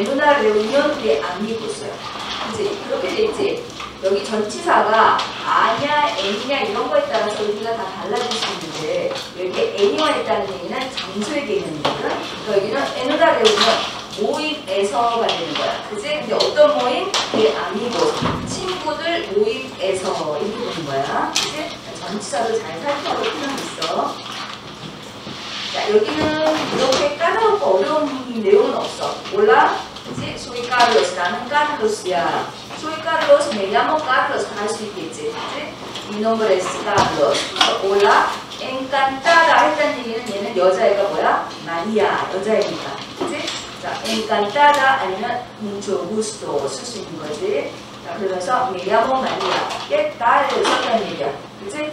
보니까 에누나 레오니온 데 아미고스요. 그지? 그렇게 돼 있지? 여기 전치사가 아냐, 애니냐 이런 거에 따라서 의미가 다 달라질 수 있는데 여기 애니와 있다는 얘기는 장소에 있는 거거든. 그러니까 여기는 에누나 레오니온 모임에서가 되는 거야. 그지? 근데 어떤 모임? 내 아미고 친구들 모임에서 이렇게 되는 거야. 그지? 전치사도 잘 살펴볼 필요가 있어. 자, 여기는 이렇게 까다롭고 어려운 내용은 없어. Hola? Soy Carlos. 나는 Carlos야. Soy Carlos, Me llamo Carlos 할수 있겠지. 그지? Mi nombre es Carlos. Hola? Encantada 했다는 얘기는 얘는 여자애가 뭐야? María. 여자애니까. 그지? 자, encantada 아니면 mucho gusto 쓸 수 있는 거지. 자, 그러면서 me llamo María. Qué tal 썼다는 얘기야. 그지?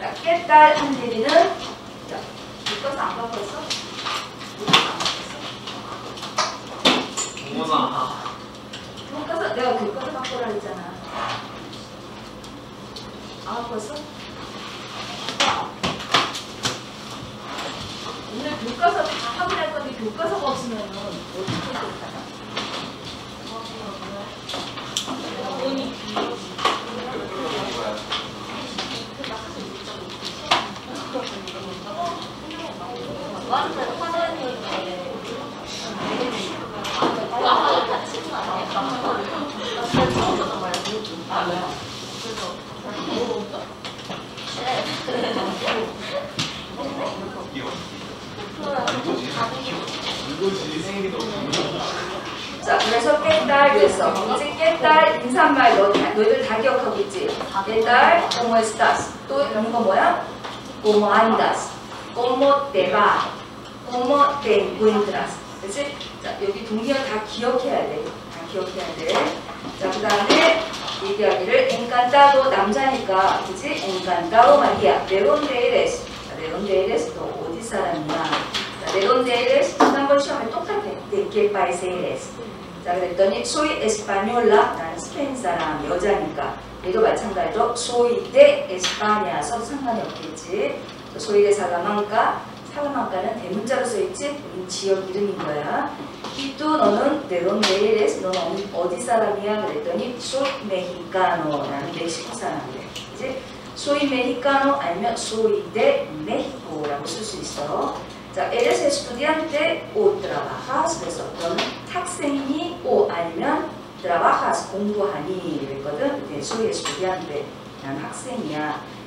자, 깨딸 한 얘기는 자, 이것은 안 바꿨어? 어머나. 교과서 내가 교과서 바꾸라 했잖아. 안 바꿨어? 오늘 교과서 다 확인할 건데 교과서가 없으면 어떻게 될까요? 이거지 자, 그래서 깨딸 그랬어. 이제 깨딸 인사말 너, 다- 너희들 다 기억하고 있지? 깨딸, como estás? 또 이런 거 뭐야? como andas? como te va? como te encuentras? 그치? 자, 여기 동의어 다 기억해야 돼. 다 기억해야 돼. 자, 그 다음에 얘기하기를 encantado 남자니까, 그치? ¿de dónde eres? 너 어디 사람이야? 자, ¿de dónde eres? 지난번 시험에 똑같아. ¿De qué país eres? 자 그랬더니 soy española 나는 스페인 사람 여자니까 얘도 마찬가지로 soy de España서 상관이 없겠지 soy de Salamanca 살라망카는 대문자로 써있지 지역 이름인 거야 이또 너는 donde eres 너는 어디, 사람이야 그랬더니 mexicano 나는 멕시코 사람이래 그지 soy mexicano 아니면 soy de Mexico라고 쓸 수 있어 자, eres estudiante o trabajas 그래서 너는 학생이니 o 아니면 trabajas 공부하니 이랬거든. 네, soy estudiante 난 학생이야.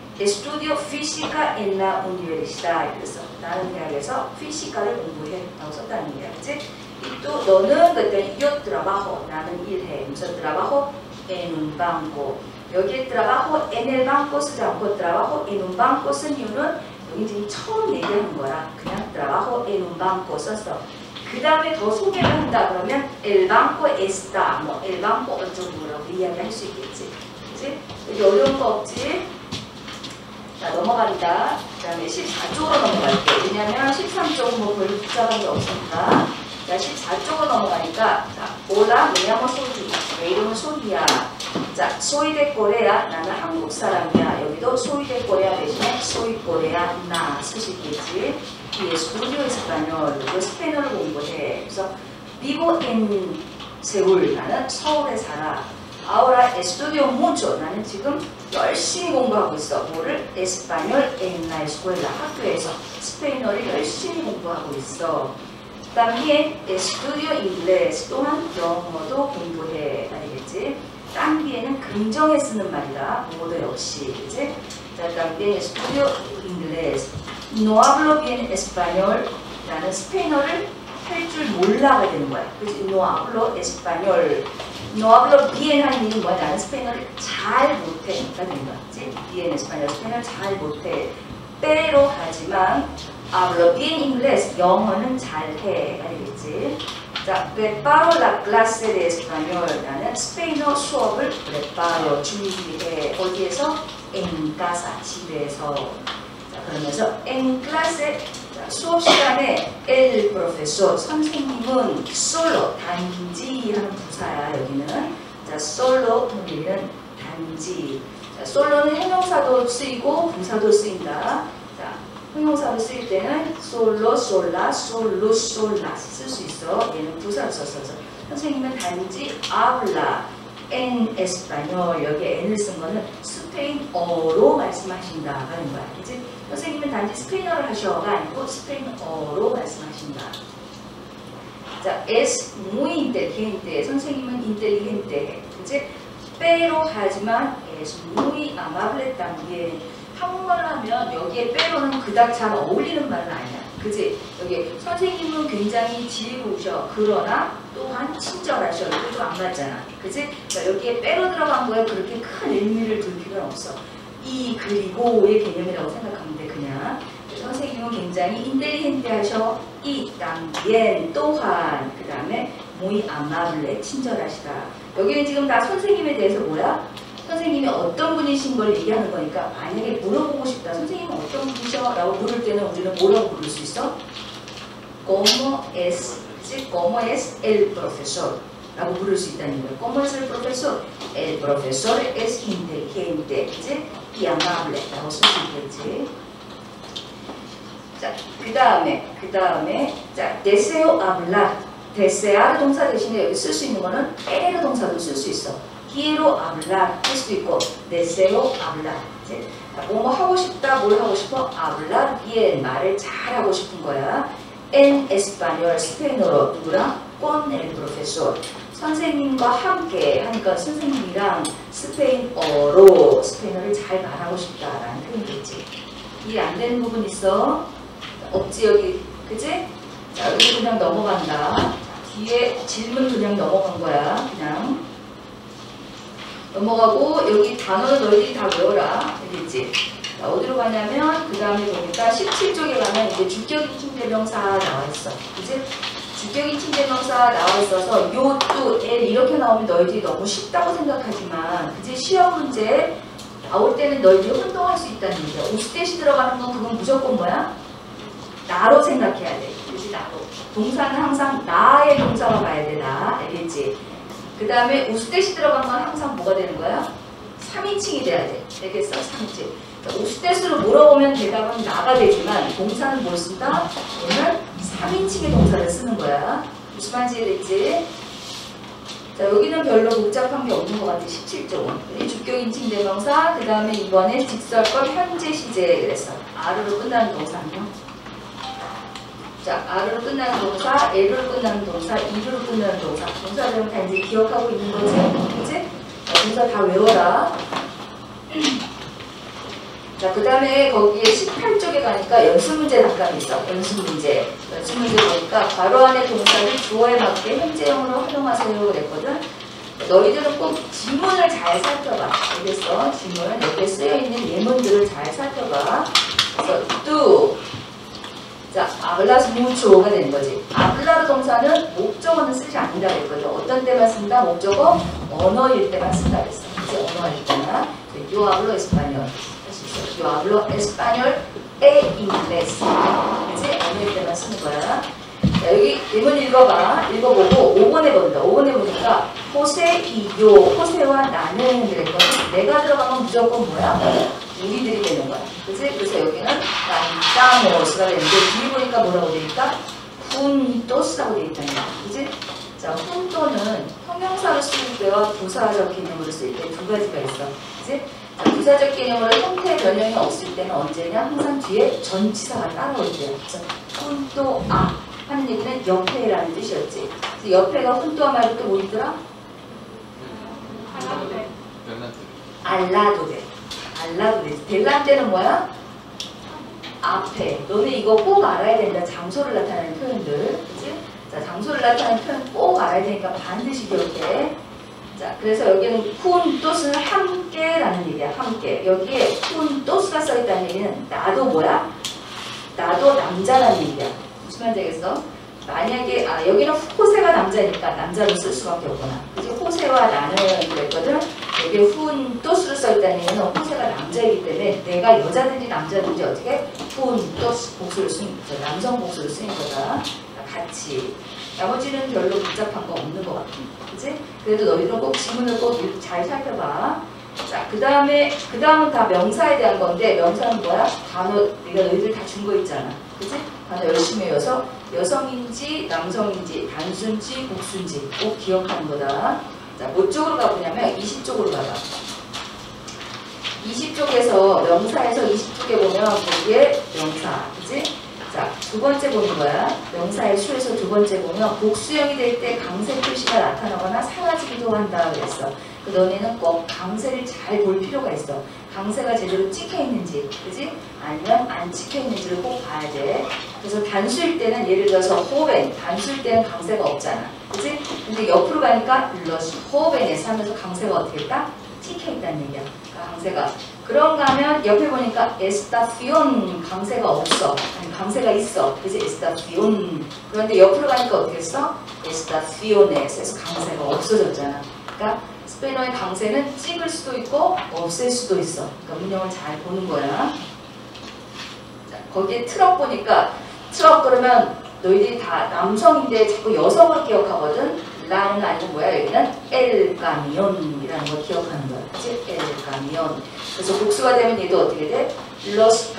física en la universidad 그래서 나는 대학에서 피지카를 공부해라고 썼다는 얘기야. 그치? 이또 너는 그때 yo trabajo 나는 일해. 그래서 trabajo en 여기에 trabajo en el banco 쓰지 않고 trabajo en 쓴 이유는 여기 지금 처음 얘기하는 거야. 그냥 trabajo en un 썼어. 그 다음에 더 소개를 한다 그러면 el banco está, 뭐 el banco 어쩌고 뭐라고 이야기할 수 있겠지. 그치? 여기 어려운 거 없지? 자 넘어간다. 그 다음에 14쪽으로 넘어갈게. 왜냐면 13쪽은 뭐 별로 복잡한 게 없으니까. 자 14쪽으로 넘어가니까 자 올라 왜냐면 소리 내 이름은 소리야. 자, 소이데 코레아 나는 한국 사람이야. 여기도 소이데 코레아 대신에 소이 코레아 나 쓰시겠지. 이 estudio español 스페인어를 공부해. 그래서 vivo en 나는 서울에 살아. Ahora estudio mucho 나는 지금 열심히 공부하고 있어. 뭐를? español en la escuela 학교에서 스페인어를 열심히 공부하고 있어. también estudio inglés 또한 영어도 공부해. 알겠지? tambien은 긍정에 쓰는 말이다. 모두 역시, 그지? 자, también estudio inglés. No hablo bien español. 나는 스페인어를 할 줄 몰라가 되는 거야. 그지? No hablo español. No hablo bien 하는 얘기는 뭐야? 나는 스페인어를 잘 못해. 가 되는 거야. 그지? bien español. 스페인어를 잘 못해. pero 하지만 hablo bien inglés. 영어는 잘해. 알겠지? 자, preparo la clase de español. 나는 스페인어 수업을 preparo, 준비해. 어디에서? en casa, 집에서. 자, 그러면서 en clase, 자, 수업 시간에 el profesor 선생님은 솔로 단지 하는 부사야 여기는. 자 솔로 우리는 단지. 자, 솔로는 형용사도 쓰이고 부사도 쓰인다. 자 형용사로 쓰일 때는 솔로 솔라 솔루 솔라 쓸 수 있어. 얘는 부사로 썼어서 선생님은 단지 아블라 en español 여기 n을 쓴 거는 스페인어로 말씀하신다 하는 거야. 그치? 선생님은 단지 스페인어를 하셔가 아니고 스페인어로 말씀하신다 자, es muy inteligente. 선생님은 inteligente. 그치? pero 하지만 es muy amable también. 한국말로 하면 여기에 빼로는 그닥 잘 어울리는 말은 아니야. 그지? 여기 선생님은 굉장히 지혜로우셔. 그러나 또한 친절하셔. 좀안 맞잖아. 그지? 여기에 빼로 들어간 거에 그렇게 큰 의미를 둘 필요는 없어. 이 그리고의 개념이라고 생각하면 돼 선생님은 굉장히 인텔리헨트 하셔. 이 también 또한 그 다음에 muy amable 친절하시다. 여기는 지금 다 선생님에 대해서 뭐야? 선생님이 어떤 분이신 걸 얘기하는 거니까 만약에 물어보고 싶다. 선생님은 어떤 분이셔? 라고 물을 때는 우리는 뭐라고 부를 수 있어? ¿Cómo es? 그치? ¿Cómo es el profesor? 라고 부를 수 있다는 거예요. ¿Cómo es el profesor? El profesor es inteligente. 그치? y amable 라고 쓸 수 있겠지. 자, 그 다음에, 그 다음에, 자, deseo hablar. desear 동사 대신에 여기 쓸 수 있는 거는 querer 동사도 쓸 수 있어. quiero hablar 할 수도 있고, deseo hablar. 이제 뭐뭐 하고 싶다, 뭘 하고 싶어? hablar bien, 말을 잘 하고 싶은 거야. en español, 스페인어로 누구랑? con el profesor. 선생님과 함께 하니까 선생님이랑 스페인어로 스페인어를 잘 말하고 싶다라는 표현이겠지. 이해 안 되는 부분 있어? 없지 여기 그지? 자 여기 그냥 넘어간다 자, 뒤에 질문 그냥 넘어간 거야 그냥 넘어가고 여기 단어는 너희들이 다 외워라 알겠지? 자, 어디로 가냐면 그 다음에 보니까 17쪽에 가면 이제 주격인 침대명사 나와 있어 그지? 주격인 침대명사 나와 있어서 요, 또, 엘 이렇게 나오면 너희들이 너무 쉽다고 생각하지만 그지? 시험 문제 나올 때는 너희들이 혼동할 수 있다는 얘기야 우스대시 들어가는 건 그건 무조건 뭐야? 나로 생각해야 돼. 그지 나로. 동사는 항상 나의 동사가 봐야 돼. 나. 알겠지? 그 다음에 우스대시 들어간 건 항상 뭐가 되는 거야? 3인칭이 돼야 돼. 알겠어? 3인칭. 우스대시로 물어보면 대답은 나가 되지만 동사는 뭘 쓴다? 오늘 3인칭의 동사를 쓰는 거야. 무슨 말인지 이해됐지? 자 여기는 별로 복잡한 게 없는 것 같아 17쪽은 주격인칭 대명사 그 다음에 이번에 직설법 현재 시제 그랬어 아르로 끝나는 동사 안녕 자, R로 끝나는 동사, L로 끝나는 동사, E로 끝나는 동사. 동사들은 다 이제 기억하고 있는 거지. 그치? 자, 동사 다 외워라. 자, 그 다음에 거기에 18쪽에 가니까 연습 문제 잠깐 있어. 연습 문제. 연습 문제 보니까 괄호 안에 동사를 주어에 맞게 현재형으로 활용하세요. 그랬거든. 너희들은 꼭 지문을 잘 살펴봐. 알겠어? 지문. 옆에 쓰여있는 예문들을 잘 살펴봐. 그래서 do, 자, 아블라스 무초가 되는 거지. 아블라르 동사는 목적어는 쓰지 않는다 그랬거든. 어떤 때만 쓴다? 목적어 언어일 때만 쓴다 그랬어. 이제 언어일 hablo español. 할수 있어. yo hablo español e inglés. 그치? 언어일 때만 쓰는 거야. 자, 여기 1번 읽어봐. 읽어보고 5번에 본다. 5번에 보니까 호세, 이요, 호세와 나는 그랬거든. 내가 들어가면 무조건 뭐야? 우리들이 되는 거야. 그치? 그래서 여기는 란타모스가 되는데 뒤에 보니까 뭐라고 되니까 훈토스라고 되어 있다는 거야. 그치? 자, 훈토는 형용사로 쓰일 때와 부사적 개념으로 쓰일 때 두 가지가 있어. 그치? 자, 부사적 개념으로 형태 변형이 없을 때는 언제냐? 항상 뒤에 전치사가 따라올 때야. 그래서 훈토아 하는 얘기는 옆에라는 뜻이었지. 그래서 옆에가 훈토아 말고 또뭐 있더라? 알라도 돼. 알라도 돼. 델란 때는 뭐야? 앞에. 너네 이거 꼭 알아야 된다. 장소를 나타내는 표현들. 그치? 자, 장소를 나타내는 표현 꼭 알아야 되니까 반드시 기억해. 자, 그래서 여기는 쿤 또스는 함께라는 얘기야. 함께. 여기에 쿤 또스가 써있다는 얘기는 나도 뭐야? 나도 남자라는 얘기야. 말인지 알겠어? 만약에 아 여기는 호세가 남자니까 남자로 쓸 수밖에 없구나. 호세 호세와 나는 그랬거든. 여기 훈 또스를 써있다는 얘기는 호세가 남자이기 때문에 내가 여자든지 남자든지 어떻게 훈 또스 복수를 쓰는 거죠. 남성 복수를 쓰는 거다. 같이. 나머지는 별로 복잡한 거 없는 것 같아. 그지? 그래도 너희들은 꼭 지문을 꼭 잘 살펴봐. 자, 그 다음에, 그 다음은 다 명사에 대한 건데, 명사는 뭐야? 단어, 내가 너희들 다 준 거 있잖아. 그지? 단어 열심히 외워서 여성인지, 남성인지, 단순지, 복순지 꼭 기억하는 거다. 자, 뭐 쪽으로 가보냐면 20쪽으로 가봐. 20쪽에서 명사에서 20쪽에 보면 거기에 명사, 그지? 자, 두 번째 보는 거야. 명사의 수에서 두 번째 보면 복수형이 될 때 강세 표시가 나타나거나 사라지기도 한다 그랬어. 그 너네는 꼭 강세를 잘 볼 필요가 있어. 강세가 제대로 찍혀 있는지, 그지? 아니면 안 찍혀 있는지를 꼭 봐야 돼. 그래서 단수일 때는 예를 들어서 호벤, 단수일 때는 강세가 없잖아. 그지? 근데 옆으로 가니까 러시, 호벤에서 하면서 강세가 어떻게 있다? 찍혀 있다는 얘기야. 그러니까 강세가. 그런가 하면 옆에 보니까 에스타피온 강세가 없어. 아니 강세가 있어. 그래서 에스타피온. 그런데 옆으로 가니까 어떻게 써? 에스타피오네스에서 강세가 없어졌잖아. 그러니까 스페인어의 강세는 찍을 수도 있고 없앨 수도 있어. 그러니까 문형을 잘 보는 거야. 자, 거기에 트럭 보니까 트럭 그러면 너희들이 다 남성인데 자꾸 여성을 기억하거든. 라는 아니고 뭐야 여기는 엘 까미온이라는 걸 기억하는 거야. 그치? 엘 까미온. 그래서 복수가 되면 얘도 어떻게 돼? 그래서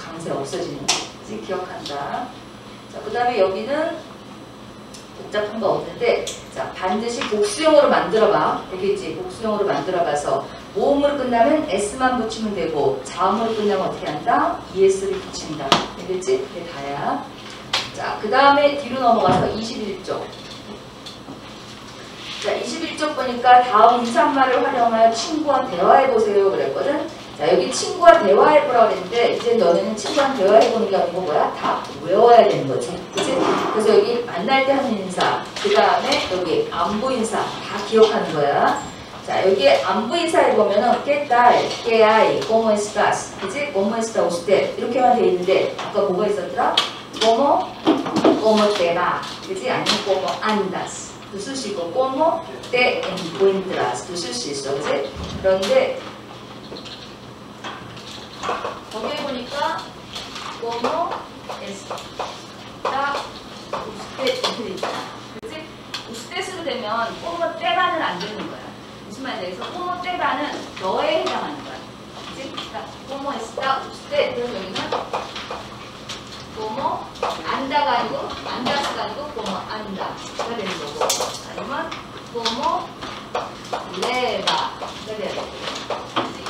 강세 없어지는 거. 그치? 기억한다. 자, 그 다음에 여기는 복잡한 거 없는데 자 반드시 복수형으로 만들어봐. 있지? 복수형으로 만들어봐서 모음으로 끝나면 s만 붙이면 되고 자음으로 끝나면 어떻게 한다? es를 붙인다. 되겠지? 그게 다야. 자, 그 다음에 뒤로 넘어가서 21쪽. 자, 21쪽 보니까 다음 인사말을 활용하여 친구와 대화해보세요 그랬거든. 자, 여기 친구와 대화해보라 그랬는데 이제 너네는 친구랑 대화해보는 게 아니고 뭐야? 다 외워야 되는 거지. 그치? 그래서 여기 만날 때 하는 인사, 그 다음에 여기 안부 인사 다 기억하는 거야. 자, 여기 안부 인사에 보면은. ¿qué hay? ¿cómo estás? 그치? ¿cómo está usted? 이렇게만 돼 있는데 아까 뭐가 있었더라? ¿cómo te va? 그치? 아니면 ¿cómo andas? 쓸수 있고 como te encuentras 쓸수 있어 그치? 그런데 거기에 보니까 como está usted 이렇게 돼 있잖아 그치? usted 되면 como te가는 안 되는 거야. 무슨 말인지 알겠어? como te가는 너에 해당하는 거야. 그치? 그러니까 como está usted 그래서 여기는 como 안다가 아니고 안다스가 아니고 como anda가 되는 거고. 아니면 como leva가 돼야 되고.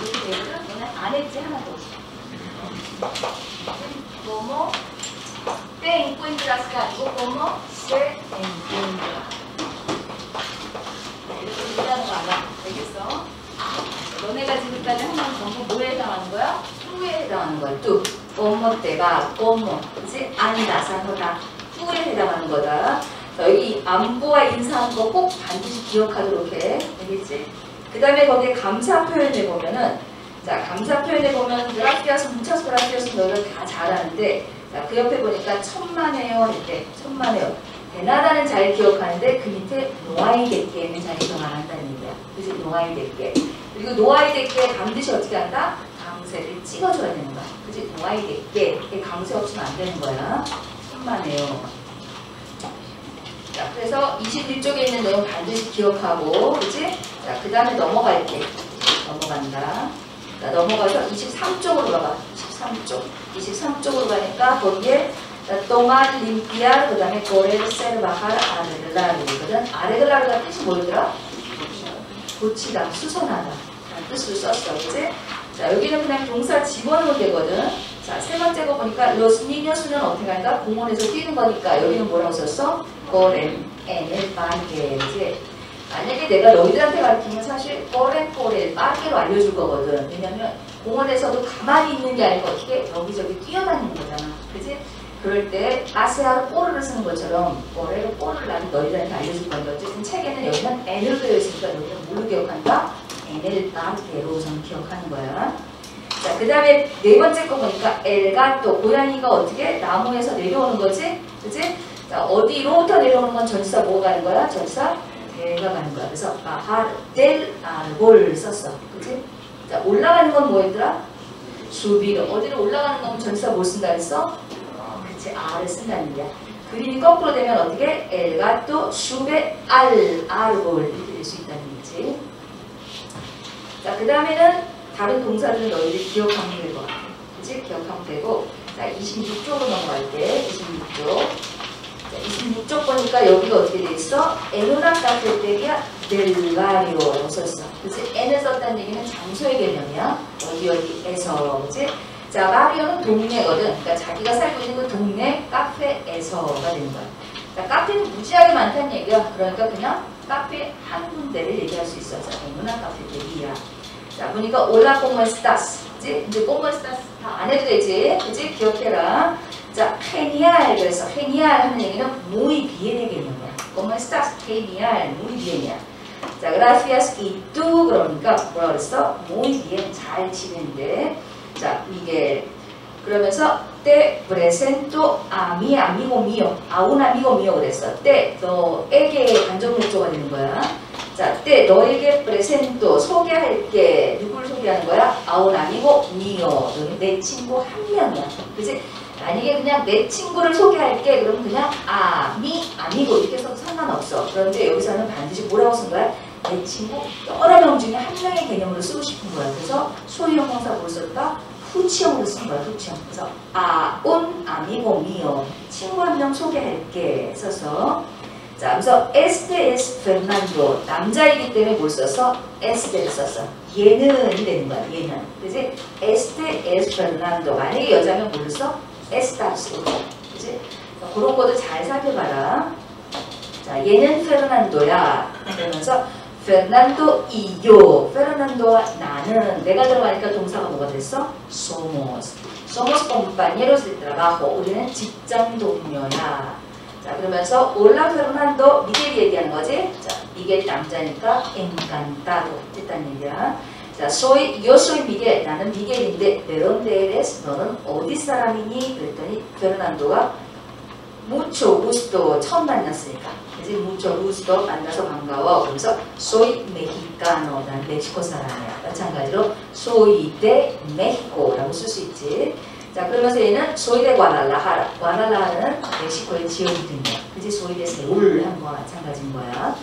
이렇게 너는 안 했지 하나도 como te encuentras가 아니고 como se encuentra 네, 이렇게 준비하는 거 알아? 알겠어? 너네가 지금까지 한건 전부 뭐에 해당하는 거야? 후에 해당하는 거야 또 como va, como? 안다스 하다 후에 해당하는 거다 자, 여기 안보와 인사한 거 꼭 반드시 기억하도록 해. 알겠지? 그 다음에 거기에 감사 표현에 보면은, 자, 감사 표현에 보면, 무차스 그라피아스 너희들 다 잘하는데, 자, 그 옆에 보니까 천만에요. 이렇게, 천만에요. 대나다는 잘 기억하는데, 그 밑에 노아이 잘 기억 안 한다는 얘기야. 그지? 노아이 데께. 그리고 노아이 데께 반드시 어떻게 한다? 강세를 찍어줘야 되는 거야. 그지? 노아이 데께. 강세 없으면 안 되는 거야. 천만에요. 자, 그래서 21쪽에 있는 내용 반드시 기억하고, 그치? 자, 그 다음에 넘어갈게. 넘어간다. 자, 넘어가서 23쪽으로 가봐. 23쪽. 23쪽으로 가니까 거기에 또말 림피아, 그 다음에 고레를 세르바할 아레글라르거든. 아레글라르가 뜻이 뭐더라? 고치다, 수선하다. 라는 뜻으로 썼어. 그치? 자, 여기는 그냥 동사 집어넣으면 되거든. 자, 세 번째 거 보니까 los niños는 어떻게 할까? 공원에서 뛰는 거니까 여기는 뭐라고 썼어? el parque. 이제 만약에 내가 너희들한테 가르치면 사실 corren, parque로 알려줄 거거든. 왜냐면 공원에서도 가만히 있는 게 아니고 어떻게 여기저기 뛰어다니는 거잖아. 그지? 그럴 때 아세아로 꼬르를 쓰는 것처럼 꼬레로 꼬르를 나는 너희들한테 알려줄 건데 어쨌든 책에는 여기는 n을 되어 있으니까 여기는 뭘로 기억한다? n을 parque로 우선 기억하는 거야. 자, 그 다음에 네 번째 거 보니까 엘가 또 고양이가 어떻게 나무에서 내려오는 거지? 그지? 자, 어디로부터 내려오는 건 전치사 뭐가 가는 거야? 전치사 내가 가는 거야. 그래서 del árbol 썼어. 그치? 자, 올라가는 건 뭐였더라? subir. 어디로 올라가는 건 전치사 뭘 쓴다 했어? 그치, 아를 쓴다는 얘기야. 그림이 거꾸로 되면 어떻게? el gato sube al árbol 이렇게 될 수 있다는 얘기지. 자, 그 다음에는 다른 동사들은 너희들이 기억하면 될 것 같아. 그치? 기억하면 되고. 자, 26쪽으로 넘어갈게. 26쪽. 자, 26쪽 보니까 여기가 어떻게 돼 있어? 에노나 카페테리아 델가리오라고 썼어. 그치? N을 썼다는 얘기는 장소의 개념이야. 어디 어디에서. 그치? 자, 마리오는 동네거든. 그러니까 자기가 살고 있는 그 동네 카페에서가 되는 거야. 자, 카페는 무지하게 많다는 얘기야. 그러니까 그냥 카페 한 군데를 얘기할 수 있어. 자, en una cafetería. 자, 보니까 Hola cómo estás. 그치? 이제 cómo estás 다 안 해도 되지. 그치? 기억해라. 자, genial. 그래서 genial 하는 얘기는 muy bien의 개념이야. como estás? genial. muy bien이야. 자, gracias y tú 그러니까 뭐라 그랬어? muy bien. 잘 지낸데. 자, 이게 그러면서 te presento a mi amigo mío. a un amigo mío 그랬어. te 너에게 간접 목조가 되는 거야. 자, 때 너에게 프레센토 소개할게. 누구를 소개하는 거야? 아운 아니고 미어. 너는 내 친구 한 명이야. 그지? 만약에 그냥 내 친구를 소개할게. 그럼 그냥 아, 미, 아니고 이렇게 써도 상관없어. 그런데 여기서는 반드시 뭐라고 쓴 거야? 내 친구 여러 명 중에 한 명의 개념으로 쓰고 싶은 거야. 그래서 소유형 형사 뭘 썼다? 후치형으로 쓴 거야. 후치형. 그래서 아, 온, 아니고 미어. 친구 한 명 소개할게. 써서 자, 그래서 este es Fernando 남자이기 때문에 뭘 썼어? este를 썼어. 얘는이 되는 거야. 얘는. 그지? este es Fernando. 만약에 여자면 뭘 써? Estas. 그지? 그런 것도 잘 살펴봐라. 자, 얘는 페르난도야. 그러면서 페르난도 이요. 페르난도와 나는 내가 들어가니까 동사가 뭐가 됐어? somos. somos compañeros de trabajo. 우리는 직장 동료야. 자 그러면서 올라 페르난도 미겔이 얘기하는 거지. 자 미겔 남자니까 encantado 했다는 얘기야. 자 soy yo soy Miguel 나는 미겔인데 de dónde eres 너는 어디 사람이니 그랬더니 페르난도가 mucho gusto 처음 만났으니까 그래서 mucho gusto 만나서 반가워 그래서 soy mexicano 난 멕시코 사람이야 마찬가지로 soy de Mexico라고 쓸 수 있지 자 그러면서 얘는 soy de Guadalajara Guadalajara는 멕시코의 지역이 된다 그지 soy de Seul 한거 마찬가지인 거야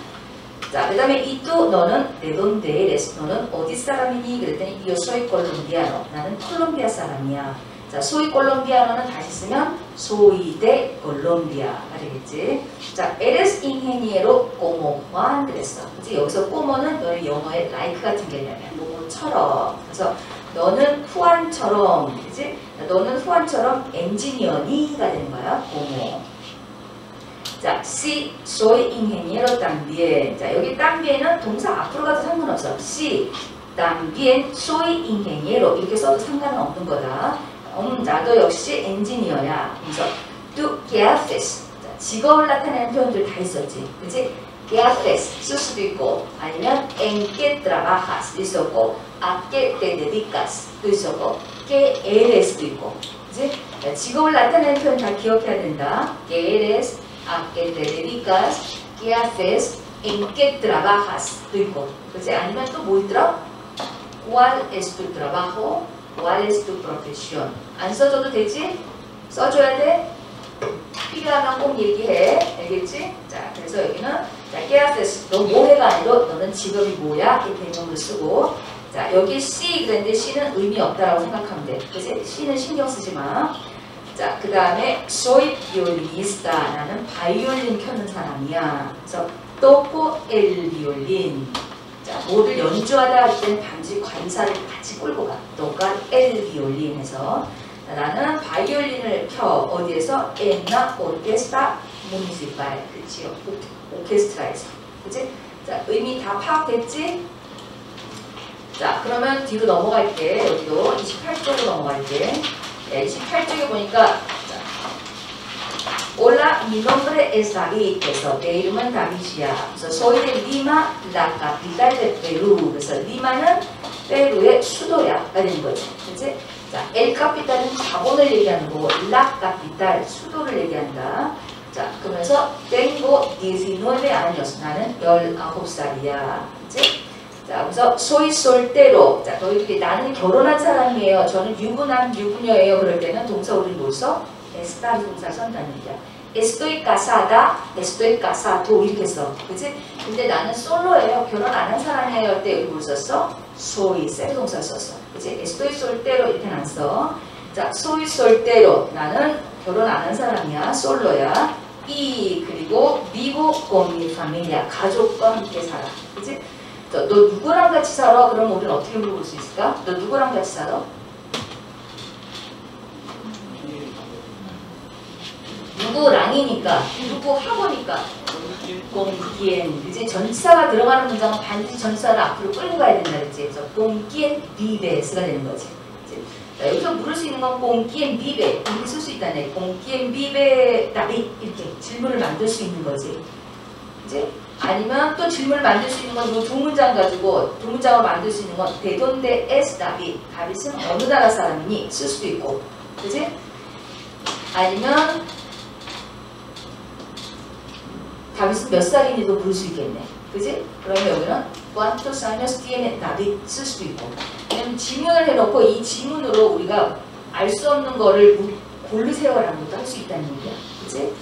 자, 그 다음에 이또 너는 de donde eres 너는 어디 사람이니 그랬더니 yo soy colombiano 나는 콜롬비아 사람이야 자, soy colombiano는 다시 쓰면 de Colombia가 되겠지. 자, eres ingeniero como Juan 그랬어. 그치? 여기서 como는 너의 영어의 like 같은 개념이야. 뭐처럼. 그래서 너는 후안처럼, 그치? 너는 후안처럼 엔지니어니가 되는 거야. como. 자, si soy ingeniero también. 자, 여기 también은 동사 앞으로 가도 상관없어. si también soy ingeniero 이렇게 써도 상관은 없는 거다. 음, 나도 역시 엔지니어야. 그래서 tú qué haces? 자, 직업을 나타내는 표현들 다 있었지. 그치? qué haces? 쓸 수도 있고 아니면 en qué trabajas? 있었고 a qué te dedicas? 도 있었고 qué eres도 있고 그치? 자, 직업을 나타내는 표현 다 기억해야 된다. qué eres? A qué te dedicas? qué haces? en qué trabajas? 아니면 또뭐 있더라? ¿Cuál es tu trabajo? What is tu profesión? 안 써줘도 되지? 써줘야 돼? 필요하면 꼭 얘기해. 알겠지? 자, 그래서 여기는 자, 깨아세스. 너 뭐해가 아니고 너는 직업이 뭐야? 이 개념을 쓰고 자, 여기 C 그랬는데 C는 의미 없다라고 생각하면 돼. 그치? C는 신경 쓰지 마. 자, 그 다음에 soy violinista. 나는 바이올린 켜는 사람이야. 그래서 toco el violín. 자, 뭐를 연주하다 할 때는 반드시 관사를 같이 끌고 가. 너가 엘 비올린에서 나는 바이올린을 켜. 어디에서? 엔나 오케스타 무니시팔. 그치? 오, 오케스트라에서. 그치? 자, 의미 다 파악됐지? 자, 그러면 뒤로 넘어갈게. 여기도 28쪽으로 넘어갈게. 네, 28쪽에 보니까 Hola, mi nombre es David. 그래서 내 이름은 다윗이야. 그래서 soy de Lima, la capital de Perú. 그래서 리마는 페루의 수도야가 되는 거지. 그치? 자, el capital은 자본을 얘기하는 거고, la capital 수도를 얘기한다. 자, 그러면서 tengo 19 años. 나는 19살이야. 그치? 자, 그래서 soy soltero. 자, 너희들이 나는 결혼한 사람이에요. 저는 유부남, 유부녀예요. 그럴 때는 동사 우리 뭘 써? estar 동사 얘기야. estoy casada, estoy casado 이렇게 써. 그치? 근데 나는 솔로예요. 결혼 안 한 사람이에요. 할때 여기 뭘 썼어? soy, 셀 동사 썼어. 그치? estoy soltero 이렇게 안 써. 자, soy soltero. 나는 결혼 안 한 사람이야. 솔로야. 이 그리고 con mi familia. 가족과 함께 살아. 그치? 너, 너 누구랑 같이 살아? 그럼 우리는 어떻게 물어볼 수 있을까? 너 누구랑 같이 살아? 누구랑이니까 누구하고니까. 공기엔. 이제 전치사가 들어가는 문장은 반드시 전치사를 앞으로 끌고 가야 된다 그랬지. 그래서 공기엔 비베스가 되는 거지. 자, 여기서 물을 수 있는 건 공기엔 비베. 이렇게 쓸 수 있다네. 공기엔 비베 답이 이렇게 질문을 만들 수 있는 거지. 이제 아니면 또 질문을 만들 수 있는 건뭐 문장 가지고 두 문장을 만들 수 있는 건 대돈데 에스 답이 다빗은 어느 나라 사람이니 쓸 수도 있고 그지? 아니면 다빗은 몇 살이니도 물을 수 있겠네 그지? 그러면 여기는 cuántos años 쓸 수도 있고 왜냐면 지문을 해놓고 이 지문으로 우리가 알 수 없는 거를 고르세요라는 것도 할 수 있다는 얘기야 그지?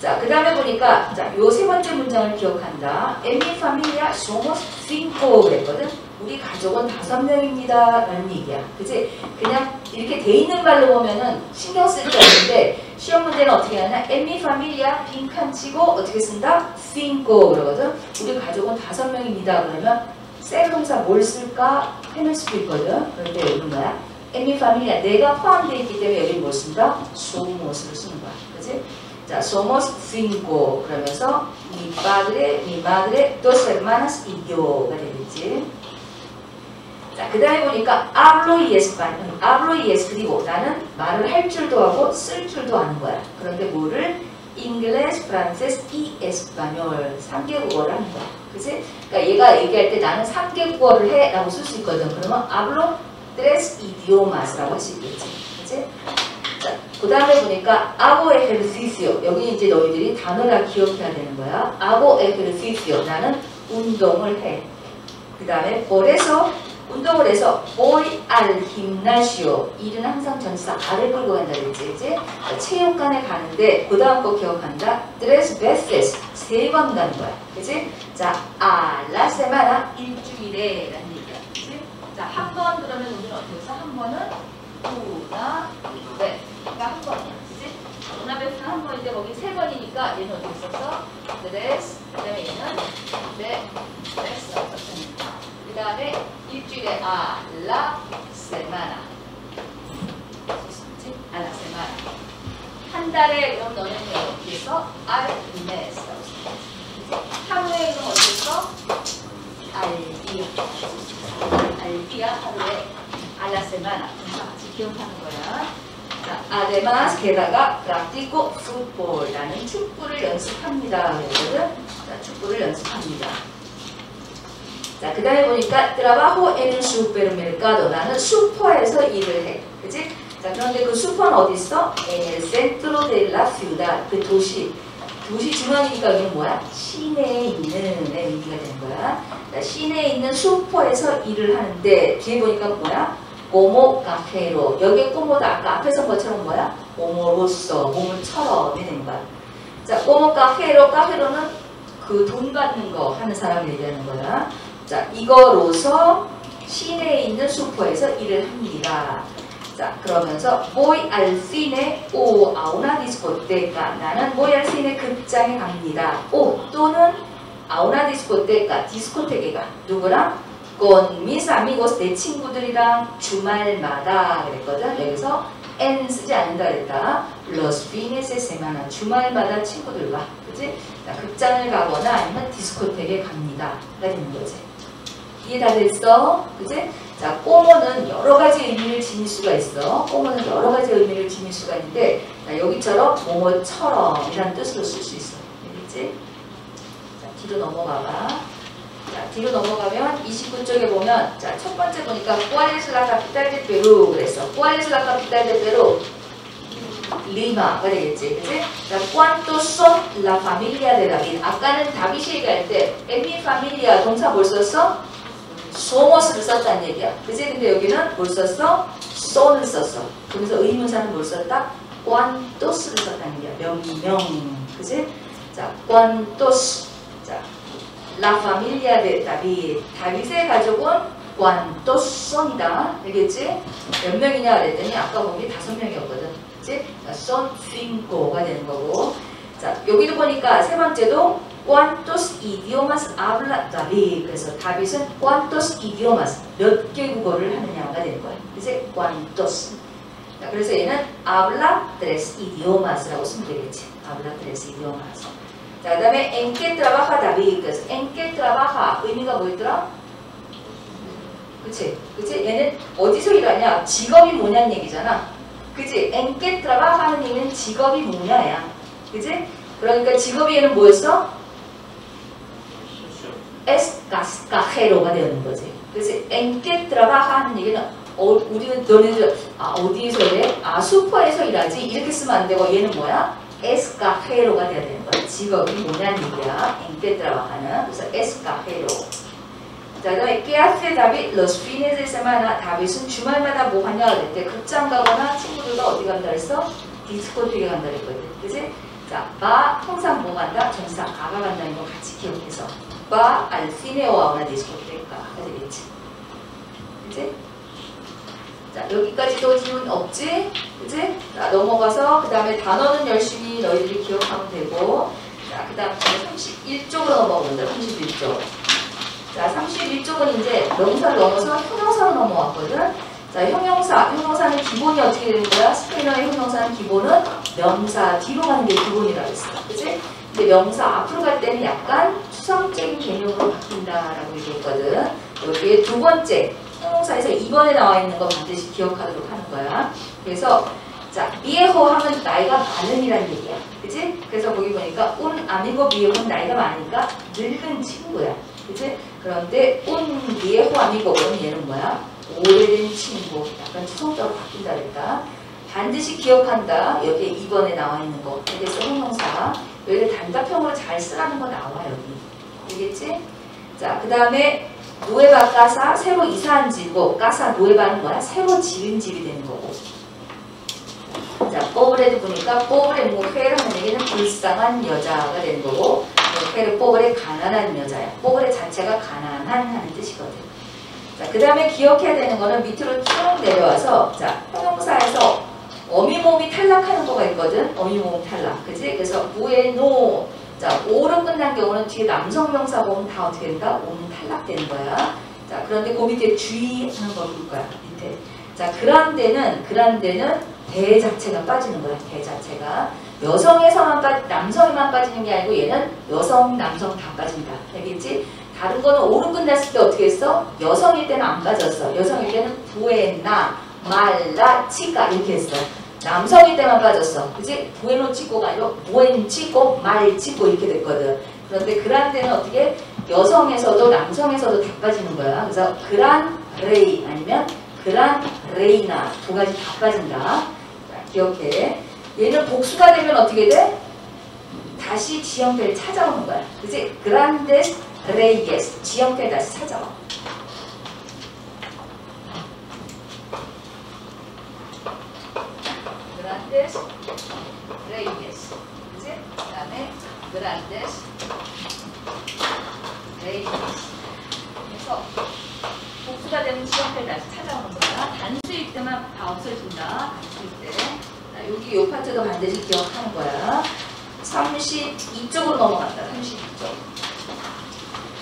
자, 그 다음에 보니까, 자, 요 세 번째 문장을 기억한다. En mi familia somos cinco 그랬거든? 우리 가족은 다섯 명입니다. 라는 얘기야. 그치? 그냥 이렇게 돼 있는 말로 보면은 신경 쓸 게 없는데, 시험 문제는 어떻게 하냐? En mi familia 빈칸 치고 어떻게 쓴다? cinco 그러거든? 우리 가족은 다섯 명입니다. 그러면 셀 동사 뭘 쓸까? 해낼 수도 있거든? 때 여기는 뭐야? En mi familia 내가 포함되어 있기 때문에 여기 뭘 쓴다? somos를 쓰는 거야. 그치? 자, somos cinco 그러면서 mi padre, mi madre, dos hermanas y yo가 되겠지. 자, 그 다음에 보니까 hablo y español, hablo y es 그리고 나는 말을 할 줄도 하고 쓸 줄도 아는 거야. 그런데 뭐를 inglés, francés y español 3개국어를 하는 거야. 그치? 그러니까 얘가 얘기할 때 나는 3개국어를 해 라고 쓸 수 있거든. 그러면 hablo tres idiomas라고 할 수 있겠지. 그치? 자, 그 다음에 보니까 hago ejercicio. 여기 이제 너희들이 단어를 기억해야 되는 거야. hago ejercicio. 나는 운동을 해. 그 다음에 por 운동을 해서 voy al gimnasio. 일은 항상 전치사 알을 끌고 간다 그랬지. 이제 체육관에 가는데 그 다음 거 기억한다. tres veces. 세 번 가는 거야. 그치? 자, a la semana. 일주일에 라는 얘기야. 그치? 자, 한 번 그러면 우리는 어떻게 해서 한 번은 una, 네. 그러니까 한 번이야. 그치? 오나베스는 한 번인데 거기 세 번이니까 얘는 어떻게 썼어? tres. 그 다음에 얘는 네. tres. 그 다음에 일주일에 la semana. 그치? a la semana. 한 달에 그럼 너는 al mes. 하루에 그럼 día. al día 하루에 a la semana. 같이 기억하는 거야. 자, además 게다가 practico fútbol. 나는 축구를 연습합니다. 자, 축구를 연습합니다. 자, 그 다음에 보니까 trabajo en el supermercado. 나는 슈퍼에서 일을 해. 그치? 자, 그런데 그 슈퍼는 어디 있어? En el centro de la ciudad. 그 도시. 도시 중앙이니까 여기는 뭐야? 시내에 있는 내 의미가 되는 거야. 자, 시내에 있는 슈퍼에서 일을 하는데 뒤에 보니까 뭐야? 꼬모 카페로. 여기에 꼬모다 아까 앞에서 것처럼 뭐야? 꼬모로서 몸을처럼이 되는 거야. 자, 꼬모 카페로. 카페로는 그 돈 받는 거 하는 사람을 얘기하는 거야. 자, 이거로서 시내에 있는 슈퍼에서 일을 합니다. 자, 그러면서 voy al cine o a una discoteca. 나는 voy al cine 극장에 갑니다. o 또는 una discoteca, 디스코테게가 누구랑? Con mis amigos, 내 친구들이랑 주말마다 그랬거든. 여기서 en 쓰지 않는다 그랬다. los fines de semana, 주말마다 친구들과, 그지? 자, 극장을 가거나 아니면 디스코텍에 갑니다. 가 되는 거지. 이해 다 됐어? 그지? 자, 꼬모는 여러 가지 의미를 지닐 수가 있어. 꼬모는 여러 가지 의미를 지닐 수가 있는데, 자, 여기처럼 뭐뭐처럼 이라는 뜻으로 쓸 수 있어. 알겠지? 자, 뒤로 넘어가봐. 자, 뒤로 넘어가면 29쪽에 보면, 자, 첫 번째 보니까, ¿cuál es la capital de Perú? 그랬어. ¿cuál es la capital de Perú? 리마가 되겠지. 그치? 자, ¿Cuántos son la familia de David? 아까는 다윗이 얘기할 때 에미 familia 동사 뭘 썼어? somos를 썼다는 얘기야. 그치? 근데 여기는 뭘 썼어? son을 썼어. 그래서 의문사는 뭘 썼다? ¿Cuántos를 썼다는 얘기야. 명명. 그치? 자, ¿Cuántos? 자, la familia de David. 다윗의 가족은 ¿Cuántos son이다. 알겠지? 몇 명이냐 그랬더니 아까 보기 다섯 명이었거든. 그치? son cinco가 되는 거고. 자, 여기도 보니까 세 번째도 ¿Cuántos idiomas habla David? 그래서 다윗은 ¿Cuántos idiomas? 몇 개 국어를 하느냐가 되는 거야. 그치? ¿Cuántos? 자, 그래서 얘는 habla tres idiomas라고 쓰면 되겠지. habla tres idiomas. 자, 그 다음에 en qué trabaja David? 그래서 en qué trabaja 의미가 뭐였더라? 그치? 그치? 얘는 어디서 일하냐? 직업이 뭐냐는 얘기잖아. 그치? en qué trabaja 하는 얘기는 직업이 뭐냐야. 그치? 그러니까 직업이 얘는 뭐였어? es cajero가 되는 거지. 그치? en qué trabaja 하는 얘기는 어, 우리는 너네들 아, 어디에서 일해? 아 슈퍼에서 일하지? 이렇게 쓰면 안 되고 얘는 뭐야? Cajero가 돼야 되는 거야. 직업이 뭐냐는 얘기야. qué trabaja는. 그래서 cajero. 자, 그다음에 ¿Qué hace David los fines de semana? 다윗은 주말마다 뭐 하냐 그랬대. 극장 가거나 친구들과 어디 간다 그랬어? 디스코테에 간다 그랬거든. 그지? 자, va 항상 뭐 간다? 전사 가가 간다는 거 같이 기억해서 a una discoteca 가 되겠지. 그지? 자, 여기까지도 질문 없지? 그지? 자, 넘어가서 그 다음에 단어는 열심히 너희들이 기억하면 되고 자, 그 다음 31쪽으로 넘어간다. 31쪽. 자, 31쪽은 이제 명사를 넘어서 형용사로 넘어왔거든. 자, 형용사. 형용사는 기본이 어떻게 되는 거야? 스페인어의 형용사는 기본은 명사 뒤로 가는 게 기본이라고 했어. 그치? 근데 명사 앞으로 갈 때는 약간 추상적인 개념으로 바뀐다라고 얘기했거든. 여기에 두 번째 형용사에서 2번에 나와 있는 거 반드시 기억하도록 하는 거야. 그래서 자, 비에호 하면 나이가 많은이라는 얘기야. 그치? 그래서 거기 보니까 운 아니고 비에호는 나이가 많으니까 늙은 친구야. 그치? 그런데 온 비에호 아니고는 얘는 뭐야? 오래된 친구. 약간 추성적으로 바뀐다 그랬다. 반드시 기억한다. 여기에 2번에 나와 있는 거. 그래서 형용사. 여기를 단답형으로 잘 쓰라는 거 나와 여기. 알겠지? 자, 그 다음에 노에바 까사 새로 이사한 집이고 까사 노에바는 뭐야? 새로 지은 집이 되는 거고. 자, 뽀브레도 보니까 뽀브레 무회라는 얘기는 불쌍한 여자가 되는 거고 무회를 뽀브레 가난한 여자야. 뽀브레 자체가 가난한 하는 뜻이거든. 자, 그 다음에 기억해야 되는 거는 밑으로 쭉 내려와서 자, 형용사에서 어미몸이 탈락하는 거가 있거든. 어미몸 탈락. 그지? 그래서 무에노 자, 오로 끝난 경우는 뒤에 남성 명사 보면 다 어떻게 된다? 오는 탈락되는 거야. 자, 그런데 그 밑에 주의하는 걸볼 거야. 밑에. 자, 그란데는 그란데는 대 자체가 빠지는 거야. 대 자체가. 여성에서만 빠 남성에만 빠지는 게 아니고 얘는 여성, 남성 다 빠진다. 알겠지? 다른 거는 오로 끝났을 때 어떻게 했어? 여성일 때는 안 빠졌어. 여성일 때는 부에나, 말라, 치가 이렇게 했어. 남성일 때만 빠졌어. 그지? 부에노 치고가 아니고 부엔 치고, 말 치고 이렇게 됐거든. 그런데 그란 데는 어떻게 여성에서도 남성에서도 다 빠지는 거야. 그래서 그란 레이 아니면 Gran reina 두 가지 다 빠진다. 자, 기억해. 얘는 복수가 되면 어떻게 돼? 다시 지형태를 찾아오는 거야. 그지? grandes reyes 지형태 다시 찾아와. Grandes reyes 그지? 그 다음에 grandes 레이에스 그래서 복수가 되는 지형태를 다시 찾아오는 거야. 단수일 때만 다 없어진다. 단수일 때. 자, 여기 요 파트도 반드시 기억하는 거야. 32쪽으로 넘어간다. 32쪽.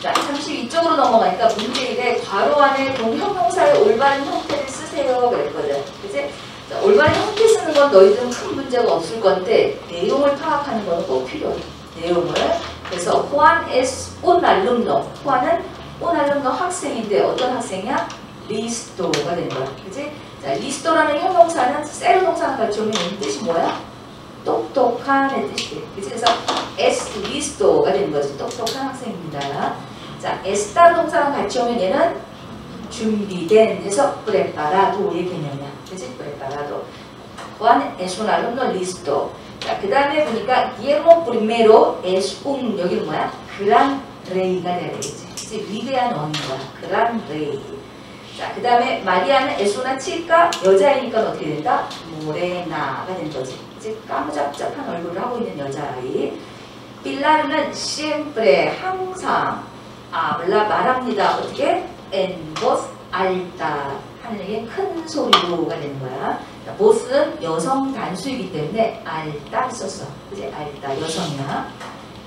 자, 32쪽으로 넘어가니까 문제일에 괄호 안에 동형용사의 올바른 형태를 쓰세요. 그랬거든. 그치? 자, 올바른 형태 쓰는 건 너희들은 큰 문제가 없을 건데 내용을 파악하는 건꼭 필요해. 내용을. 그래서 Juan es alumno. 호안은 alumno 학생인데 어떤 학생이야? listo가 되는 거야. 그치? 자, listo라는 형용사는 ser로 같이 오면 이 뜻이 뭐야? 똑똑한의 뜻이에요. 그래서 es listo가 되는 거지. 똑똑한 학생입니다. 자, estar 동사랑 같이 오면 얘는 준비된 해서 preparado의 개념 이야. 그치? preparado. Juan es un alumno listo. 자, 그 다음에 보니까 Guillermo primero es un 여기는 뭐야? gran rey가 돼야 되겠지. 이제 위대한 왕인 거야. gran rey. 자, 그 다음에 마리아는 es una chica 여자이니까 어떻게 된다? morena가 되는 거지. 이제 까무잡잡한 얼굴을 하고 있는 여자아이. 빌라르는 siempre 항상 habla 말합니다. 어떻게? en voz alta 하는 얘기 큰 소리로가 되는 거야. 보스는 여성 단수이기 때문에 알다 썼어. 그지? 알다 여성이야.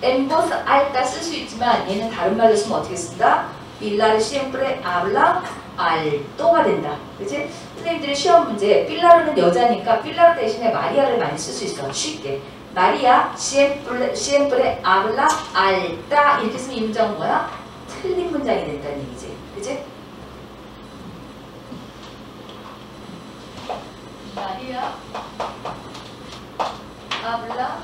엠보스 알다 쓸 수 있지만 얘는 다른 말로 쓰면 어떻게 쓴다? 빌라르 시엠프레 아블라 알또가 된다. 그지? 선생님들이 시험 문제 빌라르는 여자니까 빌라르 대신에 마리아를 많이 쓸 수 있어. 쉽게. 마리아 시엠프레, 시엠프레 아블라 알다 이렇게 쓰면 이 문장은 뭐야? 틀린 문장이 된다는 얘기지. 그지? 마리아 아블라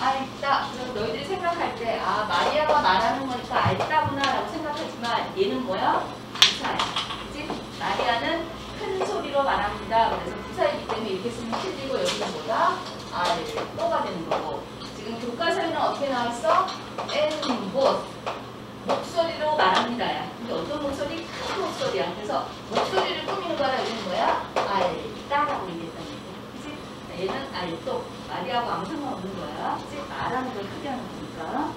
알다 그래서 너희들이 생각할 때 아 마리아가 말하는 거니까 알다구나 라고 생각하지만 얘는 뭐야? 부사야 그치? 마리아는 큰 소리로 말합니다 그래서 부사이기 때문에 이렇게 쓰면 틀리고 여기는 뭐다? 알또가 되는 거고 지금 교과서에는 어떻게 나와있어? 엔봇 목소리로 말합니다 야. 근데 어떤 목소리? 큰 목소리야. 그래서 목소리를 꾸미는 거라 이런 거야? 알다라고 얘기했다는 얘기. 그치? 자, 얘는 알도. 말이하고 아무 상관없는 거야. 그치? 말하는 걸 크게 하는 거니까.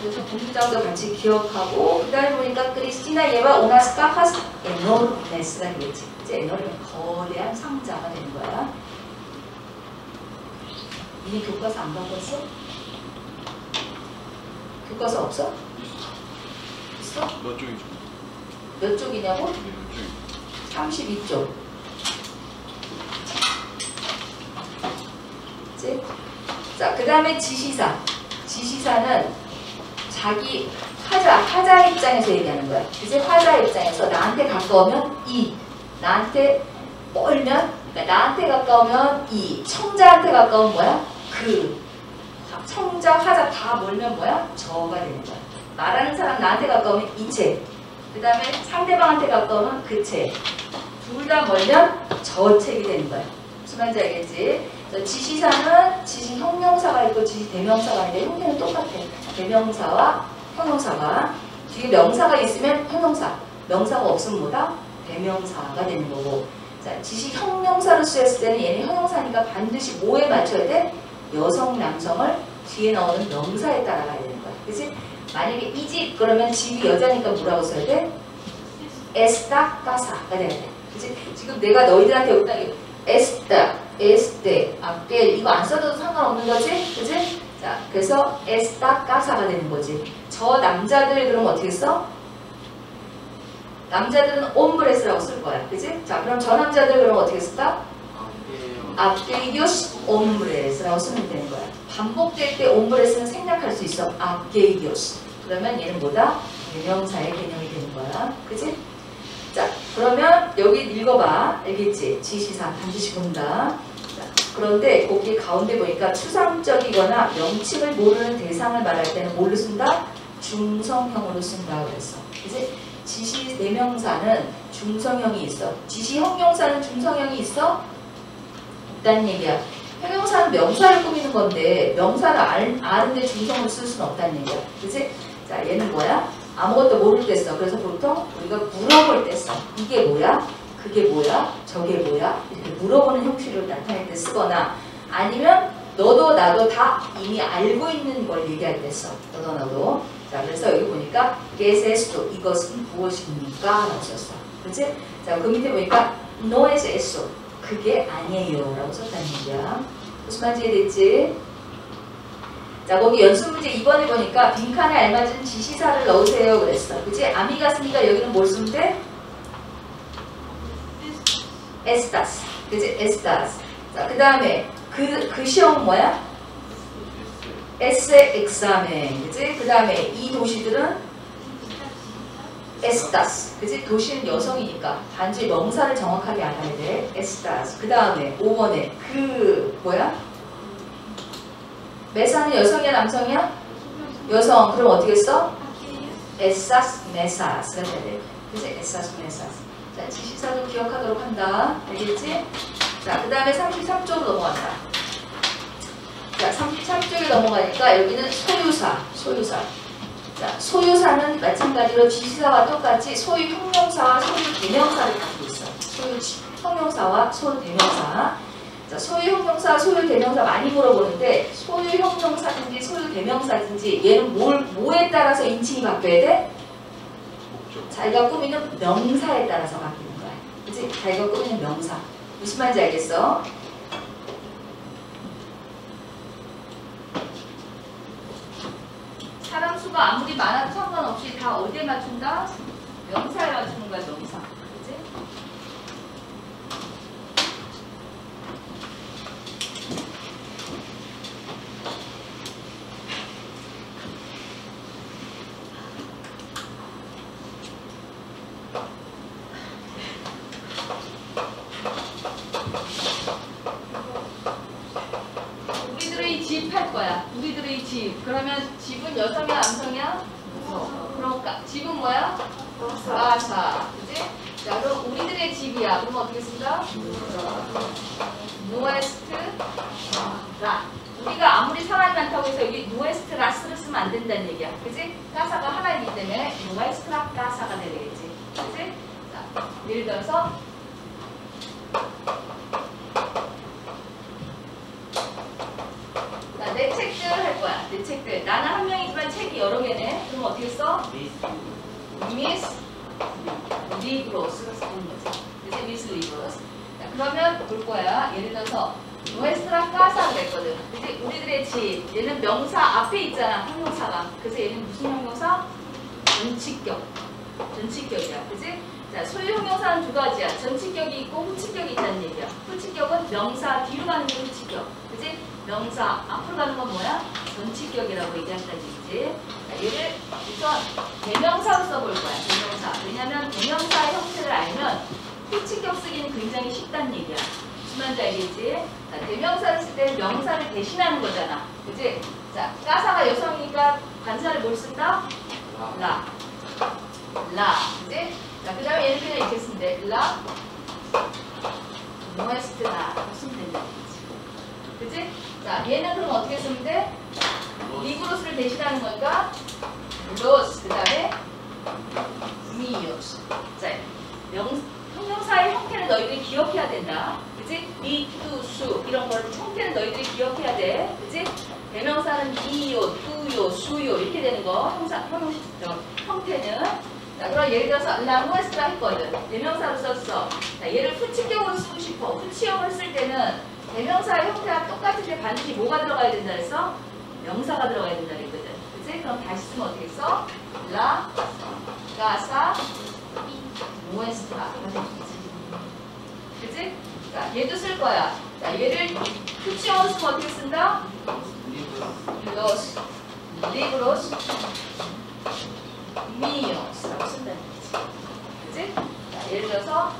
그래서 공부장도 같이 기억하고 그 다음에 보니까 크리스티나 얘와 오나스 카파스 에노르메스가 되겠지. 이제 에노르메 거대한 상자가 되는 거야. 이미 교과서 안 바꿨어? 교과서 없어? 있어? 몇 쪽이죠? 몇 쪽이냐고? 네, 몇 쪽이? 32쪽. 그치? 자, 그 다음에 지시사. 지시사는 자기 화자, 화자 입장에서 얘기하는 거야. 이제 화자 입장에서 나한테 가까우면 이, 나한테 멀면, 그러니까 나한테 가까우면 이, 청자한테 가까운 뭐야? 그. 청자, 화자 다 멀면 뭐야? 저가 되는 거야. 말하는 사람 나한테 가까우면 이체. 그 다음에 상대방한테 가까우면 그 책. 둘다 멀면 저 책이 되는 거야. 무슨 말인지 알겠지? 지시사는 지시 형용사가 있고 지시 대명사가 있는데 형태는 똑같아. 대명사와 형용사가 뒤에 명사가 있으면 형용사, 명사가 없으면 뭐다? 대명사가 되는 거고. 자, 지시 형용사로 쓰였을 때는 얘는 형용사니까 반드시 뭐에 맞춰야 돼? 여성, 남성을 뒤에 나오는 명사에 따라가야 되는 거야. 그치? 만약에 이 집 그러면 집이 여자니까 뭐라고 써야 돼? 에스타 까사가 돼야 돼. 그치? 지금 내가 너희들한테 여기다 에스타, 에스테, 아벨 이거 안 써도 상관없는 거지? 그치? 자, 그래서 에스타 까사가 되는 거지. 저 남자들 그럼 어떻게 써? 남자들은 옴브레스라고 쓸 거야. 그치? 자, 그럼 저 남자들 그럼 어떻게 쓸까? 아케이디오스 옴브레스라고 쓰면 되는 거야. 반복될 때 옴브레스는 생략할 수 있어. 아케이디오스. 그러면 얘는 뭐다? 대명사의 개념이 되는 거야. 그치? 자, 그러면 여기 읽어봐. 알겠지? 지시사 반드시 본다. 자, 그런데 거기 가운데 보니까 추상적이거나 명칭을 모르는 대상을 말할 때는 뭘로 쓴다? 중성형으로 쓴다 그랬어. 그치? 지시 대명사는 중성형이 있어. 지시 형용사는 중성형이 있어? 없다는 얘기야. 형용사는 명사를 꾸미는 건데 명사를 알, 아는데 중성을 쓸 수는 없다는 얘기야. 그치? 자 얘는 뭐야? 아무것도 모를 때 써. 그래서 보통 우리가 물어볼 때 써. 이게 뭐야? 그게 뭐야? 저게 뭐야? 이렇게 물어보는 형식으로 나타낼 때 쓰거나 아니면 너도 나도 다 이미 알고 있는 걸 얘기할 때 써. 너도 나도. 자 그래서 여기 보니까 게세스도 이것은 무엇입니까? 라고 썼어. 그치? 자그 밑에 보니까 es eso. 그게 아니에요. 라고 썼다는 얘기야. 무슨 말인지 이해됐지? 자, 거기 연습 문제 2번에 보니까 빈칸에 알맞은 지시사를 넣으세요. 그랬어. 그치? 아미가스니까 여기는 뭘 쓰면 돼? 에스타스. 그치? 에스타스. 자, 그 다음에 그, 그 시험 뭐야? 에세 엑사멘. 그치? 그 다음에 이 도시들은 에스타스. 그치? 도시는 여성이니까 단지 명사를 정확하게 알아야 돼. 에스타스. 그 다음에 5번에 그 뭐야? 메사는 여성이야 남성이야? 여성. 그럼 어떻게 써? 돼야 돼. 그치? Esas mesas. 자, 지시사도 기억하도록 한다. 알겠지? 자, 그 다음에 33쪽으로 넘어간다. 자, 33쪽에 넘어가니까 여기는 소유사, 소유사. 자, 소유사는 마찬가지로 지시사와 똑같이 소유 형용사와 소유 대명사를 갖고 있어. 소유 지- 형용사와 소유 대명사. 자, 소유 형용사, 소유 대명사 많이 물어보는데 소유 형용사든지 소유 대명사든지 얘는 뭘, 뭐에 따라서 인칭이 바뀌어야 돼? 자기가 꾸미는 명사에 따라서 바뀌는 거야. 그치? 자기가 꾸미는 명사. 무슨 말인지 알겠어? 사람 수가 아무리 많아도 상관없이 다 어디에 맞춘다? 명사에 맞추는 거야, 명사. 그치? 우리들의 집 할 거야. 우리들의 집. 그러면 집은 여성이야, 남성이야? 그러니까 집은 뭐야? Casa. 그지? 자, 그럼 우리들의 집이야. 그럼 어떻게 쓴다? Nuestra. 우리가 아무리 사람이 많다고 해서 여기 nuestras를 쓰면 안 된다는 얘기야. 그지? casa가 하나이기 때문에 nuestra casa가 되겠지. 그지? 자, 예를 들어서 자, 내 책들 할 거야. 내 책들. 나는 한 명이지만 책이 여러 개네. 그럼 어떻게 써? Mis libros가 쓰는 거지. 그래서 mis libros. 자, 그러면 볼 거야. 예를 들어서 nuestra casa 그랬거든. 근데 우리들의 집. 얘는 명사 앞에 있잖아. 형용사가. 그래서 얘는 무슨 형용사? 전치격. 전치격이야. 그지? 자, 소유 형용사는 두 가지야. 전치격이 있고 후치격이 있다는 얘기야. 후치격은 명사 뒤로 가는 게 후치격. 그지? 명사 앞으로 가는 건 뭐야? 전치격이라고 얘기한다는 얘기지. 자, 얘를 우선 대명사로 써볼 거야. 대명사. 왜냐면 대명사의 형태를 알면 후치격 쓰기는 굉장히 쉽다는 얘기야. 무슨 말인지 알겠지? 자, 대명사를 쓸 때는 명사를 대신하는 거잖아. 그지? 자, 까사가 여성이니까 관사를 뭘 쓴다? 라. 라. 그지? 자, 그 다음에 얘는 그냥 이렇게 쓰면 돼. 라. Nuestra. 쓰면 된다. 그지? 자, 얘는 그럼 어떻게 쓰면 돼? Libros를 대신하는 거니까 los 그 다음에 míos 자, 명, 형용사의 형태를 너희들이 기억해야 된다 그치? Mi, tu, su 이런 걸 형태는 너희들이 기억해야 돼 그치? 대명사는 mío, tuyo, suyo 이렇게 되는 거 형사, 형용, 저, 형태는 자 그럼 예를 들어서 라무에스라 했거든 대명사로 썼어 자 얘를 후치격으로 쓰고 싶어 후치형을 쓸 때는 대명사의 형태와 똑같은데 반드시 뭐가 들어가야 된다 그랬어? 명사가 들어가야 된다 그랬거든. 그치? 그럼 다시 쓰면 어떻게 써? 라, 가사, 모 에스트라. 그치? 자, 얘도 쓸 거야. 자, 얘를 쓰면 어떻게 쓴다? Los, libros, míos라고 쓴다는 거지. 그치? 자, 예를 들어서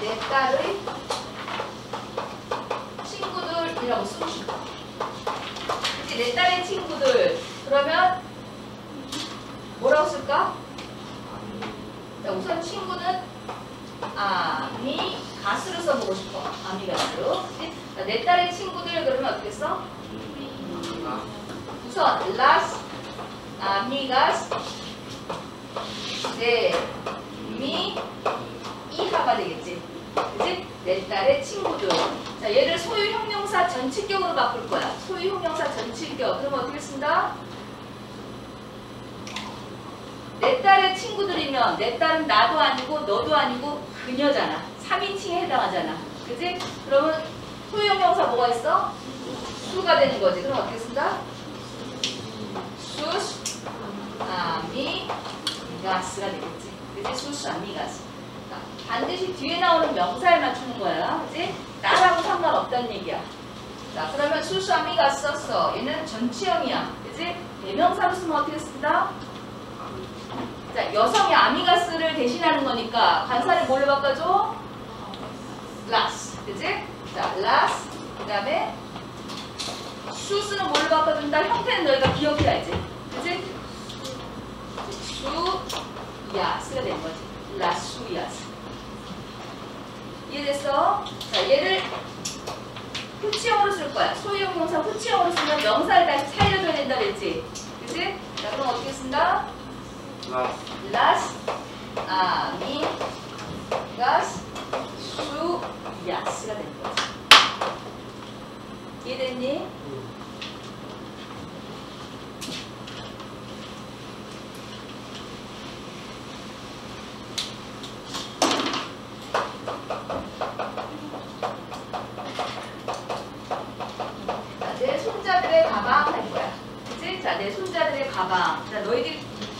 내 딸의 친구들이라고 쓰고 싶어. 그치? 내 딸의 친구들. 그러면 뭐라고 쓸까? 자, 우선 친구는 amigos를 써보고 싶어. Amigos. 그치? 자, 내 딸의 친구들 그러면 어떻게 써? 우선 las amigas de mi hija가 되겠지. 그치? 내 딸의 친구들. 자, 얘를 소유 형용사 전치격으로 바꿀 거야. 소유 형용사 전치격. 그럼 어떻게 쓴다? 내 딸의 친구들이면 내 딸은 나도 아니고 너도 아니고 그녀잖아. 3인칭에 해당하잖아. 그지? 그러면 소유 형용사 뭐가 있어? su가 되는 거지. 그럼 어떻게 쓴다? sus amigas가 되겠지. 그지? sus amigas. 자, 반드시 뒤에 나오는 명사에 맞추는 거야. 그지? 나라고 상관없다는 얘기야. 자, 그러면 sus amigas 썼어. 얘는 전치형이야. 그지? 대명사로 쓰면 어떻게 쓴다? 자, 여성이 amigas를 대신하는 거니까 관사를 뭘로 바꿔줘? Las. 그지? 자, las. 그 다음에 sus는 뭘로 바꿔준다? 형태는 너희가 기억해야지. 그지? su, ya, s가 된 거지. suyas. 이해됐어? 자, 얘를 후치형으로 쓸 거야. 소유형 명사 후치형으로 쓰면 명사를 다시 살려줘야 된다 그랬지? 그치? 자, 그럼 어떻게 쓴다? Las amigas suyas.가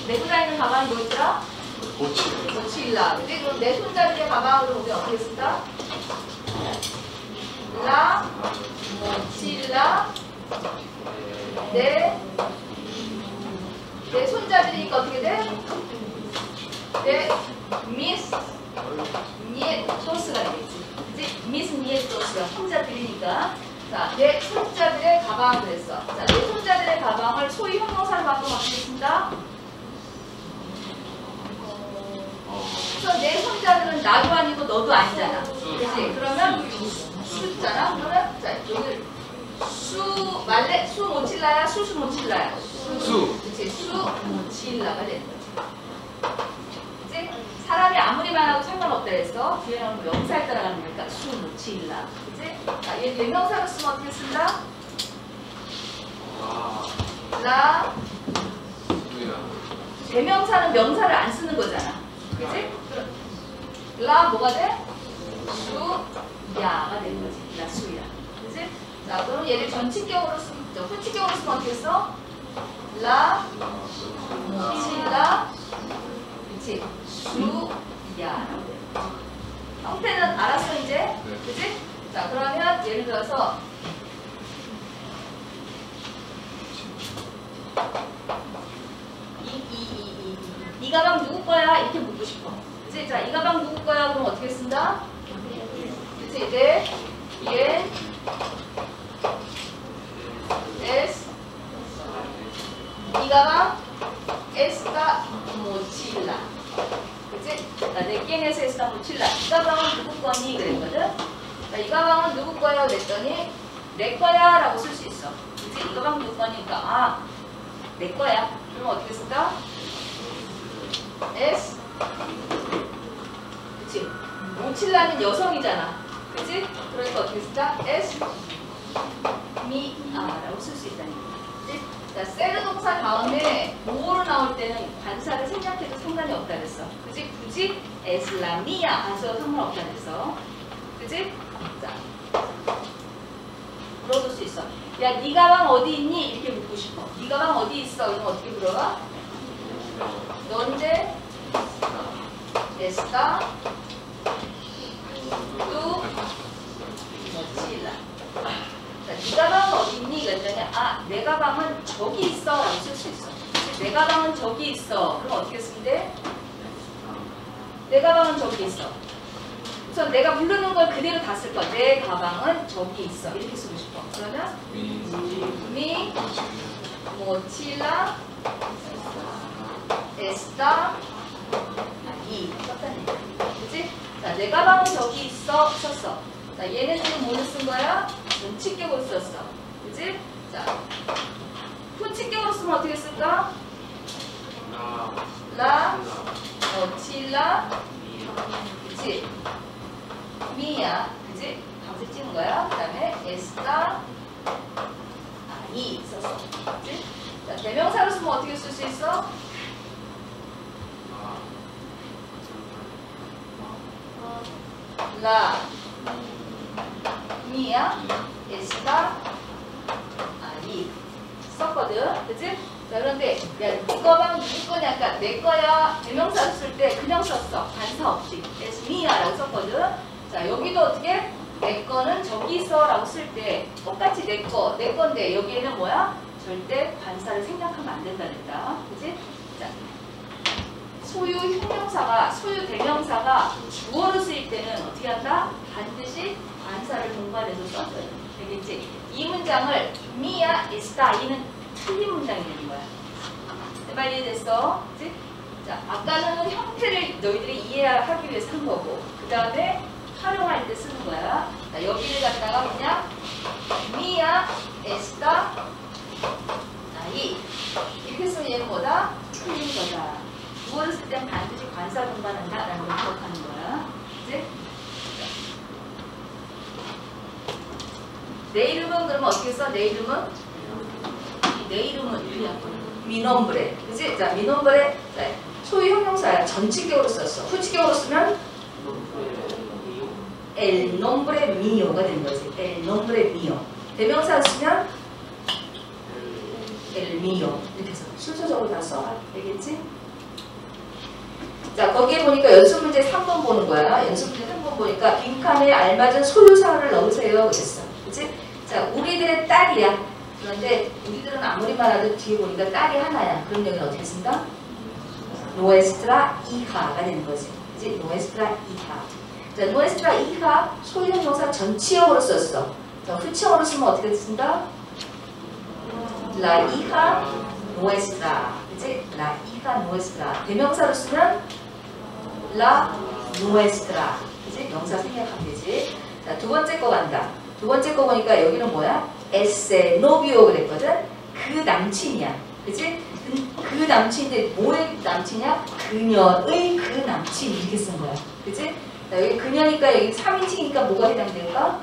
메고 다니는 가방이 뭐였더라? 모칠라. 그치? 그럼 내 손자들의 가방으로 우리 어떻게 쓴다? 라, 모칠라, 내, 내 손자들이니까 어떻게 돼? 내, 미스, 니에 소스가 되겠지. 그치? 미스 니에 소스가 손자들이니까. 자, 내 손자들의 가방 그랬어. 자, 내 손자들의 가방을 소위 형용사로 어떻게 쓴다? 그래서 내 손자들은 나도 아니고 너도 아니잖아. 그치? 그러면 수잖아. 그러면 자 여기 수 말레 수 모칠라야 수수 모칠라야. 수. 그치? 수 모칠라가 되는 거지. 그치? 사람이 아무리 말하고 상관없다 해서 뒤에 나오는 명사에 따라가는 거니까 수 모칠라. 그치? 자, 얘 대명사로 쓰면 어떻게 쓴다? 라 대명사는 명사를 안 쓰는 거잖아. 그치? 라 뭐가 돼? 수야가 되는 거지. 라 수야. 그치? 자, 그럼 얘를 전치격으로 쓰면, 저 후치격으로 쓰면 어떻게 써? 라, 모칠라, 그치? 돼. 형태는 알았어, 이제? 그치? 자, 그러면 예를 들어서 이, 이, 이, 이, 가방 누구 거야? 이렇게 묻고 싶어. 그치? 자, 이 가방 누구 거야? 그럼 어떻게 쓴다? 그치? 이제, 이게, es, 이 가방, esta mochila. 그치? 자, 내 quién es esta mochila? 이 가방은 누구 거니? 그랬거든? 자, 이 가방은 누구 거야? 그랬더니, 내 거야 라고 쓸 수 있어. 그치? 이 가방 누구 거니까, 아, 내 거야. 그럼 어떻게 쓸까? S 그치? 모칠라는 여성이잖아. 그치? 그러니까 어떻게 쓸까? S 미 아 라고 쓸 수. 그치? 자, 세르 동사 다음에 모어로 나올 때는 관사를 생략해도 상관이 없다 그랬어. 그치? 굳이 에슬라미야 안 써도 상관없다 그랬어. 그치? 자, 물어볼 수 있어. 야, 네 가방 어디 있니? 이렇게 묻고 싶어. 네 가방 어디 있어? 이러면 어떻게 물어봐? ¿Dónde está tu mochila? 자, 네 가방은 어디 있니? 그랬더니 아, 내 가방은 저기 있어 쓸 수 있어. 내 가방은 저기 있어. 그럼 어떻게 돼? 내 가방은 저기 있어. 우선 내가 부르는 걸 그대로 다 쓸 거야. 내 가방은 저기 있어. 이렇게 쓰고 싶어. 그러면 mi mochila está aquí. 썼다네. 그치? 자, 내 가방은 저기 있어. 썼어. 자, 얘는 지금 뭐를 쓴 거야? 눈치격으로 썼어. 그치? 자, 후치격으로 쓰면 어떻게 쓸까? 라, 모칠라, 그치? 미야, 그치? 감색 찍은 거야. 그 다음에 에스타, 아, 이 썼어. 그치? 자, 대명사로 쓰면 어떻게 쓸 수 있어? 라, 미야, 에스타, 아, 이 썼거든. 그치? 자, 그런데, 야, 네 가방 누구 거냐? 그러니까 내 거야. 대명사 쓸 때 그냥 썼어. 반사 없이. 에스미야라고 썼거든. 자, 여기도 어떻게? 내 거는 저기 있어 라고 쓸 때 똑같이 내 거, 내 건데 여기에는 뭐야? 절대 반사를 생략하면 안 된다 그랬다. 그치? 자, 소유 형용사가, 소유 대명사가 주어로 쓰일 때는 어떻게 한다? 반드시 반사를 동반해서 써줘야 돼. 되겠지? 이 문장을 미야 이스타 이는 틀린 문장이 되는 거야. 빨리 이해됐어? 그치? 자, 아까는 형태를 너희들이 이해하기 위해서 한 거고, 그 다음에 활용할 때 쓰는 거야. 자, 여기를 갖다가 그냥 미야 에스타 나이 이렇게 쓰면 얘는 뭐다? 틀린 거다. 쓸땐 반드시 관사 동반한다라는 걸 기억하는 거야. 그치? 내 이름은 그러면 어떻게 써? 내 이름은? 내 이름은. 그지? 자, 미nombre. 자, 소위 형용사야. 전치격으로 썼어. 후치격으로 쓰면 el nombre mío가 되는 거지. el nombre mío. 대명사 쓰면 el mío. 이렇게 해서 순서적으로 다 써. 알겠지? 자, 거기에 보니까 연습 문제 3번 보는 거야. 연습 문제 3번 보니까 빈칸에 알맞은 소유사를 넣으세요. 그랬어. 그치? 자, 우리들의 딸이야. 그런데 우리들은 아무리 말해도 뒤에 보니까 딸이 하나야. 그럼 여기는 어떻게 쓴다? Nuestra hija가 되는 거지. 그치? Nuestra hija. 자, nuestra hija 소유명사 전치형으로 썼어. 자, 후치형으로 쓰면 어떻게 쓴다? La hija nuestra. 그치? La hija nuestra. 대명사로 쓰면 la nuestra. 그치? 명사 생략하면 되지. 자, 두 번째 거 간다. 두 번째 거 보니까 여기는 뭐야? Ese novio 그랬거든. 그 남친이야. 그치? 그, 그 남친인데 뭐의 남친이야? 그녀의 그 남친 이렇게 쓴 거야. 그치? 자, 여기 그녀니까 여기 3인칭이니까 뭐가 해당될까?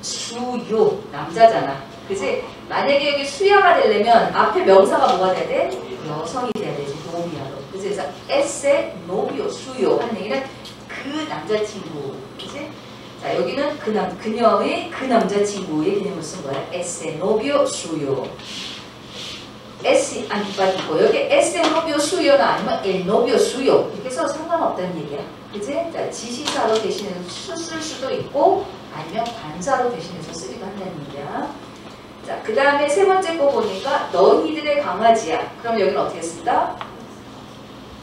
Suyo 남자잖아. 그치? 만약에 여기 suya가 되려면 앞에 명사가 뭐가 돼야 돼? 여성이 돼야 되지. novia로. 그래서 ese novio suyo 하는 얘기는 그 남자친구. 그치? 자 여기는 그 남, 그녀의 그 남자친구의 개념을 쓴 거야. Ese novio suyo. Ese 안 빠지고 여기 ese novio suyo나 아니면 el novio suyo 이렇게 해서 상관없다는 얘기야. 그치? 자 지시사로 대신해서 쓸 수도 있고 아니면 관사로 대신해서 쓰기도 한다는 얘기야. 자, 그 다음에 세 번째 거 보니까 너희들의 강아지야. 그럼 여기는 어떻게 쓴다?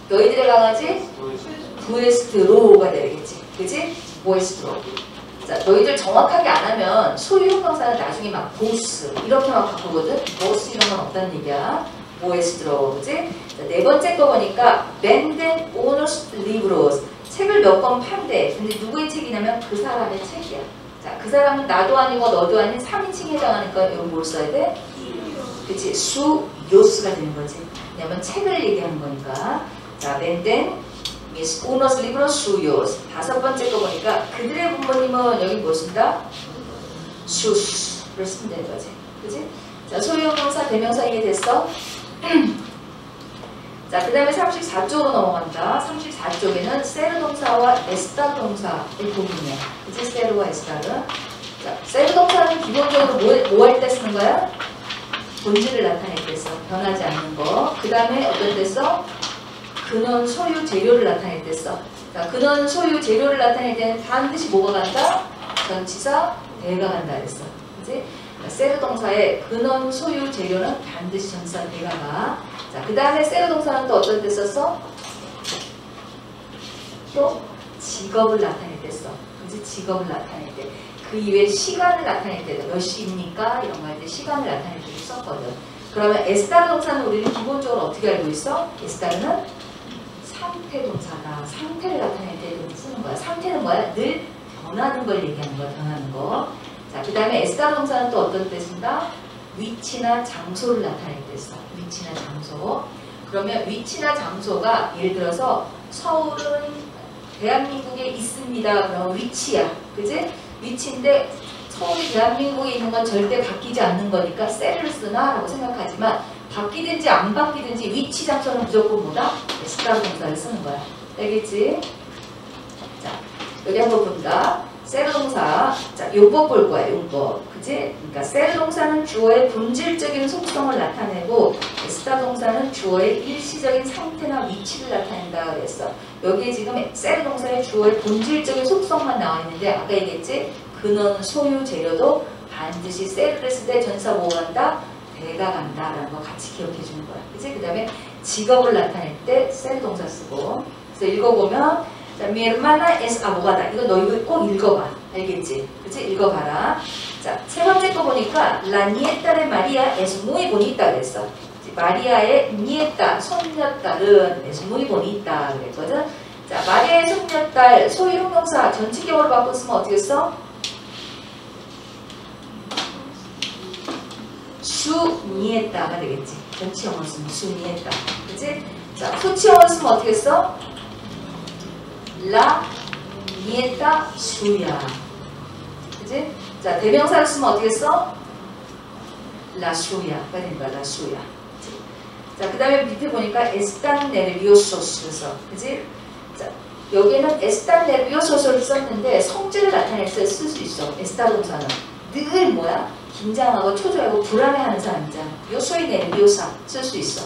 너희들의 강아지? 부에스트로가 되겠지. 그지? 보에스트로. 자, 너희들 정확하게 안 하면 소유 형용사는 나중에 막 보스 이렇게만 바꾸거든. 보스 이런 건 없다는 얘기야. 보에스트로. 그지? 자, 네 번째 거 보니까 Venden unos libros. 책을 몇 권 판대. 근데 누구의 책이냐면 그 사람의 책이야. 자, 그 사람은 나도 아니고 너도 아닌 3인칭에 해당하니까 이건 뭘 써야 돼? 그치? Su, yos가 되는 거지. 왜냐면 책을 얘기하는 거니까. 자, venden mis unos libros. 다섯 번째 거 보니까 그들의 부모님은 여기 뭐 쓴다? sus를 쓰면 되는 거지. 그지? 자, 소유명사, 대명사 이해됐어? 자, 그 다음에 34쪽으로 넘어간다. 34쪽에는 세르 동사와 에스타 동사의 부분이야. 그치? 세르와 에스타를. 자, 세르 동사는 기본적으로 뭐 할때 쓰는 거야? 본질을 나타낼 때 써. 변하지 않는 거. 그 다음에 어떤 때 써? 근원 소유 재료를 나타낼 때 써. 자, 근원 소유 재료를 나타낼 때는 반드시 뭐가 간다? 전치사 대가 간다 그랬어. 그지? 세르 동사의 근원 소유 재료는 반드시 전치사 대가 가. 자, 그 다음에 세르 동사는 또 어떤 때 썼어? 또 직업을 나타낼 때 써. 그지? 직업을 나타낼 때. 그 이외에 시간을 나타낼 때도 몇 시입니까? 이런 거 할 때 시간을 나타낼 때도 썼거든. 그러면 에스타르 동사는 우리는 기본적으로 어떻게 알고 있어? 에스타르는 상태 동사다. 상태를 나타낼 때 쓰는 거야. 상태는 뭐야? 늘 변하는 걸 얘기하는 거야. 변하는 거. 자, 그 다음에 에스타 동사는 또 어떤 때 쓴다? 위치나 장소를 나타낼 때 써. 위치나 장소. 그러면 위치나 장소가 예를 들어서 서울은 대한민국에 있습니다. 그러면 위치야. 그지? 위치인데 서울이 대한민국에 있는 건 절대 바뀌지 않는 거니까 셀을 쓰나? 라고 생각하지만 바뀌든지 안 바뀌든지 위치 장소는 무조건 뭐다? 에스타 동사를 쓰는 거야. 알겠지? 자, 여기 한번 본다. 세르 동사. 자, 용법 볼 거야, 용법. 그지? 그러니까 세르 동사는 주어의 본질적인 속성을 나타내고 에스타 동사는 주어의 일시적인 상태나 위치를 나타낸다 그랬어. 여기에 지금 세르 동사의 주어의 본질적인 속성만 나와 있는데 아까 얘기했지? 근원, 소유, 재료도 반드시 세르를 했을 때 전사 뭐 간다? 대가 간다라는 거 같이 기억해 주는 거야. 그치? 그 다음에 직업을 나타낼 때 세르 동사 쓰고 그래서 읽어보면 자, mi hermana es. 이거 너 이거 꼭 읽어봐. 알겠지? 그치? 읽어봐라. 자, 세 번째 거 보니까 nieta de María es muy bonita 그랬어. 마리아의 니에딸, 손녀딸은 es muy bonita 그랬거든. 자, 마리아의 손녀딸, 소위 형용사 전치격으로 바꿨으면 어떻게 써? 수 니에따가 되겠지. 전치형으로 쓰면 수 니에따. 그치? 자, 후치형으로 쓰면 어떻게 써? 라 니에따 수야. 그치? 자, 대명사를 쓰면 어떻게 써? 라수야가 된다. 라수야. 자, 그 다음에 밑에 보니까 에스탄 네르비오소스에서 그지? 자, 여기는 에스탄 네르비오소스를 썼는데 성질을 나타낼 때 쓸 수 있어. 에스타 동사는 늘 뭐야? 긴장하고 초조하고 불안해하는 사람이잖아. 요소이 네르비오사 쓸 수 있어.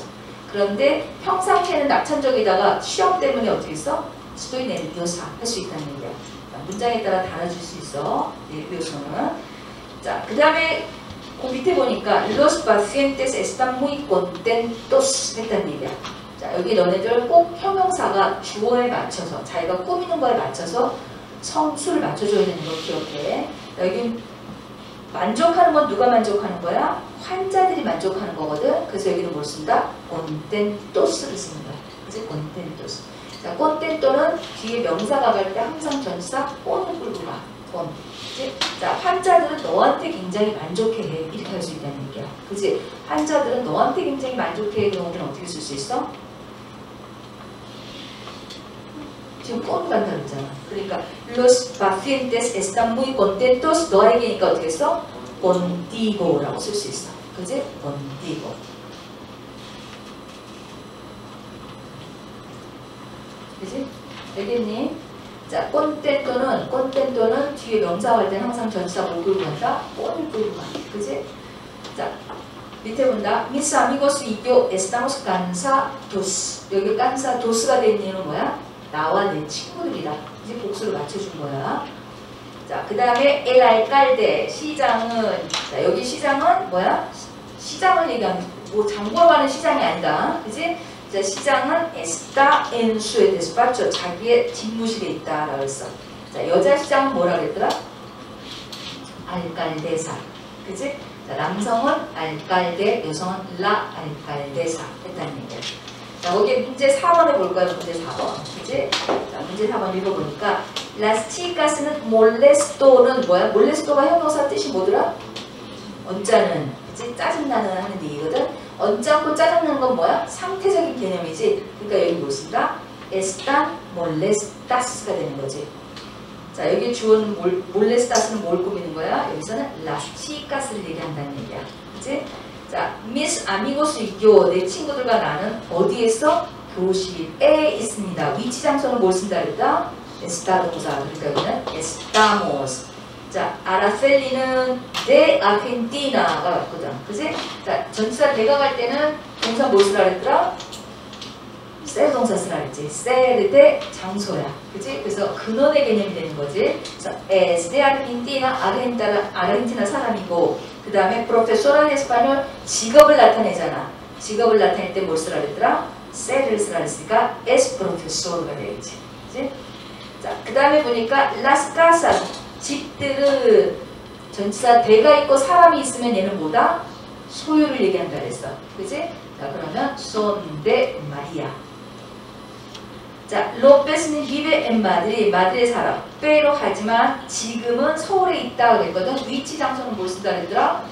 그런데 평상시에는 낙천적이다가 시험 때문에 어떻게 써? 수도이 네르비오사 할 수 있다는 얘기야. 자, 문장에 따라 달라질 수 있어. 네르비오사는. 자, 그 다음에 그 밑에 보니까 los pacientes están muy contentos 했다는 얘기야. 자 여기 너네들 꼭 형용사가 주어에 맞춰서 자기가 꾸미는 거에 맞춰서 성수를 맞춰줘야 되는 거 기억해. 자, 여기 만족하는 건 누가 만족하는 거야? 환자들이 만족하는 거거든. 그래서 여기는 뭘 쓴다? contentos를 쓰는 거야. 그치? contentos. 자, contento는 뒤에 명사가 갈 때 항상 전사 꼰을 끌고 가. 꼰. 그치? 자, 환자들은 너한테 굉장히 만족해. 이렇게 할 수 있다는 얘기야. 그지? 환자들은 너한테 굉장히 만족해. 그런 우리는 어떻게 쓸 수 있어? 지금 꼰 간다 그랬잖아. 그러니까 los pacientes están muy contentos 너에게니까 어떻게 써? contigo라고 쓸 수 있어. 그지? contigo. 그지? 알겠니? 자, 꼰텐토는 꼰텐토는 뒤에 명사 할 때는 항상 전치사 못 끌고 간다. 꼰을 끌고 간다. 그지? 자, 밑에 본다. Mis amigos y yo estamos cansados. 여기 cansados가 된 이유는 뭐야? 나와 내 친구들이다. 이제 복수를 맞춰준 거야. 자, 그 다음에 el alcalde 시장은 자, 여기 시장은 뭐야? 시 장을 얘기하는 뭐 가는 시장이 아니다. 그지? 자, 시장은 está en su despacho. 자기의 집무실에 있다라고 했어. 자, 여자 시장은 뭐라 그랬더라? 알칼데사. 그지? 자, 남성은 알칼데, 여성은 라 알칼데사 했다는 얘기야. 자, 거기에 문제 4번에 볼까요? 문제 4번. 그지? 자, 문제 4번 읽어보니까 chicas는 molesto는 뭐야? molesto가 형용사 뜻이 뭐더라? 언짢은, 그지? 짜증나는 하는 얘기거든. 언짢고 짜증나는 건 뭐야? 상태적인 개념이지. 그러니까 여기 뭐 쓴다? están molestas가 되는 거지. 자, 여기 주어는 몰, molestas는 뭘 꾸미는 거야? 여기서는 chicas를 얘기한다는 얘기야. 그지? 자, mis amigos y yo, 내 친구들과 나는 어디에서? 교실에 있습니다. 위치 장소는 뭘 쓴다 그랬다? está 동사. 그러니까 여기는 estamos. 자, 아라셀리는 데 아르헨티나가 맞거든. 그지? 자, 전치사 내가 갈 때는 동사 뭘 쓰라 그랬더라? 셀 동사 쓰라 그랬지. 셀의 장소야. 그지? 그래서 근원의 개념이 되는 거지. 그래서 es de Argentina, 아르헨티나, 아르헨티나 사람이고 그 다음에 de español 직업을 나타내잖아. 직업을 나타낼 때 뭘 쓰라 그랬더라? 셀을 쓰라 그랬으니까 es profesor가 되겠지. 그지? 자, 그 다음에 보니까 casas 집들은 전치사 대가 있고 사람이 있으면 얘는 뭐다? 소유를 얘기한다 그랬어. 그지? 자, 그러면 son de María. 자, 로페스는 vive en Madrid. 마드리에 살아. 빼로 하지만 지금은 서울에 있다 그랬거든. 위치 장소는 뭘 쓴다 그랬더라?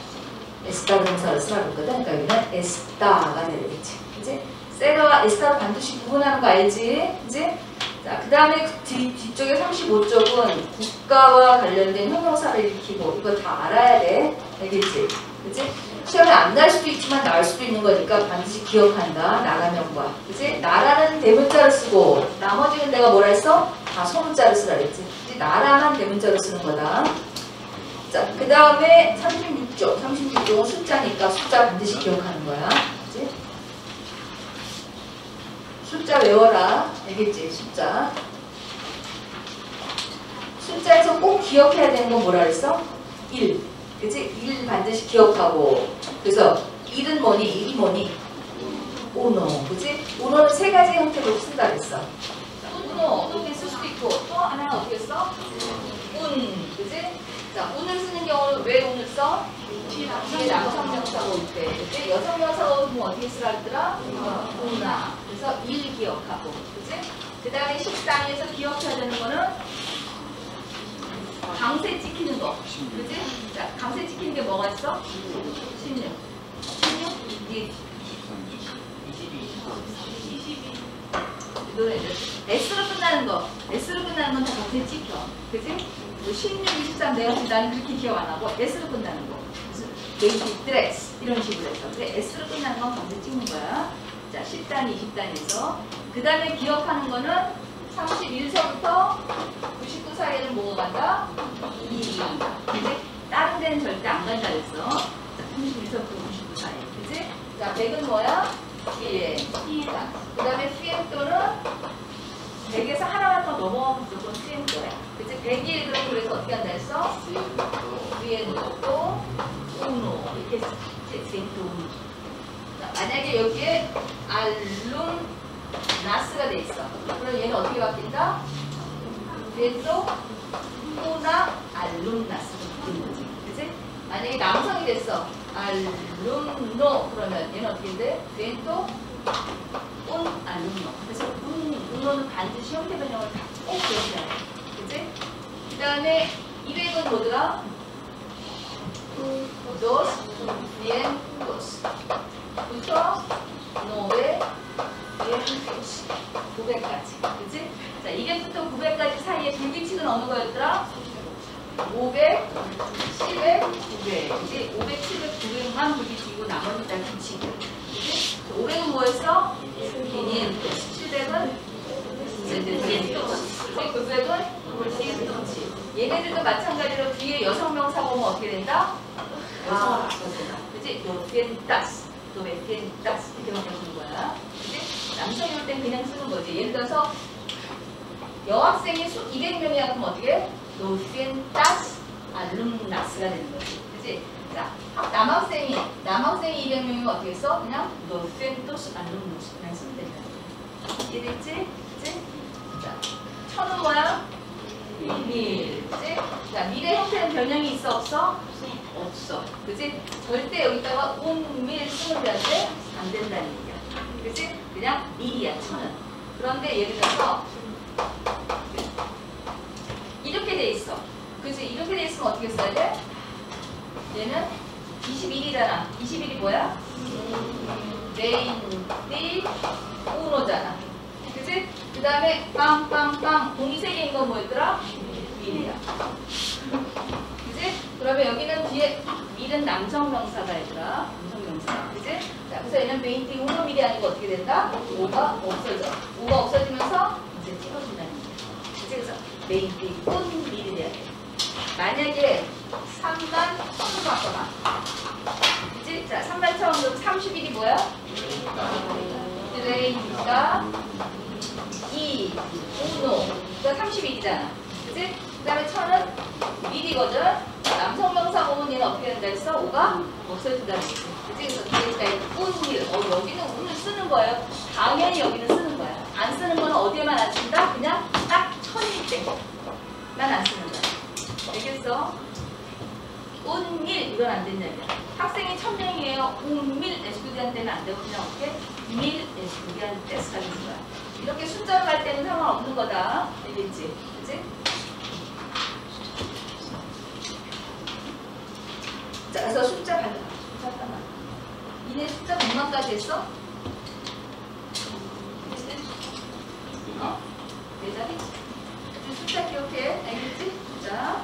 에스타 동사를 쓰라 그랬거든. 그러니까 여기는 에스타가 되겠지. 그지? 세라와 에스타를 반드시 구분하는 거 알지? 그지? 자, 그 다음에 뒤, 뒤쪽에 35쪽은 국가와 관련된 형용사를 익히고 이거 다 알아야 돼. 알겠지? 그치? 시험에 안 날 수도 있지만 나올 수도 있는 거니까 반드시 기억한다. 나라명과. 그치? 나라는 대문자를 쓰고 나머지는 내가 뭐라 했어? 다 소문자를 쓰라 그랬지. 그치? 나라만 대문자로 쓰는 거다. 자, 그 다음에 36쪽. 36쪽은 숫자니까 숫자 반드시 기억하는 거야. 그치? 숫자 외워라. 알겠지? 숫자. 숫자에서 꼭 기억해야 되는 건 뭐라 그랬어? 1. 그치? 1 반드시 기억하고. 그래서 1은 뭐니? 1이 뭐니? 오노. 그치? 오노는 세 가지 형태로 쓴다 그랬어. 오노. 이렇게 쓸 수도 있고. 또 하나 어떻게 써? 운. 그치? 자, 운을 쓰는 경우는 왜 운을 써? 뒤에 남성 명사가 올 때. 그치? 여성 명사가 오면 어떻게 쓰라 했더라? 우나. 그래서 일 기억하고. 그치? 그 다음에 식당에서 기억해야 되는 거는 강세 찍히는 거. 그치? 자, 강세 찍히는 게 뭐가 있어? 16. 16? 이게 원래 S로 끝나는 거, S로 끝나는 건 다 강세 찍혀. 뭐 16, 23 내가 나는 그렇게 기억 안 하고 S로 끝나는 거. Veintitrés 이런 식으로 해서. 근데 S로 끝나는 건 강세 찍는 거야. 자, 10단, 20단에서. 그 다음에 기억하는 거는 31서부터 99 사이에는 뭐가 간다? y가 간다. 근데 다른 데는 절대 안 간다 그랬어. 자, 31서부터 99 사이. 그치? 자, 100은 뭐야? 1. 그 다음에 수행도는 100에서 하나만 더 넘어가면 무조건 수행도야. 그치? 100이 그럼 그래서 어떻게 한다 했어? 수행도, 우노. 이렇게 수행도. 자, 만약에 여기에 알룸 나스가 돼 있어. 그럼 얘는 어떻게 바뀐다? 얘도 호나 알룸나스가 바뀌는 거지. 그치? 만약에 남성이 됐어. 알룸노 그러면 얘는 어떻게 돼? 또온 알룸노. 그래서 운, 운노는 반드시 형태 변형을 다꼭 기억해야 돼. 그치? 그 다음에 200은 뭐더라? dos, bien, dos. 부터 노에 bien, dos. 900까지. 그치? 자, 200부터 900까지 사이에 불규칙은 어느 거였더라? 500, 700, 900. 이제 500, 700, 900만 불규칙이고 나머지 다 규칙. 그치? 500은 뭐였어? 비닐. 700은 비닐. 900은 불규칙. 얘네들도 마찬가지로 뒤에 여성 명사가 오면 어떻게 된다? 여성 명사가 된다. 노펜타스. 노펜타스. 이렇게 바꾸는 거야. 그치? 남성이 올 땐 그냥 쓰는 거지. 예를 들어서 여학생이 수 200명이야 그럼 어떻게? Novecientas alumnas가 되는 거지. 그치? 자, 남학생이, 남학생이 200명이면 어떻게 써? 그냥 novecientos alumnos 그냥 쓰면 된다. 이해됐지? 그치? 자, 천은 뭐야? Mil. 그치? 자, mil의 형태는 변형이 있어, 없어? 없어. 그치? 절대 여기다가 un mil 쓰면 되는데 안 된다는 얘기야. 그치? 그냥 mil이야, 천은. 그런데 예를 들어서 이렇게 돼 있어. 그치? 이렇게 돼 있으면 어떻게 써야 돼? 얘는 21이잖아. 21이 뭐야? Veintiuno잖아. 그치? 그 다음에 빵빵빵 공이 세 개인 건 뭐였더라? Mil이야. 그치? 그러면 여기는 뒤에 밀은 남성 명사가 얘들아. 남성 명사. 그치? 자, 그래서 얘는 메인티 우노 밀이 아니고 어떻게 된다? 오가 없어져. 오가 없어지면서 이제 찍어준다는 얘기야. 그치? 그래서 메인티 운 밀이 돼야 돼. 만약에 3반 처음 바꿔봐. 그치? 자, 3반 처음 그럼 30일이 뭐야? 드레이니까 2, 우노. 그러니까 30일이잖아. 그치? 그 다음에 천은 밀이거든. 남성 명사 오면 얘는 어떻게 된다 했어? 5가 없어진다는 얘기. 그치? 그래서 뒤에 운밀. 어, 여기는 운을 쓰는 거예요. 당연히 여기는 쓰는 거야. 안 쓰는 거는 어디에만 안 쓴다? 그냥 딱 천일 때만 안 쓰는 거야. 알겠어? 운밀 이건 안 된다 이거야. 학생이 천 명이에요. 운밀 에스쿠디한테는 안 되고 그냥 어떻게 밀 에스쿠디한테스 가는 거야. 이렇게 숫자로 갈 때는 상관없는 거다. 알겠지? 그치? 자, 그래서 숫자 발 잠깐만. 니네 숫자 몇만까지 했어? 어? 네 자리? 숫자 기억해. 알겠지? 자,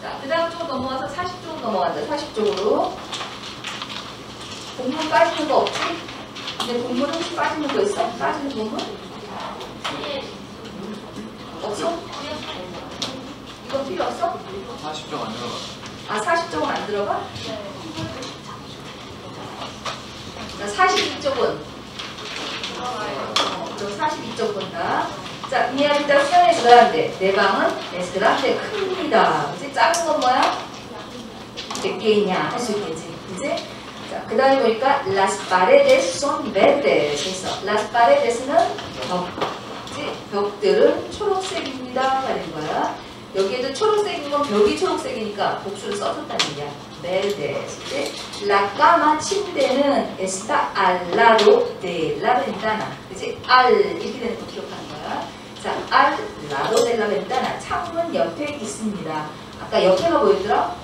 자, 그 다음 쪽으로 넘어가서 40쪽으로 넘어간다. 40쪽으로. 공문 빠지는 거 없지? 근데 공문 혹시 빠지는 거 있어? 빠지는 공문? 없어? 이거 필요 없어? 40점 안 들어가. 아, 40쪽은 안 들어가? 자, 42쪽은? 어, 그럼 42쪽 본다. 자, 때 수영해 주라는데 내 방은 에스드라한테 큽니다. 그치? 작은 건 뭐야? 몇 개이냐 할 수 있겠지. 그치? 자, 그 다음에 보니까 las paredes son verdes 했어. las paredes는 벽. 벽들은 초록색입니다. 하는 거야. 여기에도 초록색인 건 벽이 초록색이니까 복수를 써줬다는 얘기야. 그치? La cama 침대는 está al lado de la ventana. 그치? al 이렇게 되는 거 기억하는 거야. 자, al lado de la ventana. 창문 옆에 있습니다. 아까 옆에가 뭐였더라?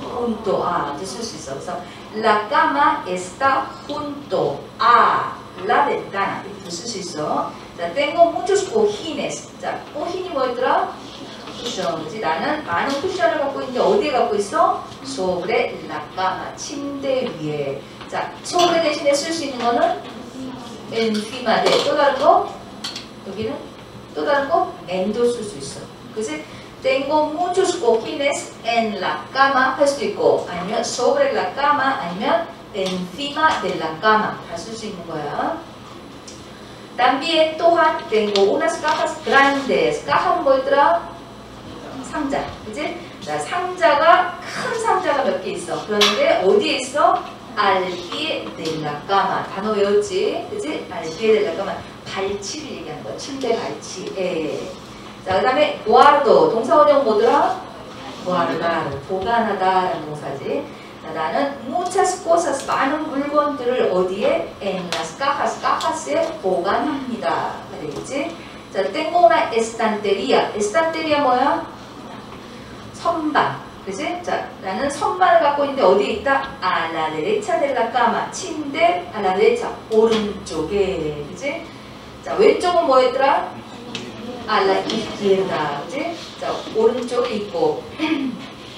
junto a 이제 쓸 수 있어. 그래서 la cama está junto a la ventana 수 있어. 자, tengo muchos cojines. 자, cojin이 뭐였더라? 쿠션. 그지? 나는 많은 쿠션을 갖고 있는데 어디에 갖고 있어? sobre la cama. 침대 위에. 자, sobre 대신에 쓸 수 있는 거는 encima de. 또 다른 거? 여기는? 또 다른 거? en도 쓸 수 있어. 그지? Tengo muchos cojines en la cama 할 수도 있고 아니면 sobre la cama 아니면 encima de la cama 다 쓸 수 있는 거야. También 또한 tengo unas cajas grandes. caja는 뭐였더라? 상자. 그지? 자, 상자가 큰 상자가 몇 개 있어. 그런데 어디에 있어? la cama. 단어 외웠지? 그지? la cama. 발치를 얘기하는 거야. 침대 발치. 예. 자, 그 다음에 guardo. 동사 원형 뭐더라? guardar. 보관하다라는 동사지. 자, 나는 muchas cosas, 많은 물건들을 어디에? en las cajas, cajas에 보관합니다. 되겠지? 자, tengo una estantería. estantería 뭐야? 선반. 그지? 자, 나는 선반을 갖고 있는데 어디에 있다? a la derecha de la cama. 침대 a la derecha. 오른쪽에. 그지? 자, 왼쪽은 뭐였더라? a la izquierda. 그지? 자, 오른쪽에 있고.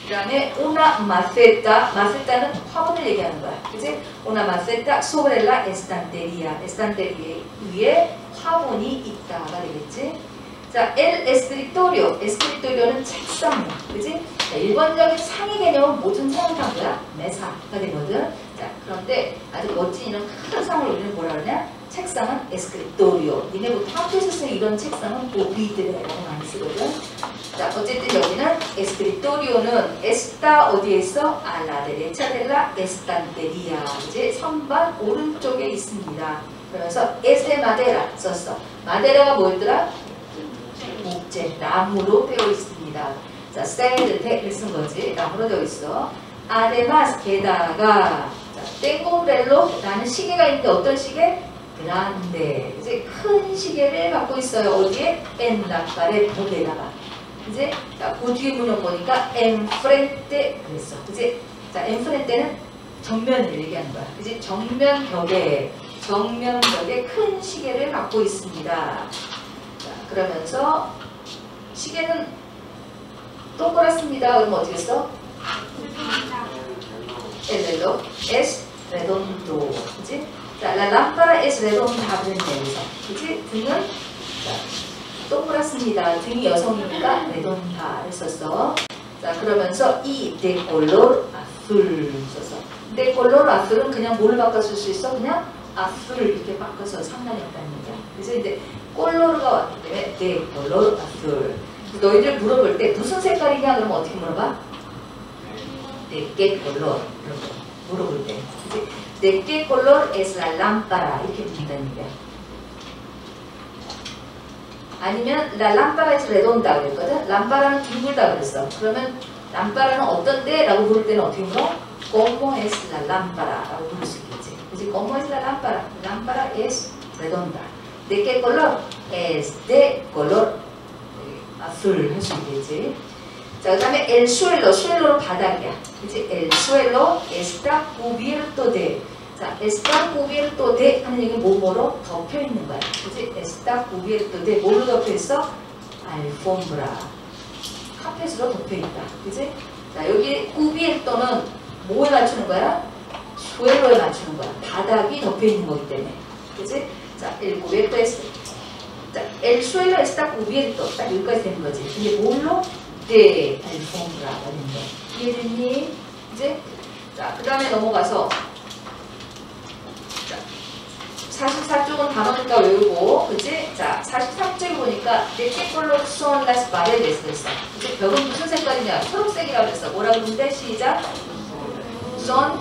그 다음에 una maceta. macetta는 화분을 얘기하는 거야. 그지? una maceta sobre la estantería. estantería 위에 화분이 있다가 되겠지? 자, el escritorio. escritorio는 책상. 그지? 자, 일반적인 상의 개념은 모든 뭐야? 매사가 되거든. 자, 그런데 아주 멋진 이런 큰 상을 우리는 뭐라 그러냐? 책상은 escritorio. 니네 보통 학교에서 쓰는 이런 책상은 보비드라고 많이 쓰거든. 자, 어쨌든 여기는 escritorio는 está 어디에 있어? a la derecha de la estantería. 이제 선반 오른쪽에 있습니다. 그러면서 de madera 썼어. 마데라가 뭐였더라? 목재, 나무로 되어 있습니다. 자, 셀, 대를 쓴 거지. 나무로 되어 있어. además, 게다가, 자, reloj, 나는 시계가 있는데 어떤 시계? Grande. 이제 큰 시계를 갖고 있어요. 어디에? pared, 벽에다가. 이제, 자, 그 뒤에 문을 보니까 enfrente 그랬어. 그지? 자, enfrente는 정면을 얘기하는 거야. 그지? 정면 벽에, 정면 벽에 큰 시계를 갖고 있습니다. 자, 그러면서 시계는 동그랗습니다. 그러면 어떻게 써? Reloj es redondo. 그지? 자, la lámpara es redonda. 그랬네, 여기서. 그지? 등은 자, 동그랗습니다. 등이 여성이니까 redonda를 썼어. 자, 그러면서 이 de color azul de color azul은 그냥 뭘 바꿔 쓸 수 있어? 그냥 azul 이렇게 바꿔서 상관이 없다는 얘기야. 그래서 이제 꼴로르가 왔기 때문에 de color azul. 너희들 물어볼 때 무슨 색깔이냐 그러면 어떻게 물어봐? ¿De qué color? 이렇게 물어볼 때. 그치? ¿De qué color es la lámpara? 이렇게 묻는다는 얘기야. 아니면 la lámpara es redonda 그랬거든? 람파라는 둥글다 그랬어. 그러면 람파라는 어떤데? 라고 물을 때는 어떻게 물어? ¿Cómo es la lámpara? 라고 물을 수 있겠지. 그치? ¿Cómo es la lámpara? lámpara es redonda. ¿De qué color? Es de color azul 할 수 있겠지. 자, 그 다음에 el suelo, suelo는 바닥이야. 그치? el suelo está cubierto de. 자, está cubierto de 하는 얘기는 뭐뭐로 덮여 있는 거야. 그치? está cubierto de. 뭘로 덮여 있어? alfombra. 카펫으로 덮여 있다. 그치? 자, 여기 cubierto는 뭐에 맞추는 거야? suelo에 맞추는 거야. 바닥이 덮여 있는 거기 때문에. 그치? 자, el cubierto es. 자, el suelo está cubierto. 딱 여기까지 되는 거지. 이게 뭘로? 네. 이해됐니? 이제? 자, 그 다음에 넘어가서. 자, 44쪽은 단어니까 외우고, 그치? 자, 43쪽 보니까, 컬러 son las paredes 됐어. 그치? 벽은 무슨 색깔이냐? 초록색이라고 그랬어. 뭐라 그러는데? 시작. son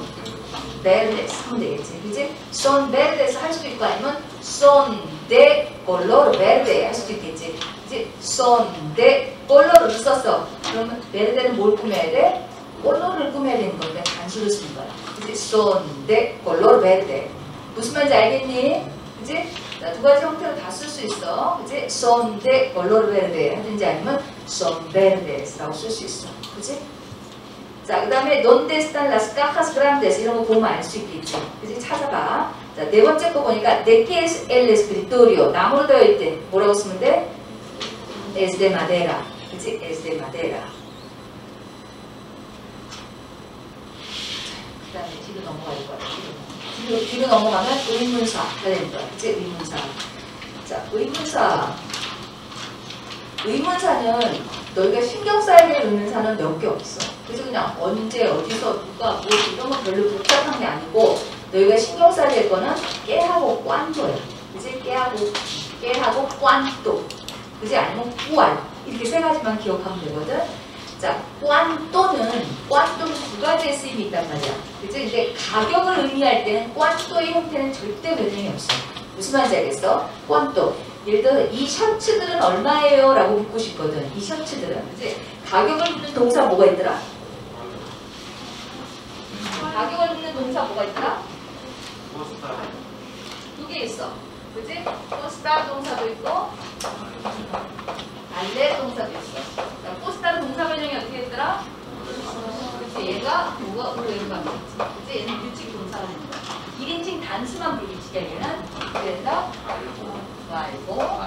verdes 하면 되겠지. 그지? son verdes 할 수도 있고 아니면 de color verde 할 수도 있겠지. Son de color를 썼어. 그러면 베르데는 뭘 꾸며야 돼? color를 꾸며야 되는 건데 단수를 쓰는 거야. son de color verde. 무슨 말인지 알겠니? 자, 두 가지 형태로 다 쓸 수 있어. son de color verde 하든지 아니면 verdes라고 쓸 수 있어. 그지? 자, 그 다음에 están las cajas grandes 이런 거 보면 알 수 있겠지. 그지? 찾아봐. 자, 네 번째 거 보니까 es el escritorio? 나무로 되어 있대. 뭐라고 쓰면 돼? Es de madera. 그지? es de madera. 그 다음에 뒤로 넘어갈 거야. 뒤로, 뒤로, 뒤로 넘어가면 의문사가 되는 거야. 그치? 의문사. 자, 의문사. 의문사는 너희가 신경 써야 될 의문사는 몇 개 없어. 그래서 그냥 언제, 어디서, 누가, 뭐 이런 거 별로 복잡한 게 아니고 너희가 신경 써야 될 거는 깨하고 꽌도야. 그치? 깨하고, 깨하고 꽌도. 그지? 아니면 꾸알. 이렇게 세 가지만 기억하면 되거든. 자, 꽌 또는 꽌 또는 두 가지의 쓰임이 있단 말이야. 그치? 근데 가격을 의미할 때는 꽌 또의 형태는 절대 변형이 없어. 무슨 말인지 알겠어? 꽌 또. 예를 들어 이 셔츠들은 얼마예요? 라고 묻고 싶거든. 이 셔츠들은. 그치? 가격을 묻는 동사 뭐가 있더라? 가격을 묻는 동사 뭐가 있더라? 두 개 있어. 그지? 포스타 동사도 있고 알레 동사도 있어. 자, 포스타는 동사 변형이 어떻게 했더라? 그치? 얘가 뭐가 얘가 되겠지. 그치? 얘는 규칙 동사가 되는 거야. 1인칭 단수만 불규칙이야 얘는. 그래서 말고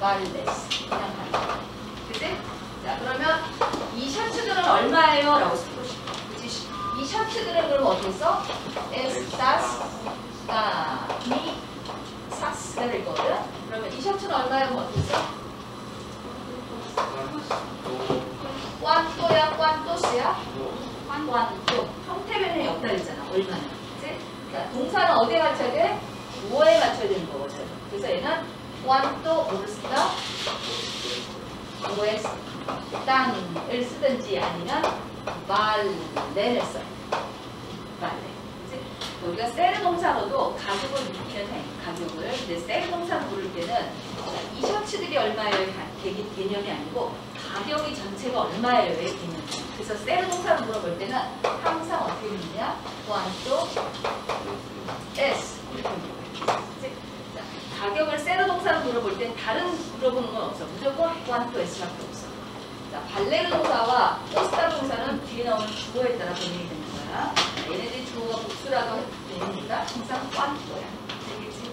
말레스 그냥 가는. 그치? 자 그러면 이 셔츠들은 얼마예요? 라고 쓰고 싶어. 그치? 이 셔츠들은 그럼 어떻게 써? 에스타스 까미 사스가 될 거거든? 그러면 이 셔츠는 얼마예요? 뭐 어떻게 써? 꽌또야 꽌또스야? 꽌또 형태 변형이 없다 그랬잖아 얼마나 그치? 자, 동사는 어디에 맞춰야 돼? 주어에 맞춰야 되는 거거든 그래서 얘는 꽌또 오르스다 뭐에 땅을 쓰든지 아니면 말레를 써요 말레? 우리가 세르 동사로도 가격을 묻기는 해 가격을. 근데 세르 동사를 부를 때는 자, 이 셔츠들이 얼마예요? 가- 개- 개념이 아니고 가격이 전체가 얼마예요의 개념이에요 그래서 세르 동사를 물어볼 때는 항상 어떻게 묻냐? 꽌또 S 이렇게? 자, 가격을 세르 동사로 물어볼 땐 다른 물어보는 건 없어. 무조건 꽌또 S밖에 없어. 자, 발레르 동사와 포스타 동사는 뒤에 나오는 주어에 따라 변형이 되는 거야. 자, 얘네들이 주어가 복수라고 되니까 항상 꽌또야. 알겠지?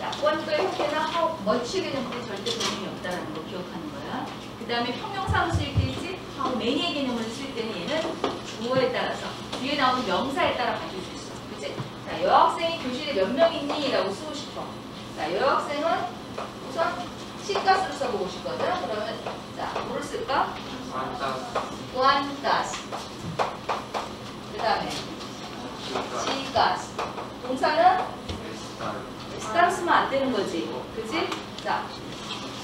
자, 꽌또의 형태는 how much의 개념도 절대 변형이 없다는 거 기억하는 거야. 그 다음에 평형사로 쓸 때이지 how many의 개념을 쓸 때는 얘는 주어에 따라서 뒤에 나오는 명사에 따라 바뀔 수 있어. 그치? 자, 여학생이 교실에 몇 명 있니? 라고 쓰고 싶어. 자, 여학생은 우선 시가스를 써보고 싶거든. 그러면 자, 뭐를 쓸까? Cuantas. 그 다음에 시가스. 동사는 쓰면 안 되는 거지. 그지? 자,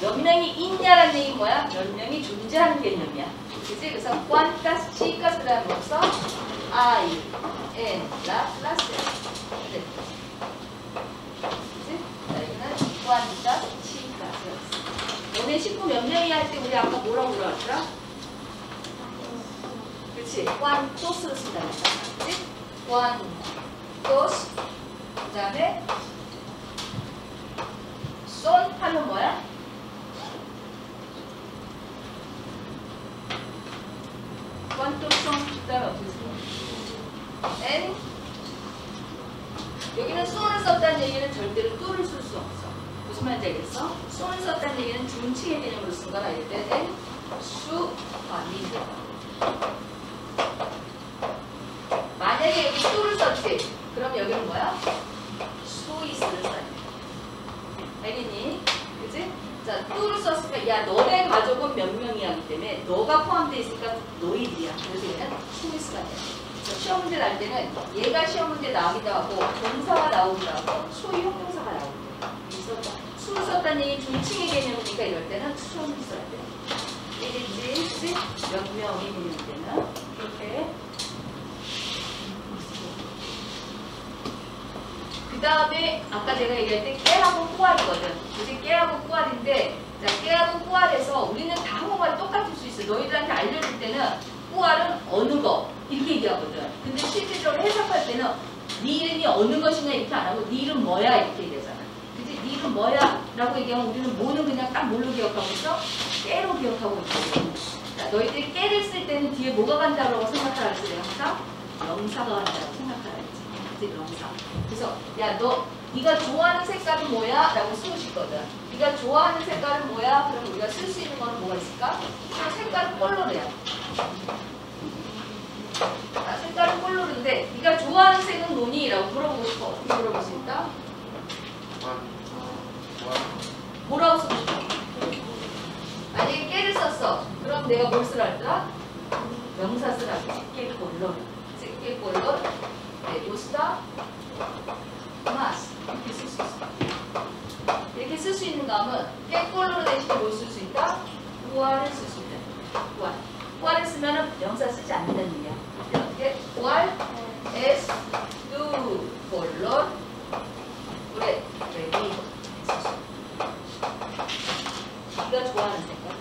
몇 명이 있냐라는 얘기 뭐야? 몇 명이 존재하는 개념이야. 그지? 그래서 그 다음에 뭐 써? I, N, la clase. 그지? 자, 여기는 cuantas chicas. 너네 식구 몇 명이야 할때 우리 아까 뭐라고 그러더라? 그치? cuantos를 쓴다 그랬잖아. 그치? cuantos 그 다음에 son 하면 뭐야? cuantos son 그 다음에 어떻게 써? n 여기는 son을 썼다는 얘기는 절대로 to를 쓸수 없어. 무슨 말인지 알겠어? son을 썼다는 얘기는 중칭의 개념으로 쓴 거라 이럴 때 n 수, 아, 미드. 만약에 여기 수를 썼지 그럼 여기는 뭐야? 수이스를 써야 돼 알겠니? 그지? 자, 뚜를 썼으니까 야 너네 가족은 몇 명이야 하기 때문에 너가 포함되어 있으니까 너희들이야 그래서 얘는 수이스가 돼 시험 문제 날 때는 얘가 시험 문제 나오기도 하고 동사가 나오기도 하고 소위 형용사가 나오기도 해 그래서 수를 썼다는 얘기 중칭의 개념이니까 이럴 때는 수를 써야 돼 이겠지? 그지? 몇 명이 되는 때는 그그 다음에 아까 내가 얘기할 때 깨하고 꾸알이거든. 그지 깨하고 꾸알인데 자 깨하고 꾸알에서 우리는 다 한국말이 똑같을 수 있어. 너희들한테 알려줄 때는 꾸알은 어느 거 이렇게 얘기하거든. 근데 실질적으로 해석할 때는 네 이름이 어느 것이냐 이렇게 안 하고 네 이름 뭐야 이렇게 얘기하잖아. 그지? 네 이름 뭐야? 라고 얘기하면 우리는 뭐는 그냥 딱 뭘로 기억하고 있어? 깨로 기억하고 있거든. 자, 너희들이 깨를 쓸 때는 뒤에 뭐가 간다고 생각하라 그랬어 항상? 명사가 간다고 생각하라 했지. 그치? 명사. 그래서 야 너 네가 좋아하는 색깔은 뭐야? 라고 쓰고 싶거든. 네가 좋아하는 색깔은 뭐야? 그럼 우리가 쓸 수 있는 거는 뭐가 있을까? 그 색깔은 꼴로래요. 자, 색깔은 꼴로인데 네가 좋아하는 색은 뭐니? 라고 물어보고 싶어. 어떻게 있다? 뭐라고 쓰고 싶어? 만약에 깨를 썼어. 그럼 내가 뭘 쓰라 했더라? 명사 쓰라고. 깨꼴로. 깨꼴로. 네, 요스다. 마스. 이렇게 쓸 수 있어. 이렇게 쓸 수 있는 감은 깨꼴로 대신에 뭘 쓸 수 있다? 우알을 쓸 수 있다. 우알. 우알을 쓰면은 명사 쓰지 않는다는 얘기야. 어떻게? 우알, es, tu, color, 그래, ready. 네가 좋아하는 색깔.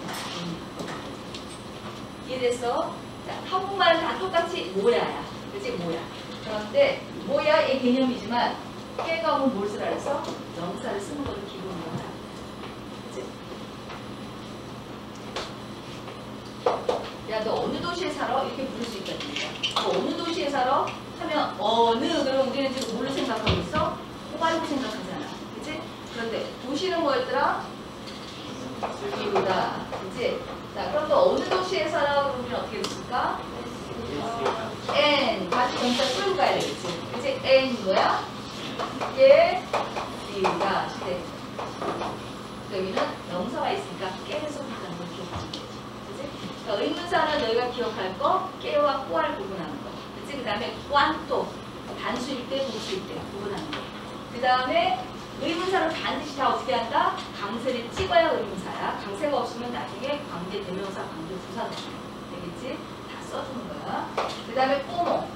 이래서 자, 한국말은 다 똑같이 모야야. 그치? 모야. 그런데 모야의 개념이지만 깨가 오면 뭘 쓰라 그래서 명사를 쓰는 거를 기본으로 하라. 야, 너 어느 도시에 살아? 이렇게 물을 수 있다는 얘기야. 너 어느 도시에 살아? 하면 어느 그럼 우리는 지금 뭘 생각하고 있어? 호발로 생각하잖아. 그치? 그런데 도시는 뭐였더라? 비우다. 그치? 자, 그럼 너 어느 도시에 살아? 그러면 어떻게 됐을까? N. 다시 정사 끌고 가야 되겠지. 그치? N 뭐야? 이게 비우다. 시대. 여기는 명사가 있으니까 깨에서 한다는 걸 기억하면 되지. 그치? 그러니까 의문사는 너희가 기억할 거, 깨와 꼬알 구분하는 거. 그치? 그 다음에 꽌또. 단수일 때, 동수일 때 구분하는 거. 그 다음에 의문사는 반드시 다 어떻게 한다? 강세를 찍어야 의문사야. 강세가 없으면 나중에 관계 대명사, 관계 부사가 되겠지? 다 써주는 거야. 그 다음에 꼬모.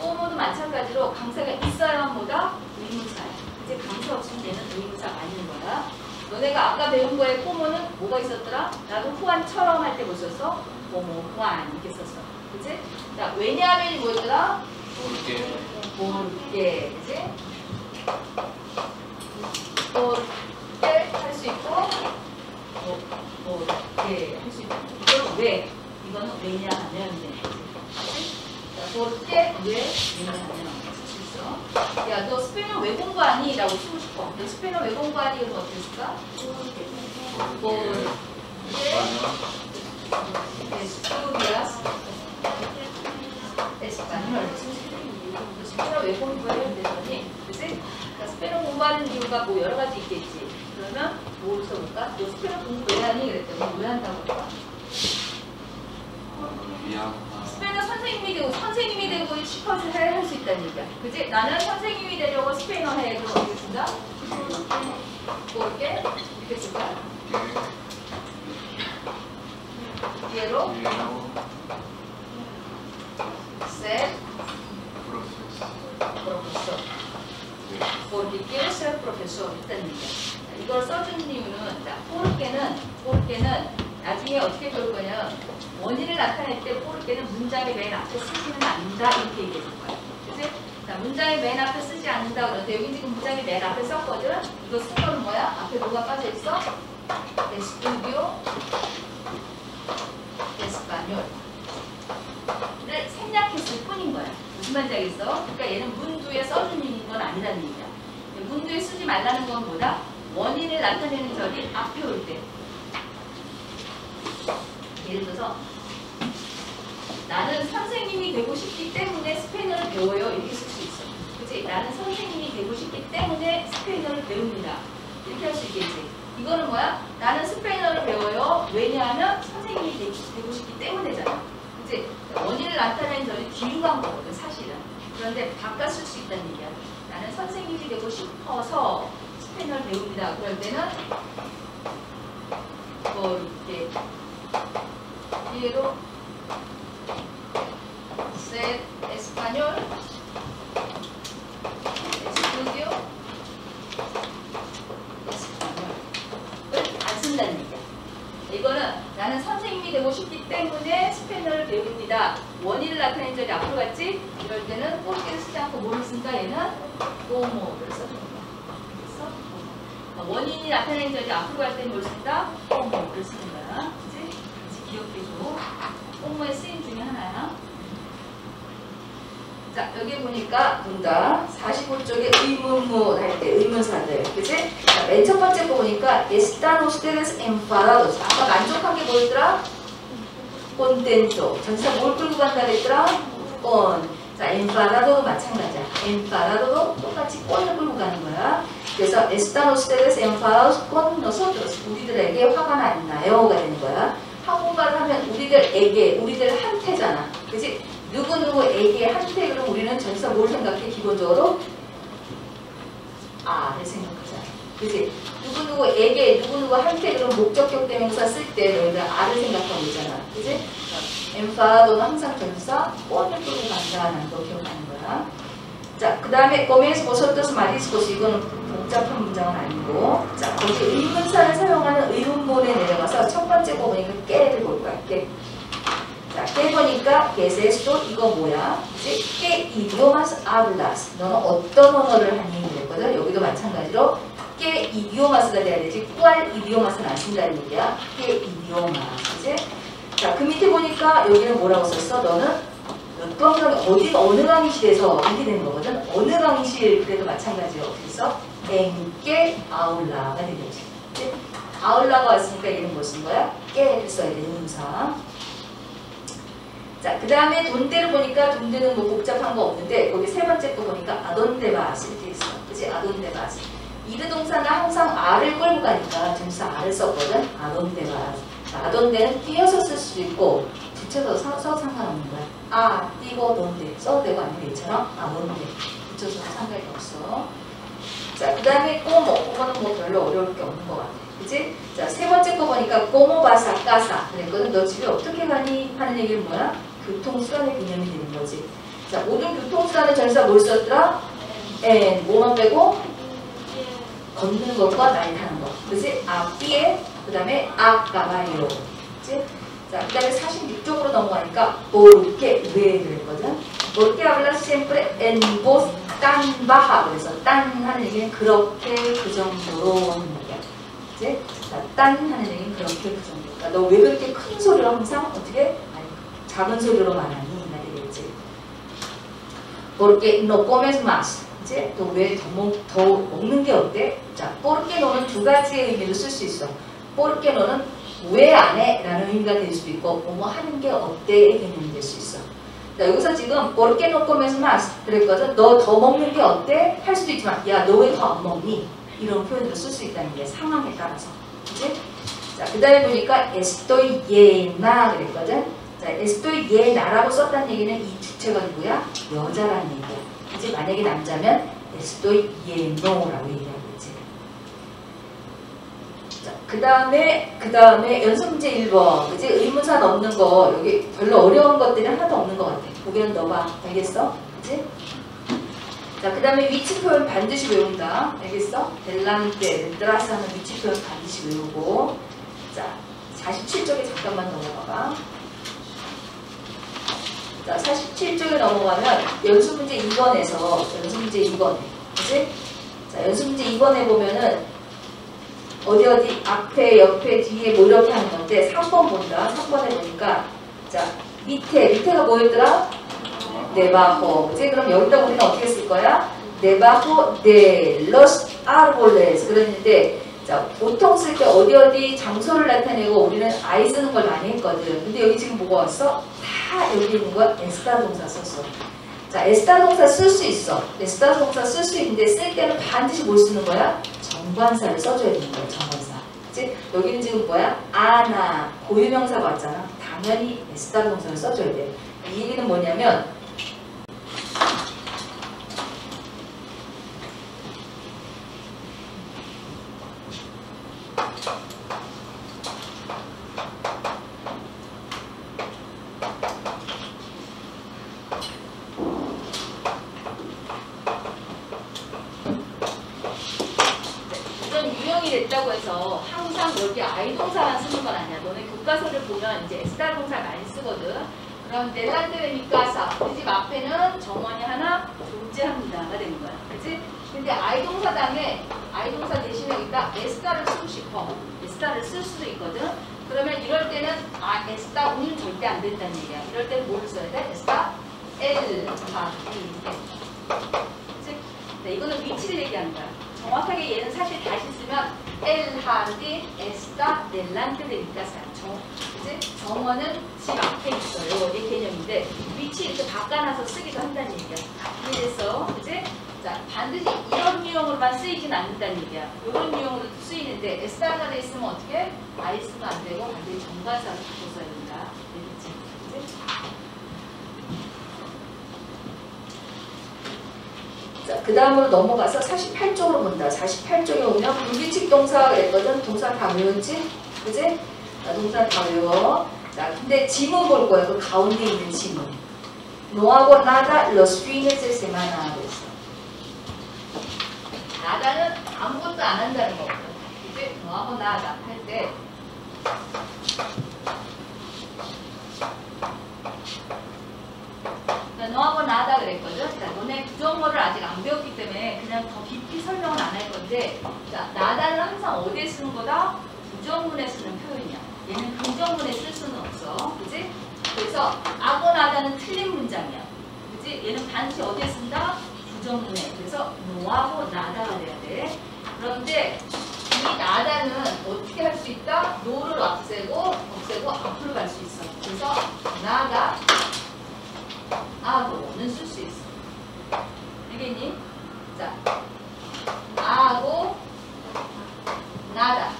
꼬모도 마찬가지로 강세가 있어야만 뭐다? 의문사야. 이제 강세 없으면 얘는 의문사가 아닌 거야. 너네가 아까 배운 거에 꼬모는 뭐가 있었더라? 나도 후안처럼 할 때 뭐 썼어? 꼬모, 후안 이렇게 썼어. 그치? 자, 왜냐하면이 뭐였더라? 모르게, 그치? 모르게 할수 있고, 뭐, 모르게 할수 있고. 이건 왜? 왜냐 하면 돼. 그치? 자, 모르게 왜? 왜냐 하면 쓸수 있어. 야, 너 스페인어 왜 공부하니? 라고 쓰고 싶어. 너 스페인어 왜 공부하니? 그럼 어떻게 쓸까? 모르게 estudias español. 스페인어 왜 공부해야 되더니, 그치? 그러니까 스페인어 공부하는 이유가 뭐 여러 가지 있겠지. 그러면 뭘 써볼까? 너 스페인어 공부 왜 하니? 그랬더니 왜 한다고 할까? 스페인어 선생님이 되고 선생님이 되고 싶어서 할 수 있다는 얘기야. 그지? 나는 선생님이 되려고 스페인어 해도 어떻게 쓴다? 볼게 이렇게 쓸까? 뒤로 ser profesor. Porque quiero ser profesor. 일단 얘기야. 이걸 써준 이유는 자, 포르케는 포르케는 나중에 어떻게 배울 거냐 원인을 나타낼 때 포르케는 문장의 맨 앞에 쓰지는 않는다 이렇게 얘기해 줄 거야. 그치? 자, 문장의 맨 앞에 쓰지 않는다 그러는데 여기 지금 문장의 맨 앞에 썼거든. 이거 쓴 거는 뭐야? 앞에 뭐가 빠져 있어? 에스투디오 에스파뇰. 를 생략했을 뿐인 거야. 무슨 말인지 알겠어? 그러니까 얘는 문두에 써주는 건 아니라는 얘기야. 문두에 쓰지 말라는 건 뭐다? 원인을 나타내는 절이 앞에 올 때. 예를 들어서 나는 선생님이 되고 싶기 때문에 스페인어를 배워요. 이렇게 쓸 수 있어. 그치? 나는 선생님이 되고 싶기 때문에 스페인어를 배웁니다. 이렇게 할 수 있겠지. 이거는 뭐야? 나는 스페인어를 배워요. 왜냐하면 선생님이 되고 싶기 때문에잖아. 그치? 원인을 절이 뒤로 간 거거든, 사실은. 그런데 바꿔 쓸 수 있다는 얘기야. 나는 선생님이 되고 싶어서 스페인어를 배웁니다. 그럴 때는 뭐 이렇게 quiero ser español 외우고 싶기 때문에 스페인어를 배웁니다. 원인을 나타낸 절이 앞으로 갔지? 이럴 때는 꼬르게를 쓰지 않고 뭐를 쓴다? 얘는 꼬모를 거야. 그래서. 원인이 나타낸 절이 앞으로 갈 때는 뭘 쓴다? 꼬모를 쓰는 거야. 같이 기억해줘. 꼬모의 쓰임 중에 하나야. 자, 여기 보니까 본다. 45쪽에 의문문 할 때 의문사들. 그치? 자, 맨 첫 번째 거 보니까 están ustedes enfadados. 아까 만족한 게 뭐였더라? contento. 전치사 뭘 끌고 간다 그랬더라? con. 자, enfadado도 마찬가지야. enfadado도 똑같이 con을 끌고 가는 거야. 그래서 están ustedes enfadados con nosotros. 우리들에게 화가 났나요?가 되는 거야. 한국말을 하면 우리들에게, 우리들한테잖아. 그치? 누구누구에게 한테 그럼 우리는 전치사 뭘 생각해? 기본적으로 아를 생각하잖아. 그치? 누구누구에게 누구누구한테 그럼 목적격 대명사 쓸 때 너희들 아를 생각하고 있잖아. 그치? 엠파도는 항상 전치사 뻔을 끌고 간다는 거 기억하는 거야. 자, 그 다음에 꼬메스 보소토스 마디스코스 이거는 복잡한 문장은 아니고 자, 거기 의문사를 사용하는 의문문에 내려가서 첫 번째 거 보니까 깨를 볼 거야. 깨. 자, 깨 보니까 게세스도 이거 뭐야? 이제 깨 이디오마스 아블라스. 너는 어떤 언어를 하니? 그랬거든. 여기도 마찬가지로 깨 이디오마스가 돼야 되지. 꾸알 이디오마스는 안 쓴다는 얘기야. 깨 이디오마스. 이제 자, 그 밑에 보니까 여기는 뭐라고 썼어? 너는 몇번 강의, 어디, 어느 강의실에서 이렇게 되는 거거든? 어느 강의실 그래도 마찬가지로 써? 엥깨 아울라가 되겠지. 이제 아울라가 왔으니까 얘는 뭐쓴 거야? 깨를 써야 되는 의사. 자, 그 다음에 돈대를 보니까 돈대는 뭐 복잡한 거 없는데 거기 세 번째 거 보니까 아돈데바스 이렇게 있어. 그치? 아돈데바스. 이르 동사는 항상 아를 끌고 가니까 전사 아를 썼거든? 아돈데바스. 자, 아돈데는 띄어서 쓸 수도 있고 붙여서 써서 상관없는 거야. 아, 띄고 돈데 써도 되고 아니면 얘처럼 아돈데 붙여서 상관이 없어. 자, 그 다음에 꼬모. 꼬모는 뭐 별로 어려울 게 없는 것 같아. 그치? 자, 세 번째 거 보니까 꼬모바사 까사 그랬거든. 너 집에 어떻게 가니? 하는 얘기는 뭐야? 교통수단의 개념이 되는 거지. 자, 모든 교통수단의 전사 뭘 썼더라? 엔, 뭐만 빼고? 걷는 것과 날 타는 것. 그치? 앞뒤에, 그 다음에 아까바이로. 그치? 자, 그 다음에 46쪽으로 넘어가니까 porque 왜 그랬거든? porque hablas siempre en voz tan baja. 그래서 딴 하는 얘기는 그렇게 그 정도로 하는 얘기야. 자, 딴 하는 얘기는 그렇게 그 정도. 그러니까 너 왜 그렇게 큰 소리로 항상 어떻게? 작은 소리로 말하니? 나 되겠지. porque no comes más. 이제 또왜더 더 먹는 게 어때? 자, porque no는 두 가지의 의미로 쓸 수 있어. porque no는 왜 안 해? 라는 의미가 될 수도 있고 뭐뭐 하는 게 어때의 개념이 될 수 있어. 자, 여기서 지금 porque no comes más 그랬거든. 너 더 먹는 게 어때? 할 수도 있지만 야, 너 왜 더 안 먹니? 이런 표현으로 쓸 수 있다는 게 상황에 따라서. 그치? 자, 그 다음에 보니까 estoy llena 그랬거든. 자, estoy llena라고 썼다는 얘기는 이 누구야? 여자라는 얘기야. 이제 만약에 남자면 estoy lleno라고 얘기하겠지. 자, 그 다음에 그 다음에 연습 문제 1번. 그지? 의문사 넣는 거 여기 별로 어려운 것들이 하나도 없는 것 같아. 고개는 넣어봐. 알겠어? 그지? 자, 그 다음에 위치 표현 반드시 외운다. 알겠어? 델란테, 렌드라스 하는 위치 표현 반드시 외우고. 자, 47쪽에 잠깐만 넘어가봐. 자, 47쪽에 넘어가면 연습 문제 2번에서 연습 문제 2번에. 그지? 자, 연습 문제 2번에 보면은 어디 어디 앞에 옆에 뒤에 뭐 이렇게 하는 건데 3번 본다. 3번에 보니까 자, 밑에 밑에가 뭐였더라? 네바호. 그지? 그럼 여기다 우리는 어떻게 쓸 거야? 네바호 데 러스 아르볼레스 그랬는데 자, 보통 쓸 때 어디 어디 장소를 나타내고 우리는 아이 쓰는 걸 많이 했거든. 근데 여기 지금 뭐가 왔어? 다 여기 있는 거 에스타 동사 썼어. 자, 에스타 동사 쓸 수 있어. 에스타 동사 쓸 수 있는데 쓸 때는 반드시 뭘 쓰는 거야? 정관사를 써줘야 되는 거야, 정관사. 그치? 여기는 지금 뭐야? 아나, 고유명사가 왔잖아. 당연히 에스타 동사를 써줘야 돼. 이 얘기는 뭐냐면 이런 유형이 지정이 됐다고 해서 항상 여기 아이 동사만 쓰는 건 아니야. 너네 교과서를 보면 이제 에스타 동사 많이 쓰거든. 미카사 우리 집 앞에는 정원이 하나 존재합니다가 되는 거야. 그치? 근데 아이 동사 다음에 아이 동사 대신에 여기다 에스타를 쓰고 싶어. 에스타를 쓸 수도 있거든. 그러면 이럴 때는 아 에스타 오늘 절대 안 된다는 얘기야. 이럴 때는 뭘 써야 돼? 에스타 엘 하, 이, 그치? 네, 이거는 위치를 얘기하는 거야. 정확하게 얘는 사실 다시 쓰면 엘 하디 에스타 넬란드 데니까사 정, 그치? 정원은 집 앞에 있어요. 이 개념인데 위치 이렇게 바꿔놔서 쓰기도 한다는 얘기야. 이래서 그치? 자 반드시 이런 유형으로만 쓰이진 않는다는 얘기야. 이런 유형으로도 쓰이는데 에스타가 돼 있으면 어떻게? 아예 쓰면 안 되고 반드시 정관사를 바꿔 써야 된다. 알겠지? 자, 그 다음으로 넘어가서 48쪽으로 본다. 48쪽에 오면 불규칙 동사가 그랬거든. 동사 다 외웠지? 그지? 자, 동사 다 외워. 자, 근데 지문 볼 거야. 그 가운데 있는 지문. 노하고 나다 los fines de semana 그랬어. 나다는 아무것도 안 한다는 거거든. 이제 너하고 나다 할 때 자, No hago nada 그랬거든. 자, 너네 부정어를 아직 안 배웠기 때문에 그냥 더 깊이 설명은 안 할 건데 자, nada는 항상 어디에 쓰는 거다? 부정문에 쓰는 표현이야. 얘는 긍정문에 쓸 수는 없어. 그지? 그래서 hago nada는 틀린 문장이야. 그지? 얘는 반드시 어디에 쓴다? 부정문에. 그래서 no hago nada가 돼야 돼. 그런데 이 nada는 어떻게 할 수 있다? no를 없애고 없애고 앞으로 갈 수 있어. 그래서 nada hago는 쓸 수 있어. 알겠니? 자, hago nada.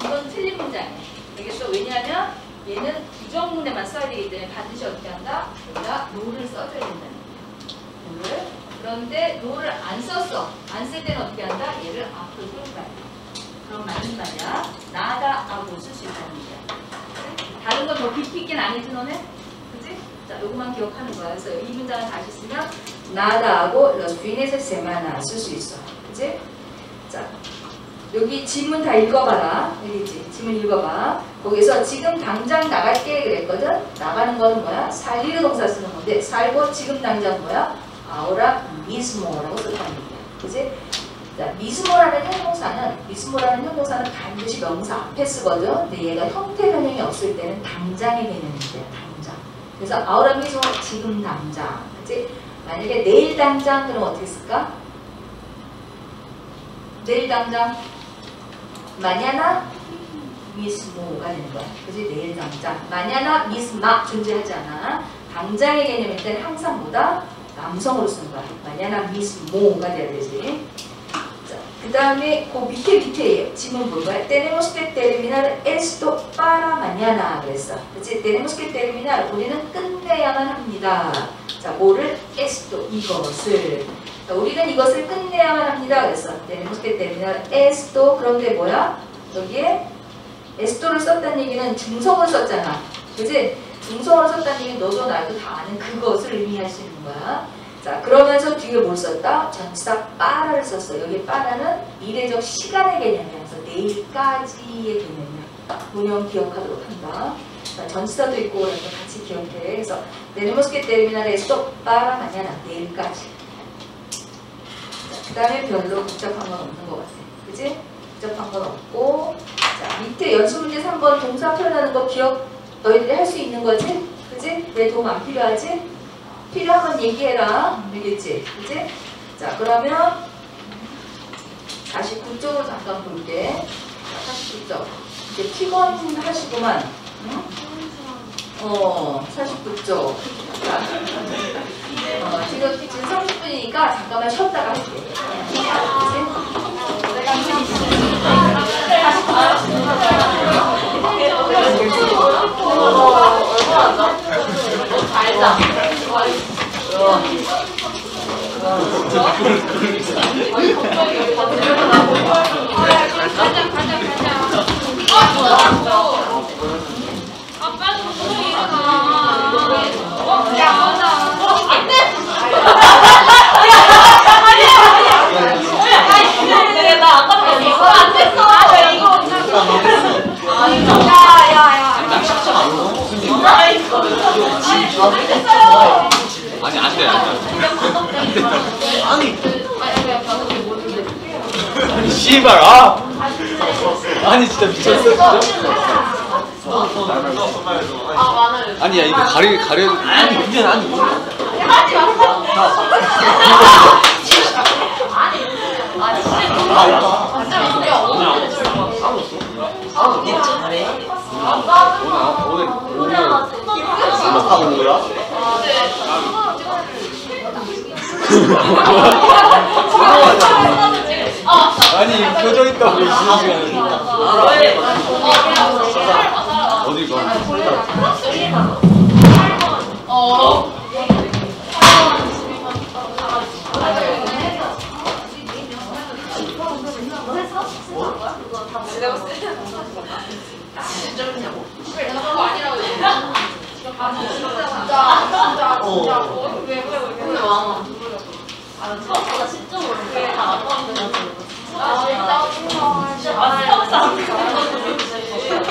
이건 틀린 문장이야. 알겠어? 왜냐하면 얘는 부정문에만 써야 되기 때문에 반드시 어떻게 한다? 여기다 no를 써줘야 된다는 거야. no를. 그런데 no를 안 썼어. 안 쓸 때는 어떻게 한다? 얘를 앞으로 끌고 가야 돼. 그럼 맞는 말이야. 나다 하고 쓸 수 있다는. 그치? 다른 건더 깊이 있긴 아니지 너네? 그치? 자, 요것만 기억하는 거야. 그래서 이 문장을 다시 쓰면 나다하고 los fines de semana 쓸 수 있어. 그지? 자, 여기 지문 다 읽어봐라. 여기지. 지문 읽어봐. 거기서 지금 당장 나갈게 그랬거든? 나가는 거는 뭐야? 살리는 동사 쓰는 건데 살고 지금 당장 뭐야? 아우라 미스모라고 썼다는 얘기야. 그지? 자, 미스모라는 형용사는 미스모라는 형용사는 반드시 명사 앞에 쓰거든. 근데 얘가 형태 변형이 없을 때는 당장의 개념인데 당장. 그래서 아우라 미스모 지금 당장. 그지? 만약에 내일 당장 그럼 어떻게 쓸까? 내일 당장 마냐나 미스모가 되는 거야. 그지? 내일 당장. 마냐나 미스마 존재하지 않아. 당장의 개념일 때는 항상 보다 남성으로 쓰는 거야. 마냐나 미스모가 돼야 되지. 자, 그 다음에 그 밑에 밑에 지문 볼 거야. Tenemos que terminar esto para mañana 그랬어. 그치? Tenemos que terminar. 우리는 끝내야만 합니다. 자, 뭐를? esto 이것을. 자, 우리는 이것을 끝내야만 합니다. Tenemos que terminar esto. 그런데 뭐야? 여기에 esto를 썼다는 얘기는 중성을 썼잖아. 그지? 중성을 썼다는 얘기는 너도 나도 다 아는 그것을 있는 거야. 자, 그러면서 뒤에 뭘 썼다? 전치사 빠라를 썼어. 여기 빠라는 미래적 시간의 개념이야. 그래서 내일까지의 개념이야. 운영 기억하도록 한다. 자, 전치사도 있고 그래서 같이 기억해. 그래서 que terminar esto para mañana. 내일까지. 그 다음에 별로 복잡한 건 없는 것 같아. 그지? 복잡한 건 없고. 자, 밑에 연습 문제 3번 동사 표현하는 거 기억 너희들이 할 수 있는 거지? 그지? 왜 도움 안 필요하지? 필요하면 얘기해라. 알겠지? 그지? 자, 그러면 49쪽으로 잠깐 볼게. 자, 49쪽. 이제 피곤 하시구만. 응? 어, 49쪽. 자, 어, 지금, 지금 30분이니까 잠깐만 쉬었다가 할게. 가자 가자 가자. 아, 아니 씨발 아! 아니 진짜 미쳤어 진짜. 아 많아요. 아니 야 이거 가리 가려 아니 문제 아니 하지 마. 아니 진짜 너무 진짜 근데 오늘 오늘 오늘 하고 뭐야? 아니 표정 있다고 이 시간에 어디 가? 어. 아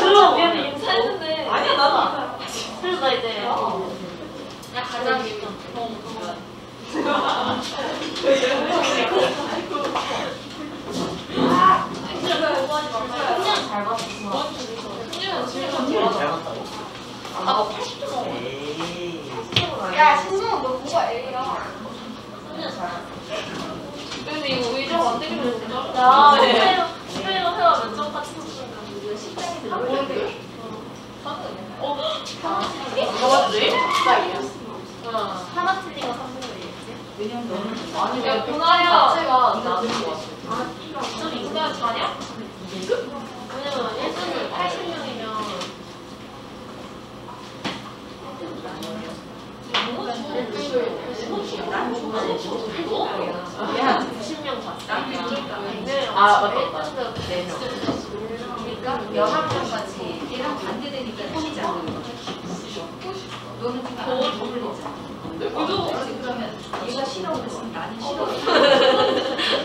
들어. 미안해 인사했는데. 아니야 나도 그래서 나 이제 야 가자. 그냥 잘 봤어. 야 신승아 너 뭐가 A야? 그냥 잘 봤어 근데 이거 의자가 안 되게 되는데. 야 스페인 스페인 회화 몇점 같이 썼으니까 우리가 식당에 들어오는데 어? 너가 맞지? 나 이겼어. 하나 틀린 거 3분의 1이겠지? 아니 야 보나리 자체가 나는 거좀 인가 잘이야? 왜냐면 1등이 80명이면 야 90명 봤어 아, 맞다, 맞다. 그러니까 11명까지 얘랑 반대되니까 편이지 않는 거야. 너는 그냥 안 어울리잖아. 그렇지, 그러면 얘가 싫어 그랬으면 나는 싫어.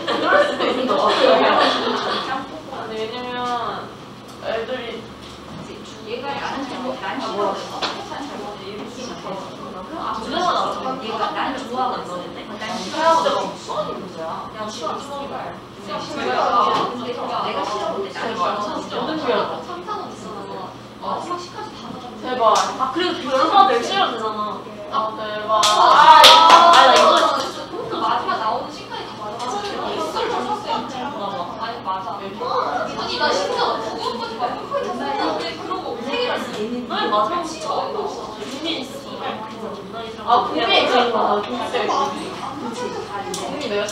그럴 수도 있는 거 아니 왜냐면 애들이 얘가 나는 잘못, 난 싫어. 난 잘못. 이렇게 아, 누나가 나왔어. 얘가 난 좋아하고 너는데? 난 사야가 싫어. 내가 무슨 문제야? 야, 싫어. 씨발. 싫어. 근데 내가 싫어. 근데 나는 싫어. 너는 싫어. 상상은 있어. 어, 상식까지 다 나가. 대박. 아 그래도 낼 시간 되잖아. 아 대박. 아, 나 이거 진짜 그 마지막 나오는 시간이 다 맞아. 입술 다 샀어요. 아니 맞아. 아니 나 심지어 그것까지 완벽하게 잤는데 그런 거 세 개를 쓰. 너 마지막 없어. 국민 씨발 존나. 아, 내가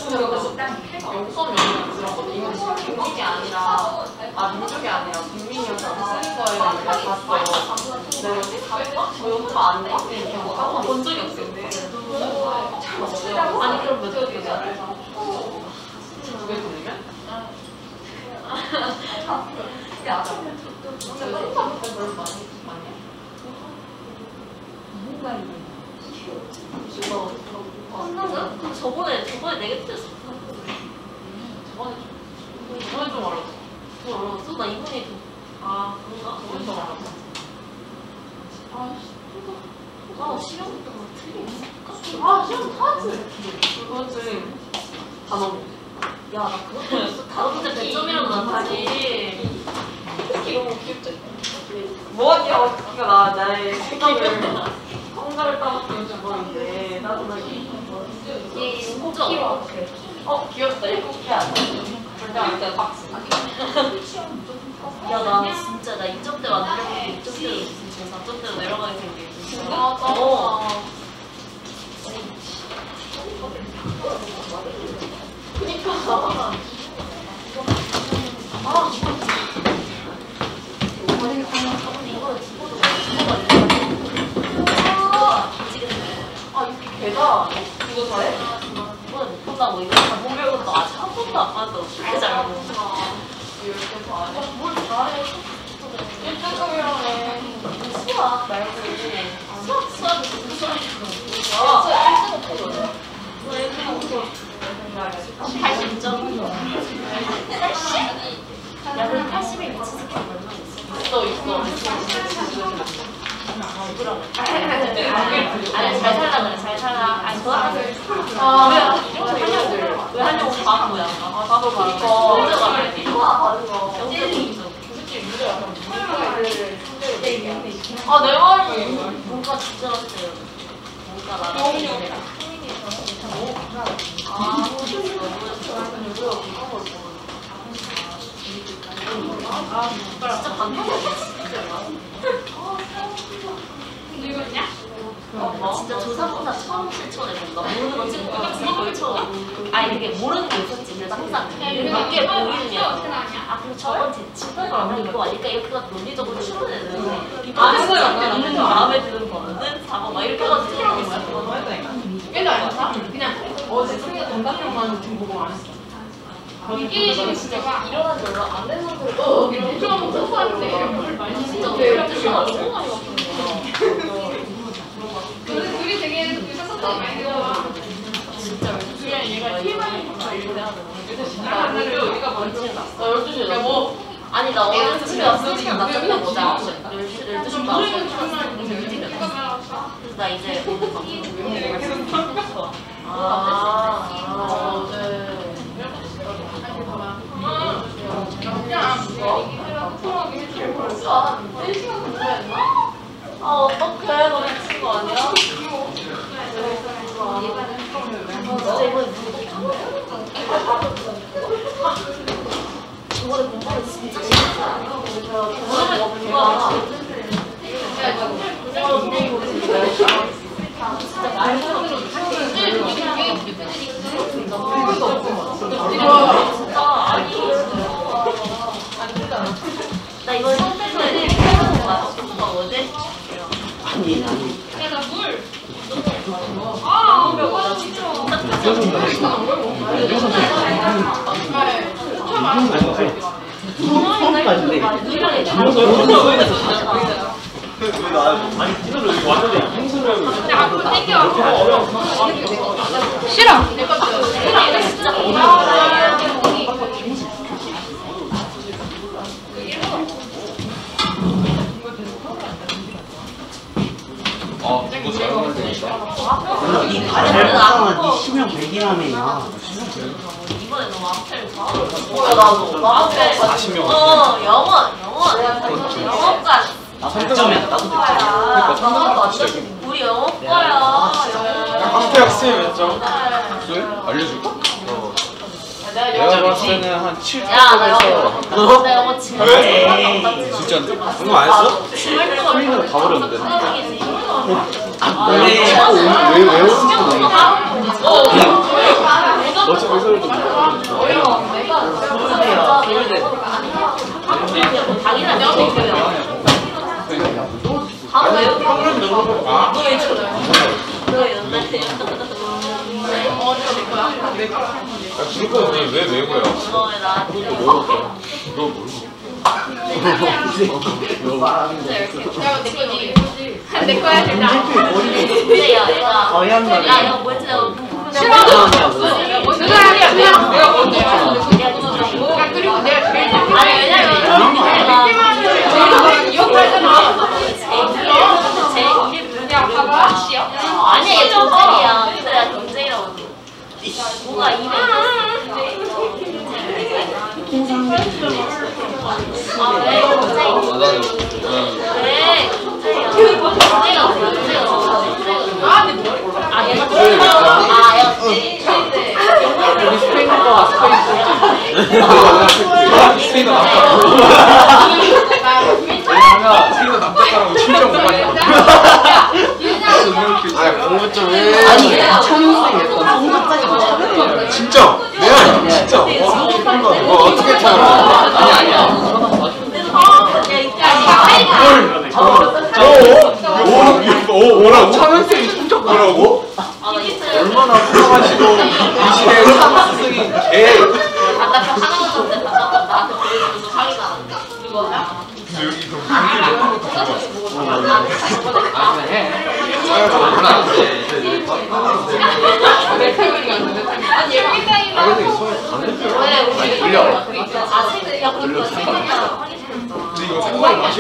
영수원 들었거든. 이거 민족이 아니라 아 민족이 아니라 국민이어서 쓰는 거에 내가 봤어. 내가 여기 가봐? 저 연구 안 돼? 이렇게 하고 본 적이 없어. 근데 아니 그럼 몇 개야? 두개 돌리면? 야, 진짜 깜짝 별로 많이 많이. 뭔가. 이거 끝나자. 그럼 저번에 저번에 틀렸어. 저번에 좀 저번에 좀 어려웠어. 좀 어려웠어? 나 이번에 좀. 아 그런가? 저번에 좀 어려웠어. 아 시험부터 막 틀리네. 아 시험 타지. 그거지. 단어. 야나 그것도 있어. 다섯 번째 배점이라도 나타지. 뭐가 귀여워? 이거 나 나의 생각을 성가를 따먹고 요즘 보는데 나도 나얘 진짜 어려워. 어 귀엽다 일곱 개 안 절대 안 돼. 박스. 야나 진짜 나 2점 대 만들려고 2점 대로 지금 4점 대로 내려가게 생겼어. 아 어. 그니까. 아 개다. 이거 잘해? 손에 못 본다고 이거 전공 배우도 아직 한 번도 안 봤다고 그렇게 잘 이렇게 잘해. 뭘 잘해 1등급이라네. 수학 말고 수학 수학이 무슨 소리야 수학 80점 80? 야 그럼 80에 미친 스킬 몇명 있어? 있어, 있어. 아니 잘 살라 그래 잘 살라 아니 저 아, 왜 바보야? 아, 나도 봐. 먼저 가야지 아, 아, 내 말이. 뭔가 진짜 같아요. 뭔가 나랑 비슷해. 아 진짜 반대야 나 진짜 조사보다 처음 실천해본다. 모르는 거 찍고 처음. 아니 이게 모르는 게 있었지. 그래서 항상 몇개 보이면 아 그럼 저건 제 친구가 아마 이거 아닐까 이렇게 해서 논리적으로 되는데 아무 생각 없는 마음에 드는 거는 4번 막 이렇게 해가지고 찍어놓은 거야. 꽤나 알았다? 그냥 어제 승리 단답형만 지금 보고 안 했어. 진짜 일어난 지 얼마 안된 상태로 어, 소소한데? 너무 많이. 둘이 되게 아이디어가 진짜 그냥 얘가 나 거. 우리가 먼저 일찍 났어. 나 12시에 나 뭐? 아니 나 내가 어제 집에 집에 왔을 왔으니까 때나 우리가 좀만 보자. 보자. 12시 12시 모르는 반. 중간에 일찍 났어. 이거 그래서 나 이제 오늘 방송 아, 아, 어제 그냥 통화하게 해주고 아, 4시간 공부했나? 아 어떡해 너 미친 거 아니야? 진짜 이번에 저번에 공부를 진짜 싫었어 저번에 공부가 진짜 말도 진짜 아니 나 이번에 선택을 해보는 거야 속도가 어제 아니 아니. 처음까지인데 아니 기술을 여기 왔는데. 행수를 싫어. 아, 이거 잘하는 되니까. 이 수명 백이라며요 이번에 너무 앞을 봐. 뭐야 나도 나한테 40명. 어 영원 영원 영원까지. 나 3점이야 나도 거야. 나도 완전 우리 영원과야. 학대 학생 몇 점? 왜? 알려줄까? 내가 봤을 때는 한 7점에서 야나 나 영어 진짜 에이. 진짜인데? 그거 안 했어? 스물도 다 버렸는데. 원래 왜 외우는 거 어. 어차피 소리 좀 당연한 영어고요. 바로 외우고 아, 너 예전에 너 옛날에 그거 왜, 왜 외고요? 너왜 나한테 그거 모르고. 내 거야 진짜. 마리. 야 이거 뭐지 너 누가 아니야? 내가 내가 먼저 야 그리고 내가 제일 아니 왜냐면 제일 이용하잖아. 제. 아니야 이름 아, 나는, 왜 경쟁이야 경쟁이가 뭐야 뭐? 아아 스페인어가 스페인 스페인어 남자. 스페인어 남자가라고 7점 5반이 야. 아, 공부 좀 해. 아니 천생했던 성적까지 맞춰야 진짜? 내가 진짜. 어, 어, 어떻게 참아? 아니, 아니야. 뭘? 어? 오? 오? 오? 뭐라고? 차은쌤이 성적 뭐라고? 얼마나 훌륭하시고 이 시대의 참 스승이 개 아까 그 하나만 줬는데 답답한 나한테 보여주면서 사기 나는데 그거 여기 그럼 아니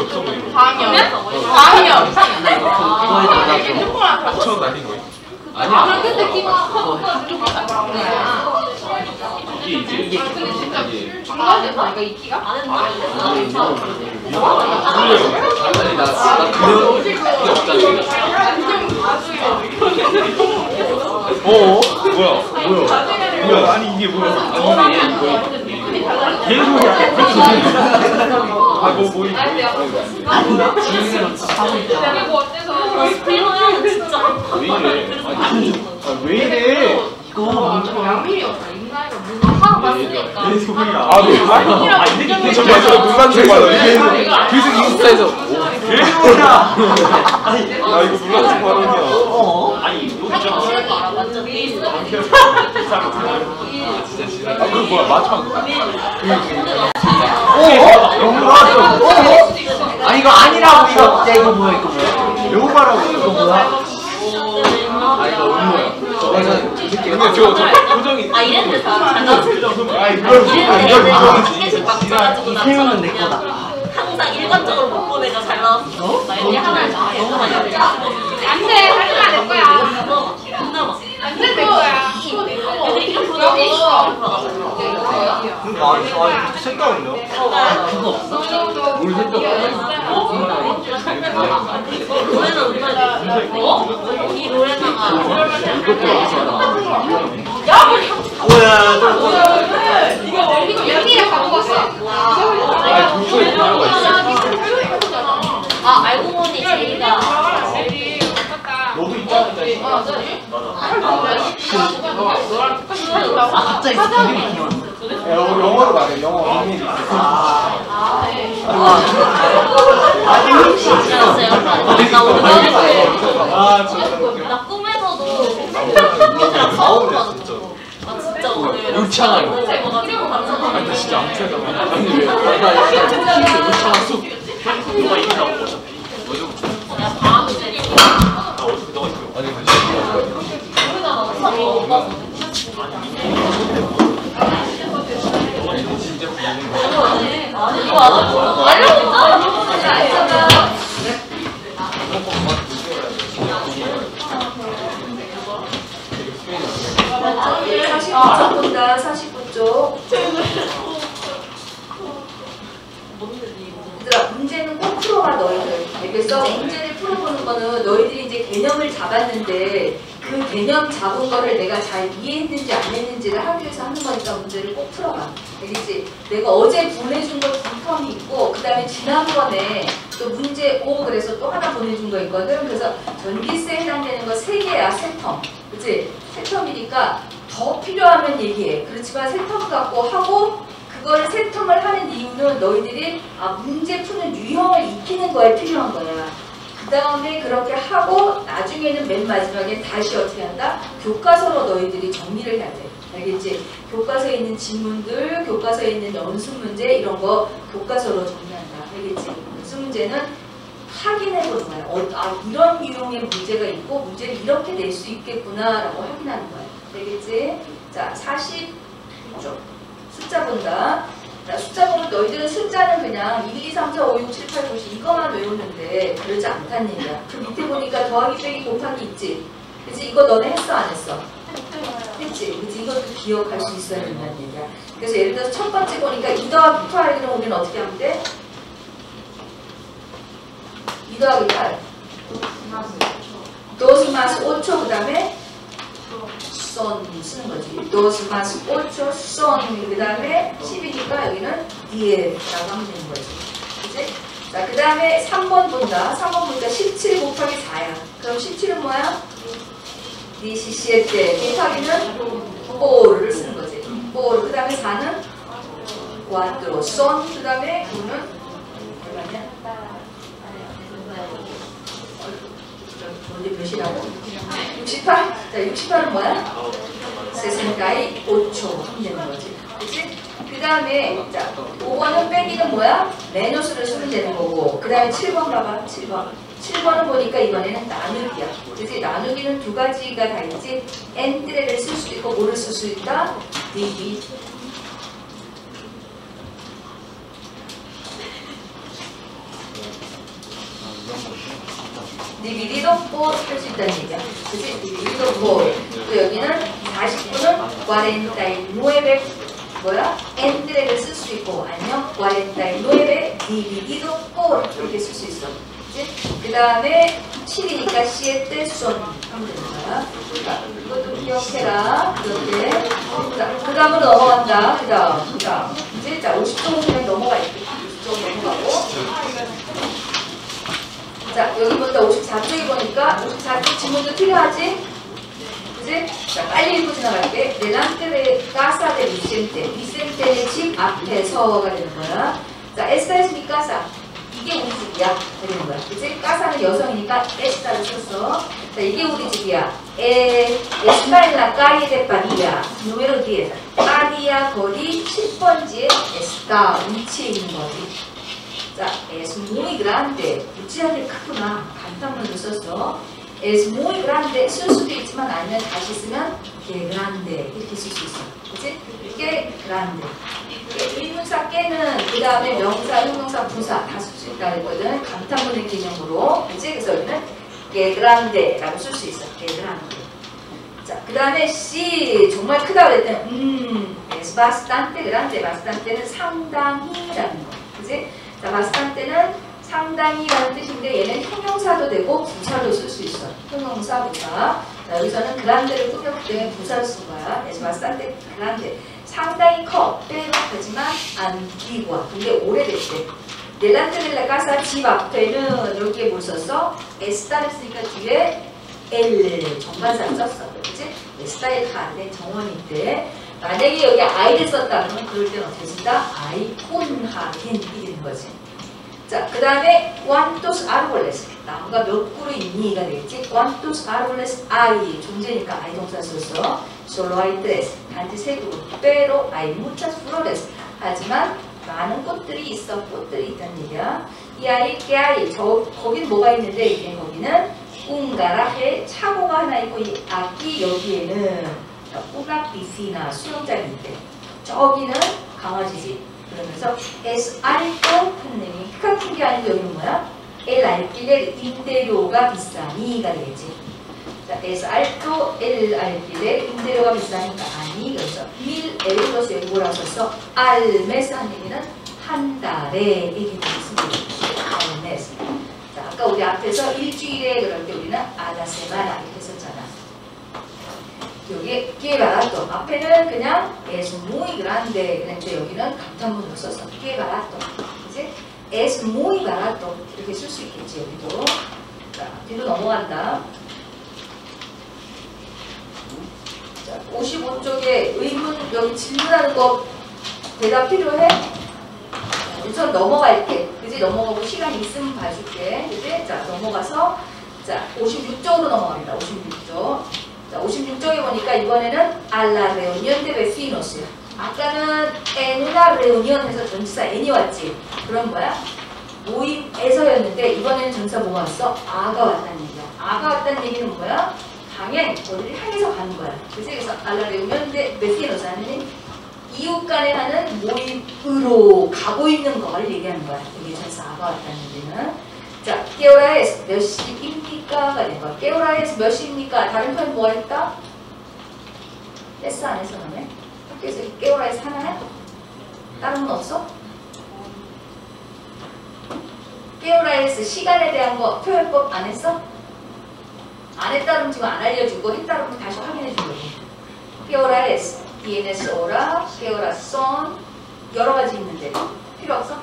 없어 보이네 방이요? 아, 방이요. 이거 해도 나 좀. 처음 날린 거야 아니야 근데 기가 이게 이제 이게 이게 중간에서 이거 이끼가? 안 했는데 아니 나나 그냥 이게 없잖아 어? 뭐야 뭐야 뭐야 아니 이게 뭐야 아니 얘 이거 개소리야 아뭐 뭐 이거 지금 하고 있다 그리고 어때서? 왜 이래 아니 아, 왜 이래 이거 멈춰 양미리였어. 인간이가 났으니까 내 소리야 아 왜? 아 이게 저 맞아 놀란 줄 알아 이게 그래서 인스타에서 개소리야 야 이거 놀란 줄 발언이야 어? 아니 여기 있잖아 완전 베이스 아 그거 뭐야 마지막 어? 너무 나왔어 어? 아 이거 아니라고 이거 야 이거 뭐야 이거 뭐야 배우바라고 이거 뭐야 아 이거 음모야. 저거는 저 새끼가 근데 저, 저 표정이 아 이랬는데 잘 나왔어 아 이걸 이랬는데 이걸 내가 티켓을 막 줘가지고 나 세우는 내 거다. 항상 일관적으로 못 보내가 잘 나왔어. 나 여기 하나를 다 너무만 여기 안돼. 하지마 내 거야. 존나 막 안돼 내 거야. 근데 이렇게 보다 여기 있어. 그거 아니 아 생각 없냐 그거 없어 뭘 생각 노래는 아 알고 보니 제이가 너도 있잖아 아 갑자기 그림이 기억나 야 우리 영어로 말해 영어 이메일 있어 진짜였어요 나 오늘 아 진짜 웃겨 나 꿈에서도 언니들랑 싸우고 가지고 나 진짜 오늘 울창아, 이거. 먹어가지고 아니 나 감사합니다 진짜 안 찾아 아니 왜나 약간 힘이 울창한 속 너가 인사 어차피 내가 방학을 때나 어차피 너가 있어 아니 근데 이거 알아? 알려줬잖아 맞죠? 49쪽 본다. 49쪽. 얘들아 문제는 꼭 풀어봐 너희들. 알겠어? 문제를 풀어보는 거는 너희들이 이제 개념을 잡았는데 그 개념 잡은 거를 내가 잘 이해했는지 안 했는지를 하기 위해서 하는 거니까 문제를 꼭 풀어봐. 알겠지? 내가 어제 보내준 거 두 텀이 있고 그 다음에 지난번에 또 문제 5 그래서 또 하나 보내준 거 있거든. 그래서 전기세에 해당되는 거 세 개야, 세 텀. 그치? 세 텀이니까 더 필요하면 얘기해. 그렇지만 세텀 갖고 하고 그걸 세 텀을 하는 이유는 너희들이 아, 문제 푸는 유형을 익히는 거에 필요한 거야. 그 다음에 그렇게 하고 나중에는 맨 마지막에 다시 어떻게 한다? 교과서로 너희들이 정리를 해야 돼. 알겠지? 교과서에 있는 지문들, 교과서에 있는 연습 문제 이런 거 교과서로 정리한다. 알겠지? 연습 문제는 확인해 보는 거야. 어, 아, 이런 유형의 문제가 있고 문제를 이렇게 낼 수 있겠구나라고 확인하는 거야. 알겠지? 자, 40쪽. 숫자 본다. 자, 숫자 보면 너희들은 숫자는 그냥 1, 2, 3, 4, 5, 6, 7, 8, 9, 10 이거만 외우는데 그러지 않다는 얘기야. 그 밑에 보니까 더하기, 빼기, 곱하기 있지? 그치? 이거 너네 했어, 안 했어? 했지? 그치? 이것도 기억할 수 있어야 된다는 얘기야. 그래서 예를 들어서 첫 번째 보니까 2 더하기 8이라고 오면 어떻게 하면 돼? 2 더하기 8. dos más 8, 그 다음에 son 쓰는 거지. dos más 8 son, 그 다음에 10이니까 여기는 10라고 하면 되는 거지. 그치? 자, 그 다음에 3번 본다. 3번 보니까 17 곱하기 4야. 그럼 17은 뭐야? 17 곱하기는 4를 쓰는 거지. 4. 그 다음에 4는 4. son, 그 다음에 9는 얼마냐? 언제 몇이라고? 68? 자, 68은 뭐야? 세센가이 5초 하면 되는 거지. 그치? 그 다음에, 자, 5번은 빼기는 뭐야? 메노스를 쓰면 되는 거고. 그 다음에 7번 봐봐, 7번. 7번은 보니까 이번에는 나누기야. 그치? 나누기는 두 가지가 다 있지. 엔드레를 쓸 수도 있고, 뭐를 쓸 수 있다? 디비. 디비디도 4쓸수 있다는 얘기야. 그치? 디비디도 4. 또 여기는 40분은 49 뭐야? 엔드레를 쓸 수 있고 아니면 49 디비디도 4 이렇게 쓸 수 있어. 그 다음에 7이니까 시에테 손 하면 거야. 자, 이것도 기억해라. 이렇게. 자, 그 다음으로 넘어간다. 그 다음, 그. 이제 자, 50쪽 그냥 넘어갈게. 50쪽 넘어가고. 자, 여기부터 54쪽에 보니까 54쪽 지문도 필요하지? 그지? 자, 빨리 읽고 지나갈게. 넬란테레 까사 데 비센테. 비센테의 집 앞에서가 되는 거야. 자, 에스타에스 미 까사. 이게 우리 집이야. 되는 거야. 그지? 까사는 여성이니까 에스타를 썼어. 자, 이게 우리 집이야. 에, 에스타일라 까이에 데 파디아. 누메로 디에. 파디아 거리 10번지에 에스타. 위치에 있는 거지. 자, es muy grande. 무지하게 크구나. 간단문을 썼어. es muy grande 쓸 수도 있지만 아니면 다시 쓰면 que grande 이렇게 쓸 수 있어. 그치? que grande. 일문사 깨는 그 다음에 명사, 형용사, 부사 다 쓸 수 있다 그랬거든. 감탄문의 개념으로. 그치? 그래서 여기는 que grande라고 쓸 수 있어. que grande. 자, 그 다음에 C 정말 크다 그랬더니 음, es bastante grande. bastante는 상당히라는 거. 그치? 자, 바스탄테는 상당히라는 뜻인데 얘는 형용사도 되고 부사도 쓸 수 있어. 형용사, 부사. 자, 여기서는 그란데를 꾸몄기 때문에 부사를 쓴 거야. 그래서 바스탄테 그란데. 상당히 커. 빼박하지만 안티구아. 근데 오래됐대. 넬란테렐라 까사 집 앞에는 여기에 뭘 썼어? 에스타를 쓰니까 뒤에 L 정관사를 썼어. 그렇지? 에스타의 가안된 정원인데 만약에 여기 아이를 썼다 그러면 그럴 때는 어떻게 쓴다? 아이콘하겐 이 되는 거지. 자, 그 다음에 cuántos árboles 나무가 몇 그루 있니가 되겠지. cuántos árboles hay 존재니까 아이 동사 썼어. solo hay tres 단지 세 그루. pero hay muchas flores 하지만 많은 꽃들이 있어. 꽃들이 있다는 얘기야. 이 아이, 그 아이, 저 거긴 뭐가 있는데 이게 거기는 웅가라해 차고가 하나 있고 이 아기 여기에는 꼬락 비시나 수영장인데 저기는 강아지지 그러면서 es alto 큰 키가 큰 게 아니고 여기는 뭐야? el alquiler 임대료가 비싸니가 되겠지 자, es alto el alquiler 임대료가 비싸니까 아니 그래서 mil euros 여기 뭐라고 썼어? al mes 한 얘기는 한 달에 얘기 되겠습니다 al mes 자, 아까 우리 앞에서 일주일에 그럴 때 우리는 semana 이렇게 썼잖아 여기 que barato 앞에는 그냥 es muy grande 그런데 여기는 감탄문으로 써서 barato 그지? es muy barato 이렇게 쓸 수 있겠지 여기도 자 뒤로 넘어간다 자 55쪽에 의문 여기 질문하는 거 대답 필요해? 우선 넘어갈게 그지? 넘어가고 시간 있으면 봐줄게 그지? 자 넘어가서 자 56쪽으로 넘어갑니다 56쪽 자, 56쪽에 보니까 이번에는 la reunión de vecinos야. 아까는 reunión 해서 전치사 n이 왔지. 그럼 뭐야? 모임에서였는데 이번에는 전치사 뭐가 왔어? 아가 왔다는 얘기야. 아가 왔다는 얘기는 뭐야? 당연 어디를 향해서 가는 거야. 그래서 la reunión de vecinos 하는 이웃 간에 하는 모임으로 가고 있는 걸 얘기하는 거야. 이게 전치사 아가 왔다는 얘기는. 자, 깨오라에서 몇 시입니까? 가 된 거야. 깨오라에서 몇 시입니까? 다른 편뭐 했다? 레스 안 해서 너네? 학교에서 깨오라에서 하나 해? 다른 건 없어? 깨오라에서 시간에 대한 거 표현법 안 했어? 안 했다면 지금 안 알려주고 했다면 다시 확인해 주려고. 깨오라에서 DNS 오라, 깨오라 선 여러 가지 있는데 필요 없어?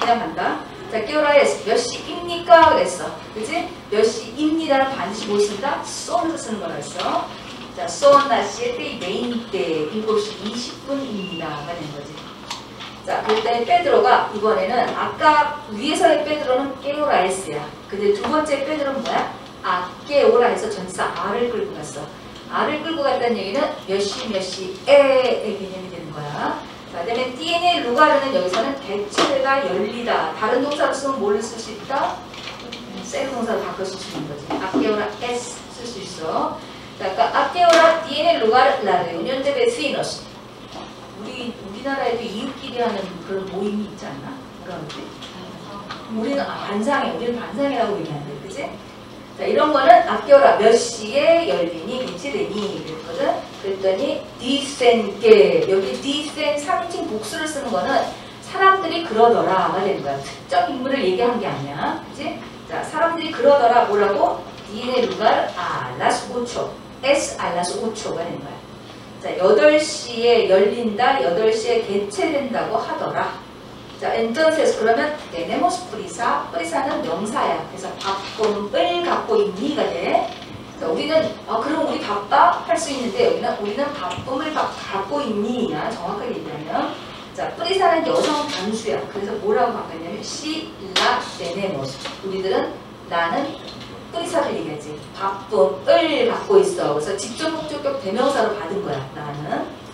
그냥 간다. 자, qué hora es 몇 시입니까? 그랬어. 그지? 몇 시입니다는 반드시 뭐 쓴다? son에서 쓰는 거라 했어. 자, son las siete veinte 7시 20분입니다가 된 거지. 자, 그때 페드로가 이번에는 아까 위에서의 페드로는 qué hora es야. 근데 두 번째 페드로는 뭐야? a qué hora 해서 전치사 a를 끌고 갔어. 아를 끌고 갔다는 얘기는 몇 시 몇 시에의 개념이 되는 거야. 자, 그다음에 DNA 루가르는 여기서는 개체가 열리다. 다른 동사로 쓰면 뭘 쓸 수 있다? 셀 동사로 바꿔 쓸수 있는 거지. 아깨오라 S 쓸 수 있어. 자, 아까 아깨오라 DNA 루가르 라 reunión de vecinos. 우리 우리나라에도 이웃끼리 하는 그런 모임이 있지 않나? 그러지? 우리는 아, 반상회, 우리는 반상회라고 얘기하는데, 그지? 자, 이런 거는 아껴라 몇 시에 열리니 김치되니 그랬거든. 그랬더니 디센게 여기 디센 3인칭 복수를 쓰는 거는 사람들이 그러더라가 되는 거야. 특정 인물을 얘기한 게 아니야. 그지? 자, 사람들이 그러더라 뭐라고? 디네 루갈 알라스 5초. S 알라스 5초가 되는 거야. 자, 8시에 열린다, 8시에 개최된다고 하더라. 자, entonces 그러면 tenemos prisa, prisa는 명사야. 그래서 바쁨을 갖고 있니가 돼. 자, 우리는 아 그럼 우리 바빠 할 수 있는데 여기는 우리는 바쁨을 바- 갖고 있니야. 정확하게 얘기하면 자, 프리사는 여성 단수야. 그래서 뭐라고 바꿨냐면 si la tenemos. 우리들은 나는 프리사를 얘기하지. 바쁨을 갖고 있어. 그래서 직접 목적격 대명사로 받은 거야. 나는.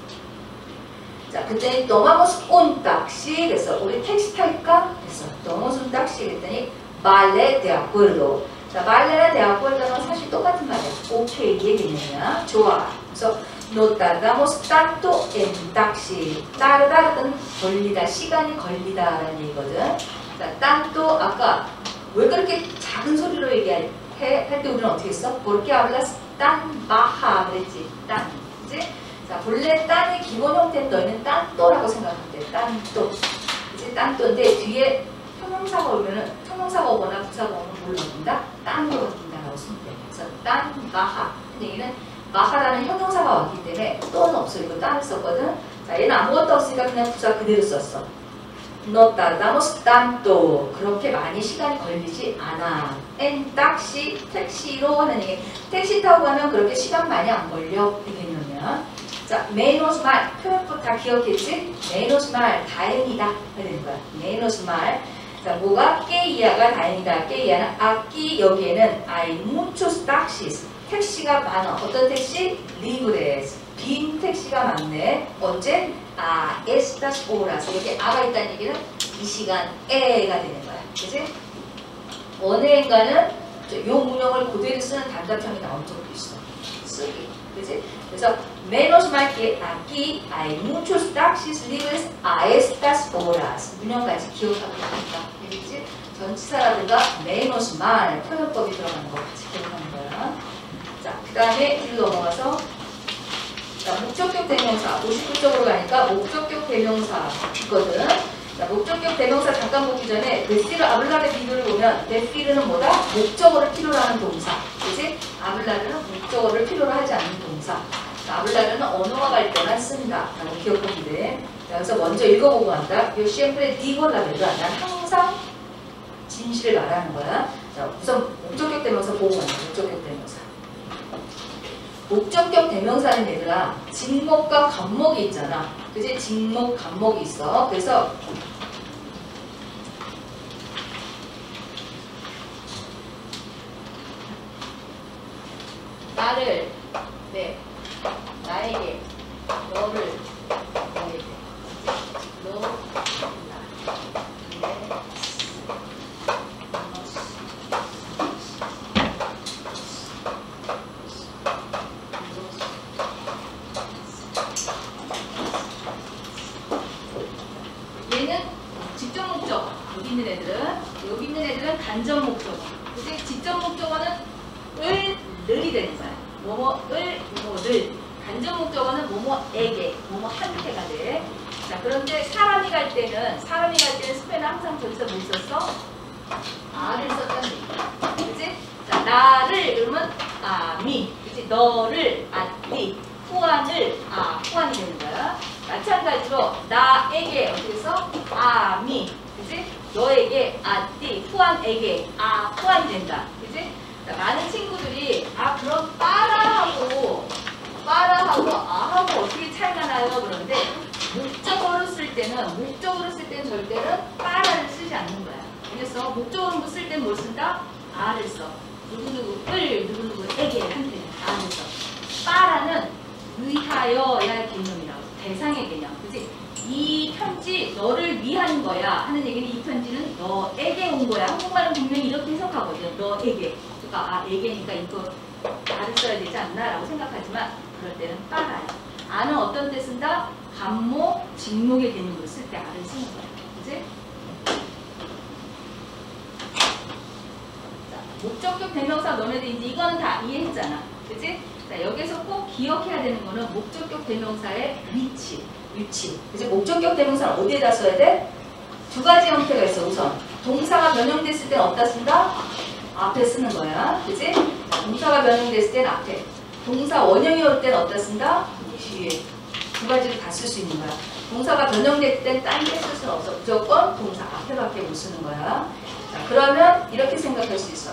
자, tomamos un taxi 그래서 우리 택시 탈까? 그래서 un taxi 그랬더니 de acuerdo. 자, de acuerdo는 사실 똑같은 말이야. 오케이의 개념이야. 좋아. 그래서 tanto en taxi. 따르다는 걸리다, 시간이 걸리다라는 얘기거든. 자, tanto 아까 왜 그렇게 작은 소리로 얘기할 해- 할때 우리는 어떻게 했어? porque hablas tan baja 그랬지. tan. 그지? 자, 본래 딴의 기본 형태는 너희는 딴또라고 생각하면 돼. 딴또. 이제 딴또인데 뒤에 형용사가 오면은 형용사가 오거나 부사가 오면 뭘 바꾼다? 딴으로 바뀐다라고 쓰면 돼. 그래서 딴, 마하. 근데 얘는 마하라는 형용사가 왔기 때문에 또는 없어. 이거 딴을 썼거든. 자, 얘는 아무것도 없으니까 그냥 부사 그대로 썼어. No tardamos tanto. 그렇게 많이 시간이 걸리지 않아. en taxi, 택시로 하는 얘기. 택시 타고 가면 그렇게 시간 많이 안 걸려. 이 개념이야. 자, menos mal. 표현법 다 기억했지? menos mal. 다행이다. 해야 되는 거야. menos mal. 자, 뭐가 깨이야가 다행이다. 깨이야는 aquí 여기에는 hay muchos taxis. 택시가 많아. 어떤 택시? libres. 빈 택시가 많네. 언제? 아, estas horas. 여기 아가 있다는 얘기는 이 시간에가 되는 거야. 그지? 어느 해인가는 저요 문형을 그대로 쓰는 단답형이 나온 적도 있어. 쓰기. 그지? 그래서 menos mal que aquí hay muchos taxis libres a estas horas. 문형까지 기억하고 있다. 알겠지? 전치사라든가 menos mal 표현법이 들어가는 거 기억하는 거야. 자, 그 다음에 뒤로 넘어가서 자, 목적격 대명사 59쪽으로 가니까 목적격 대명사 있거든. 자, 목적격 대명사 잠깐 보기 전에 데시르 아블라르 비교를 보면 데시르는 뭐다? 목적어를 필요로 하는 동사. 그지? 아블라르는 목적어를 필요로 하지 않는 동사. 자, 아블라르는 언어가 갈 때만 쓴다. 라고 기억하면 돼. 자, 그래서 먼저 읽어보고 간다. 요 시엠프레 디골라베도 난 항상 진실을 말하는 거야. 자, 우선 목적격 대명사 보고 간다. 목적격 대명사. 목적격 대명사는 얘들아 직목과 간목이 있잖아. 그지? 직목, 간목이 있어. 그래서 나를 네 나에게 너를 너에게 너 나, 내, 얘는 직접 목적. 여기 있는 애들은 여기 있는 애들은 간접 목적어 그지 직접 목적어는 을 늘이 되는 거야. 뭐뭐을 뭐뭐를 간접 목적어는 뭐뭐에게 뭐뭐한테가 돼 자 그런데 사람이 갈 때는 사람이 갈 때는 스페는 항상 저기서 뭐 있었어? 아를 썼다는 얘기야 그지 자 나를 그러면 아미. 그지 너를 아띠 후안을 아 후안이 되는 거야. 마찬가지로 나에게 어떻게 써? 아미. 그지? 너에게 아띠. 후안에게. 아 후안이 된다. 그지? 자, 많은 친구들이 아 그럼 빠라하고 빠라하고 아하고 어떻게 차이가 나요? 그러는데 목적어로 쓸 때는 목적어로 쓸 때는 절대로 빠라를 쓰지 않는 거야. 그래서 목적어로 쓸 때는 뭘 쓴다? 아를 써. 누구누구을 누구누구에게 한테 안에서 빠라는 의하여야 개념이라고. 대상의 개념. 그지 이 편지 너를 위한 거야. 하는 얘기는 이 편지는 너에게 온 거야. 한국말은 분명히 이렇게 해석하거든 너에게. 그러니까 아 에게니까 이거 나를 써야 되지 않나 라고 생각하지만 그럴 때는 빠라야 아는 어떤 때 쓴다 감목 직목의 개념으로 쓸때 아를 쓰는 그지 자, 목적격 대명사 너네들 이제 이거는 다 이해했잖아. 그지? 자, 여기서 꼭 기억해야 되는 거는 목적격 대명사의 위치. 위치. 그지? 목적격 대명사는 어디에다 써야 돼? 두 가지 형태가 있어, 우선. 동사가 변형됐을 땐 어디다 쓴다? 앞에 쓰는 거야. 그지? 자, 동사가 변형됐을 땐 앞에. 동사 원형이 올땐 어디다 쓴다? 뒤에. 두 가지를 다 쓸 수 있는 거야. 동사가 변형될 땐딴데쓸 수는 없어. 무조건 동사 앞에밖에 못 쓰는 거야. 자, 그러면 이렇게 생각할 수 있어.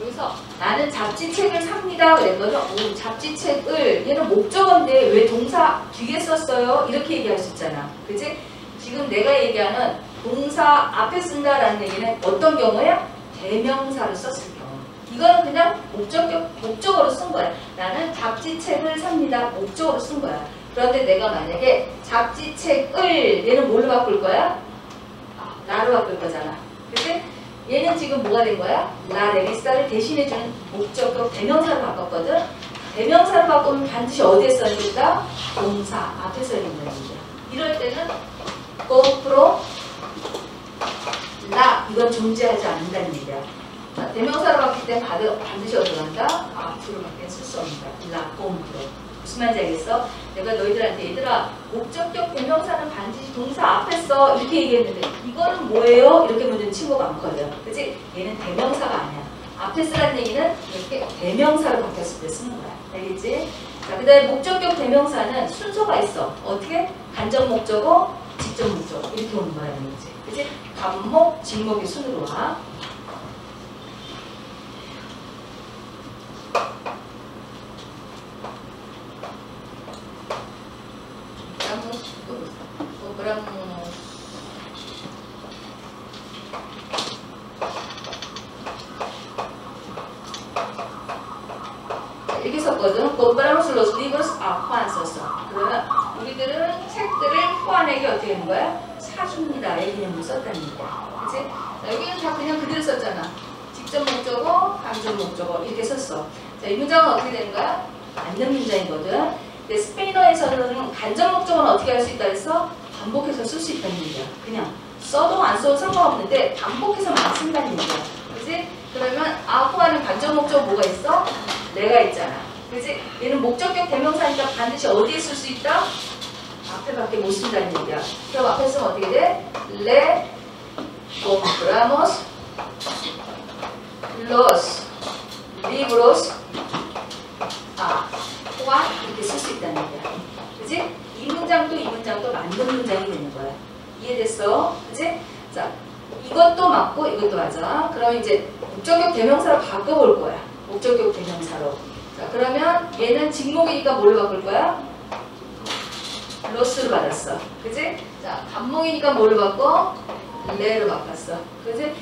여기서 나는 잡지책을 삽니다. 그랬거든. 오, 잡지책을 얘는 목적어인데 왜 동사 뒤에 썼어요? 이렇게 얘기할 수 있잖아. 그치? 지금 내가 얘기하는 동사 앞에 쓴다라는 얘기는 어떤 경우야? 대명사를 썼을 경우. 이거는 그냥 목적격, 목적어로 쓴 거야. 나는 잡지책을 삽니다. 목적어로 쓴 거야. 그런데 내가 만약에 잡지책을 얘는 뭘로 바꿀 거야? 아, la로 바꿀 거잖아. 그치? 얘는 지금 뭐가 된 거야? la revista를 대신해주는 목적격 대명사로 바꿨거든. 대명사로 바꾸면 반드시 어디에 써야 된다? 동사 앞에 써야 된다는 얘기야. 이럴 때는 거 la 이건 존재하지 않는다는 얘기야. 자, 대명사로 바뀔 때 바드- 반드시 어디 간다? 앞으로밖에 쓸 수 없다. la compro. 무슨 말인지 알겠어? 내가 너희들한테 얘들아 목적격 대명사는 반드시 동사 앞에 써 이렇게 얘기했는데 이거는 뭐예요? 이렇게 묻는 친구가 많거든. 그치? 얘는 대명사가 아니야. 앞에 쓰라는 얘기는 이렇게 대명사로 바뀌었을 때 쓰는 거야. 알겠지? 자, 그 다음에 목적격 대명사는 순서가 있어. 어떻게? 간접 목적어, 목적어. 이렇게 오는 거라는 거지. 그치? 간목, 직목이 순으로 와. Vamos, cobramos. 자, 이렇게 썼거든. compramos los libros a Juan 썼어. 그러면 우리들은 책들을 후안에게 어떻게 하는 거야? 사줍니다. 얘기는 썼다는 얘기야. 그치? 자, 여기는 다 그냥 그대로 썼잖아. 직접 목적어, 간접 목적어 이렇게 썼어. 자, 이 문장은 어떻게 되는 거야? 맞는 문장이거든. 근데 스페인어에서는 간접 목적어는 어떻게 할 수 있다 해서 반복해서 쓸 수 있다는 얘기야. 그냥 써도 안 써도 상관없는데 반복해서만 쓴다는 얘기야. 그지? 그러면 아쿠아는 간접 목적어 뭐가 있어? 내가 있잖아. 그지? 얘는 목적격 대명사니까 반드시 어디에 쓸 수 있다? 앞에밖에 못 쓴다는 얘기야. 그럼 앞에 쓰면 어떻게 돼? Le compramos los libros 아, Juan 이렇게 쓸 수 있다는 얘기야. 그지? 이 문장도 이 문장도 만든 문장이 되는 거야. 이해됐어? 그지? 자, 이것도 맞고 이것도 맞아. 그럼 이제 목적격 대명사로 바꿔볼 거야. 목적격 대명사로. 자, 그러면 얘는 직목이니까 뭘로 바꿀 거야? 로스로 받았어. 그지? 자, 간목이니까 뭘로 바꿔? 레로 바꿨어. 그지?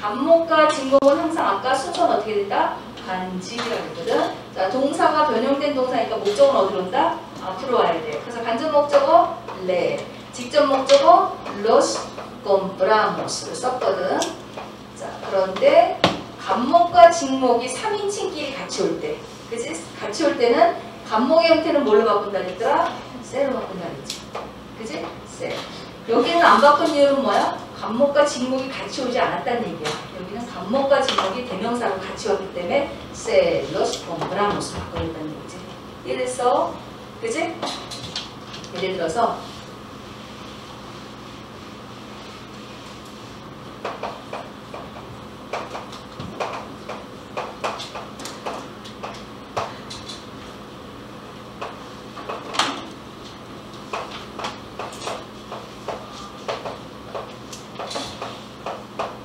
간목과 직목은 항상 아까 순서는 어떻게 된다? 간직이라고 했거든. 자, 동사가 변형된 동사니까 목적은 어디로 온다? 앞으로 와야 돼. 그래서 간접 목적어 레, 직접 목적어 los compramos를 썼거든. 자, 그런데 간목과 직목이 3인칭끼리 같이 올 때, 그지? 같이 올 때는 간목의 형태는 뭘로 바꾼다 그랬더라? 셀로 바꾼다 그랬지. 그지? 셀. 여기는 안 바꾼 이유는 뭐야? 간목과 직목이 같이 오지 않았다는 얘기야. 여기는 간목과 직목이 대명사로 같이 왔기 때문에 셀, los compramos 바꿔줬다는 얘기지. 이래서, 그지? 예를 들어서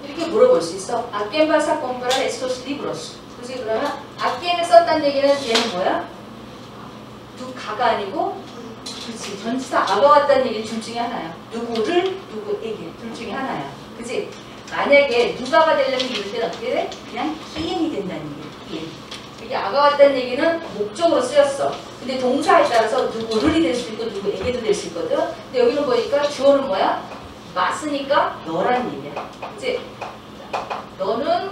이렇게 물어볼 수 있어. ¿A quién vas a comprar estos libros? 그지 그러면 quién을 썼다는 얘기는 얘는 뭐야? 두 가가 아니고 그렇지. 전치사 아가 왔다는 얘기는 둘 중에 하나야. 누구를 누구에게 둘 중에 하나야. 그지? 만약에 누가가 되려면 이럴 때는 어떻게 돼? 그냥 기인이 된다는. 기인. 이게 아가 왔다는 얘기는 목적으로 쓰였어. 근데 동사에 따라서 누구를이 될수 있고 누구에게도 될 수 있거든. 근데 여기는 보니까 주어는 뭐야? 맞으니까 너라는 얘기야. 그치? 자, 너는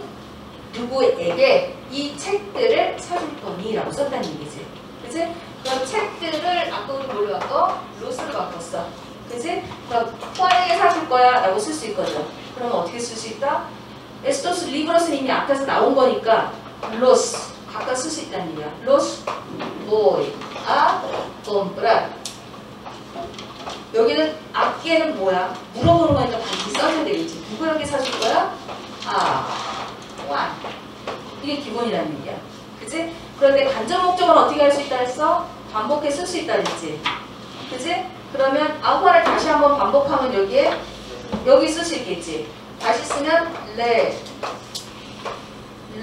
누구에게 이 책들을 사줄 거니? 라고 썼다는 얘기지. 그치? 그럼 책들을 아까 우리 뭘로 바꿔? los로 바꿨어. 그치? 그럼 후안에게 사줄 거야 라고 쓸 수 있거든. 그러면 어떻게 쓸 수 있다? estos libros는 이미 앞에서 나온 거니까 los 각각 쓸 수 있다는 얘기야. los voy a comprar 여기는 앞뒤에는 뭐야? 물어보는 거니까 반드시 써줘야 되겠지. 누구에게 사줄 거야? 아, one. 이게 기본이라는 얘기야. 그치? 그런데 간접 목적은 어떻게 할 수 있다 했어? 반복해 쓸 수 있다 그랬지? 그치? 그러면 아구아를 다시 한번 반복하면 여기에 여기 쓸 수 있겠지? 다시 쓰면 레,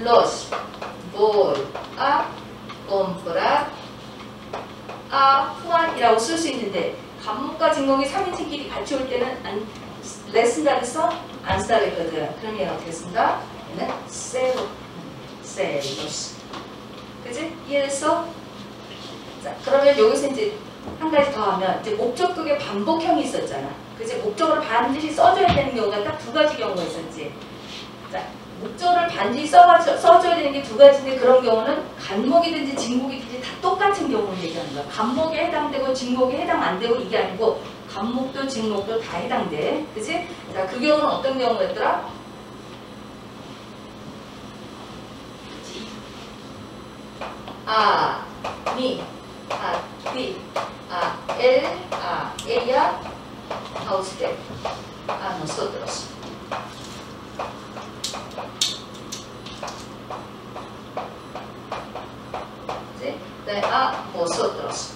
los, voy a comprar a Juan이라고 쓸 수 있는데 간목과 진목이 3인칭끼리 같이 올 때는 안, 레 쓴다 그랬어? 안 쓴다 그랬거든. 그럼 얘는 어떻게 쓴다? 얘는 세로, 세로스. 그지? 이해됐어? 자, 그러면 여기서 이제 한 가지 더 하면 이제 목적격의 반복형이 있었잖아. 그지? 목적어를 반드시 써줘야 되는 경우가 딱 두 가지 경우가 있었지. 자, 목적어를 반드시 써가, 써줘야 되는 게 두 가지인데 그런 경우는 간목이든지 직목이든지 다 똑같은 경우를 얘기하는 거야. 간목에 해당되고 직목에 해당 안 되고 이게 아니고 간목도 직목도 다 해당돼. 그지? 자, 그 경우는 어떤 경우였더라? A, mi, a ti, a él, a ella, a usted, a nosotros. ¿Sí? 그다음에 a vosotros.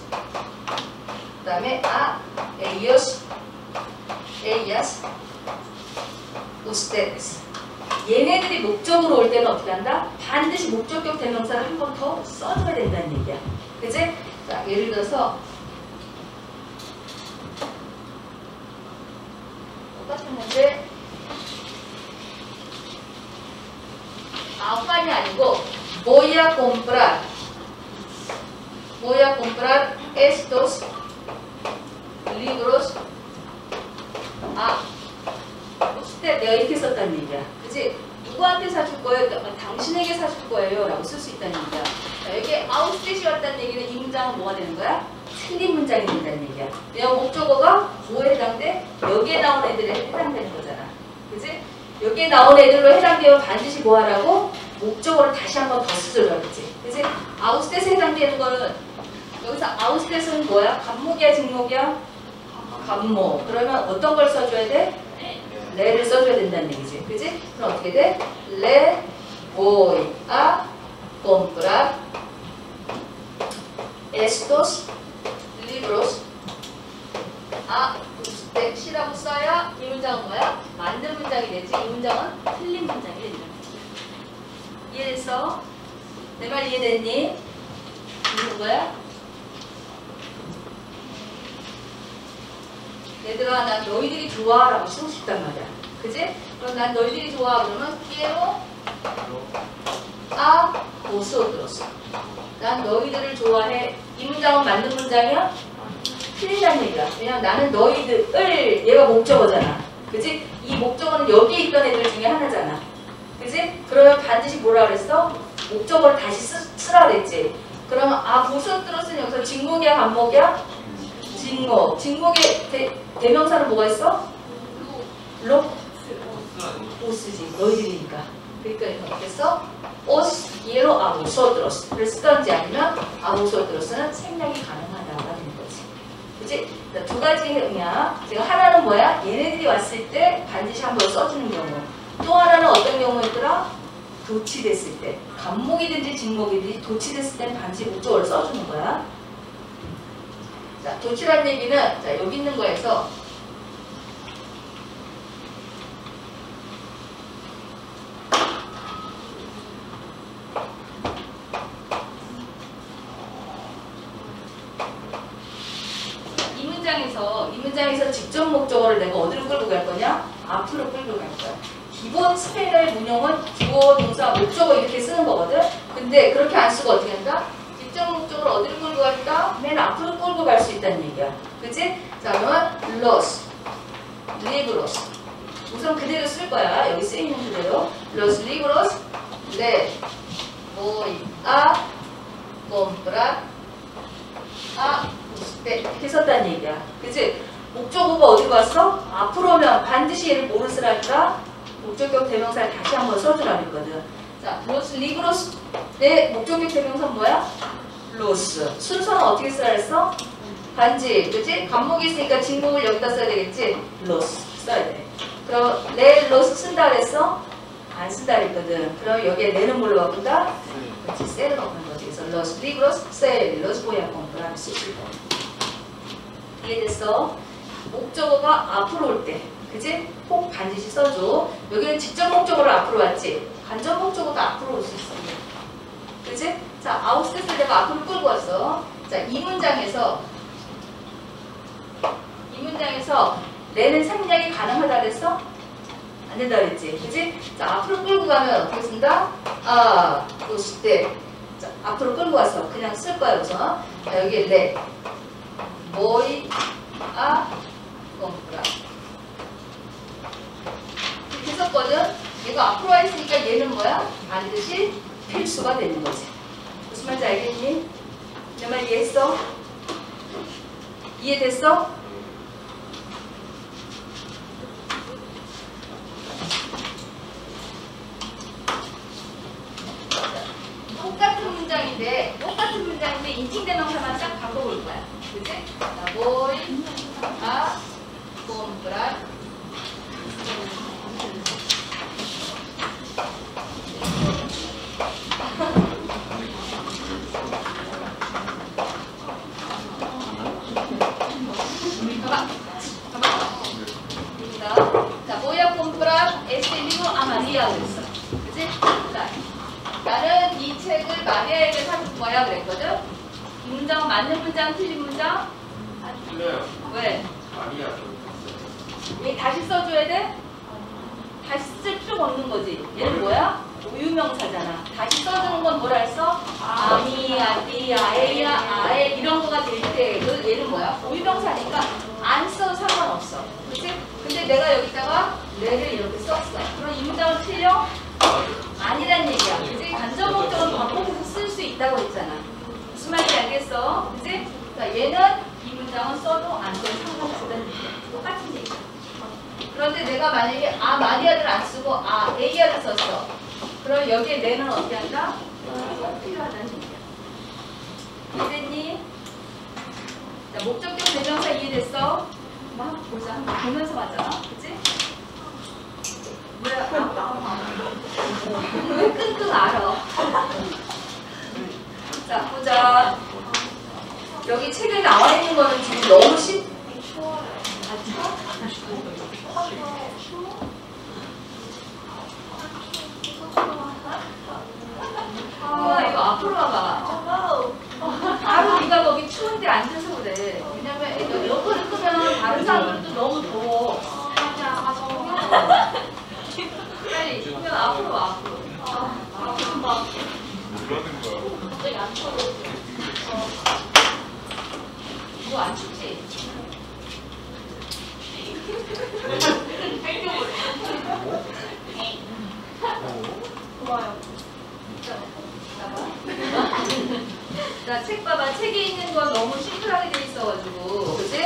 그다음에 a ellos, ellas, ustedes. 얘네들이 목적으로 올 때는 어떻게 한다? 반드시 목적격 대명사를 한 번 더 써줘야 된다는 얘기야. 그지? 자, 예를 들어서 똑같은 문제 아우간이 아니고 voy a comprar voy a comprar estos libros a usted 내가 이렇게 썼다는 얘기야. 그지? 누구한테 사줄 거예요? 그러니까 당신에게 사줄 거예요. 라고 쓸 수 있다는 얘기야. 자, 여기 아웃스탯이 왔다는 얘기는 이 문장은 뭐가 되는 거야? 틀린 문장이 된다는 얘기야. 왜냐면 목적어가 뭐에 해당돼? 여기에 나온 애들에 해당되는 거잖아. 그지? 여기에 나온 애들로 해당되면 반드시 뭐 하라고? 목적어를 다시 한 번 더 쓰라 그지? 그지? 아웃스탯에 해당되는 거는 여기서 아웃스탯은 뭐야? 간목이야, 직목이야? 간목. 그러면 어떤 걸 써줘야 돼? 레를 써줘야 된다는 얘기지. 그지? 그럼 어떻게 돼? 레 voy a comprar estos a usted.이라고 써야 이 문장은 뭐야? 맞는 문장이 되지. 이 문장은 틀린 문장이 된다. 이해됐어? 내 말 이해됐니? 이해된 거야? 얘들아 난 너희들이 좋아 라고 쓰고 싶단 말이야 그지? 그럼 난 너희들이 좋아 그러면 quiero a vosotros 난 너희들을 좋아해 이 문장은 맞는 문장이야? 틀린다는 얘기야 왜냐면 나는 너희들을 얘가 목적어잖아 그지? 이 목적어는 여기에 있던 애들 중에 하나잖아 그지? 그러면 반드시 뭐라 그랬어? 목적어를 다시 쓰, 쓰라 그랬지 그러면 아 보소트로스는 여기서 직목이야 반목이야? 직목. 직목의 대, 대명사는 뭐가 있어? 로? 오스지. 너희들이니까. 그러니까 이거 써? 오스 quiero a vosotros.를 쓰던지 아니면 vosotros.는 생략이 가능하다가 되는 거지. 그치? 자, 두 가지 의미야. 지금 하나는 뭐야? 얘네들이 왔을 때 반드시 한번 써주는 경우. 또 하나는 어떤 경우였더라? 도치됐을 때. 간목이든지 직목이든지 도치됐을 땐 반드시 목적어를 써주는 거야. 자, 도출한 얘기는 자, 여기 있는 거에서 직접 목적어를 내가 어디로 끌고 갈 거냐? 앞으로 끌고 갈 거야. 기본 스페인어의 문형은 주어, 동사, 목적어 이렇게 쓰는 거거든. 근데 그렇게 안 쓰고 어떻게 한다? 직접 목적어를 어디로 끌고 갈까? 맨 앞으로 끌고 갈 수 있다는 얘기야. 그치? 자, 그러면 los, libros. 우선 그대로 쓸 거야. 여기 쓰이는 그대로. los libros de voy a comprar a usted. 이렇게 썼다는 얘기야. 그치? 목적어가 어디 갔어? 앞으로 오면 반드시 얘를 뭐를 쓰라니까? 목적격 대명사를 다시 한번 써주라 그랬거든. 자, los libros 내 목적격 대명사는 뭐야? los. 순서는 어떻게 쓰라 했어? 반지, 그치? 간목이 있으니까 진목을 여기다 써야 되겠지? los 써야 돼. 그럼 레 los 쓴다 그랬어? 안 쓴다 그랬거든. 그럼 여기에 내는 뭘로 바꾼다? 그렇지, 셀을 바꾸는 거지. 그래서 se los voy a comprar 쓰실 거. 이해됐어? 목적어가 앞으로 올 때, 그지? 꼭 반드시 써줘. 여기는 직접 목적어로 앞으로 왔지. 목적어도 앞으로 올 수 있어. 그지? 자, 아웃셋을 내가 앞으로 끌고 왔어. 자, 이 문장에서 이 문장에서 내는 상량이 가능하다 그랬어? 안 된다 그랬지. 그지? 자, 앞으로 끌고 가면 어떻게 쓴다? 아, 그때 자, 앞으로 끌고 와서 그냥 쓸 거야, 우선. 자, 여기 내. voy a comprar. 이렇게 썼거든? 얘가 앞으로 와 있으니까 얘는 뭐야? 반드시 필수가 되는 거지. 무슨 말인지 알겠니? 내말 이해했어? 이해됐어? 똑같은 문장인데 똑같은 문장인데 인칭 대명사만 딱 바꿔볼 거야. 그치? a comprar 가봐. 가봐. 여기다. 자, voy a comprar este libro a María 그랬어. 자, 나는 이 책을 마리아에게 사줄 거야 그랬거든? 이 문장은 맞는 문장, 틀린 문장? 틀려요. 왜? 아니야. 왜 다시 써줘야 돼? 다시 쓸 필요가 없는 거지. 얘는 뭐야? 우유명사잖아. 다시 써주는 건 뭐라 했어? 아미야, 띠야, 에야, 아에 이런 거가 될 때, 그 얘는 뭐야? 우유명사니까 안 써도 상관없어. 그치? 근데 내가 여기다가 레를 이렇게 썼어. 그럼 이 문장은 틀려? 아니란 얘기야. 그치? 간접 목적은 반복해서 쓸 수 있다고 했잖아. 무슨 말인지 알겠어? 그치? 자, 얘는 이 문장은 써도 안 써도 상관없다는 얘기야. 똑같은 얘기야. 그런데 내가 만약에 아 마리아를 안 쓰고 아 에이아를 썼어. 그럼 여기에 내는 어떻게 한다? 꼭 필요하다는 얘기야. 이해됐니? 자, 목적격 대명사 이해됐어? 한번 보자. 보면서 하자. 그치? 왜, 끙끙 알아? 자, 보자. 여기 책에 나와 있는 거는 지금 너무 쉽, 아, 이거 앞으로 와봐. 바로 네가 거기 추운데 앉아서 그래. 왜냐면 애가 에어컨을 끄면 다른 사람들도 너무 더워. 빨리 그러면 앞으로 와, 앞으로. 그러는 거야. 갑자기 안 쳐져. 이거 안 춥지? 자, 책 봐봐. 책에 있는 건 너무 심플하게 돼 있어가지고. 그치?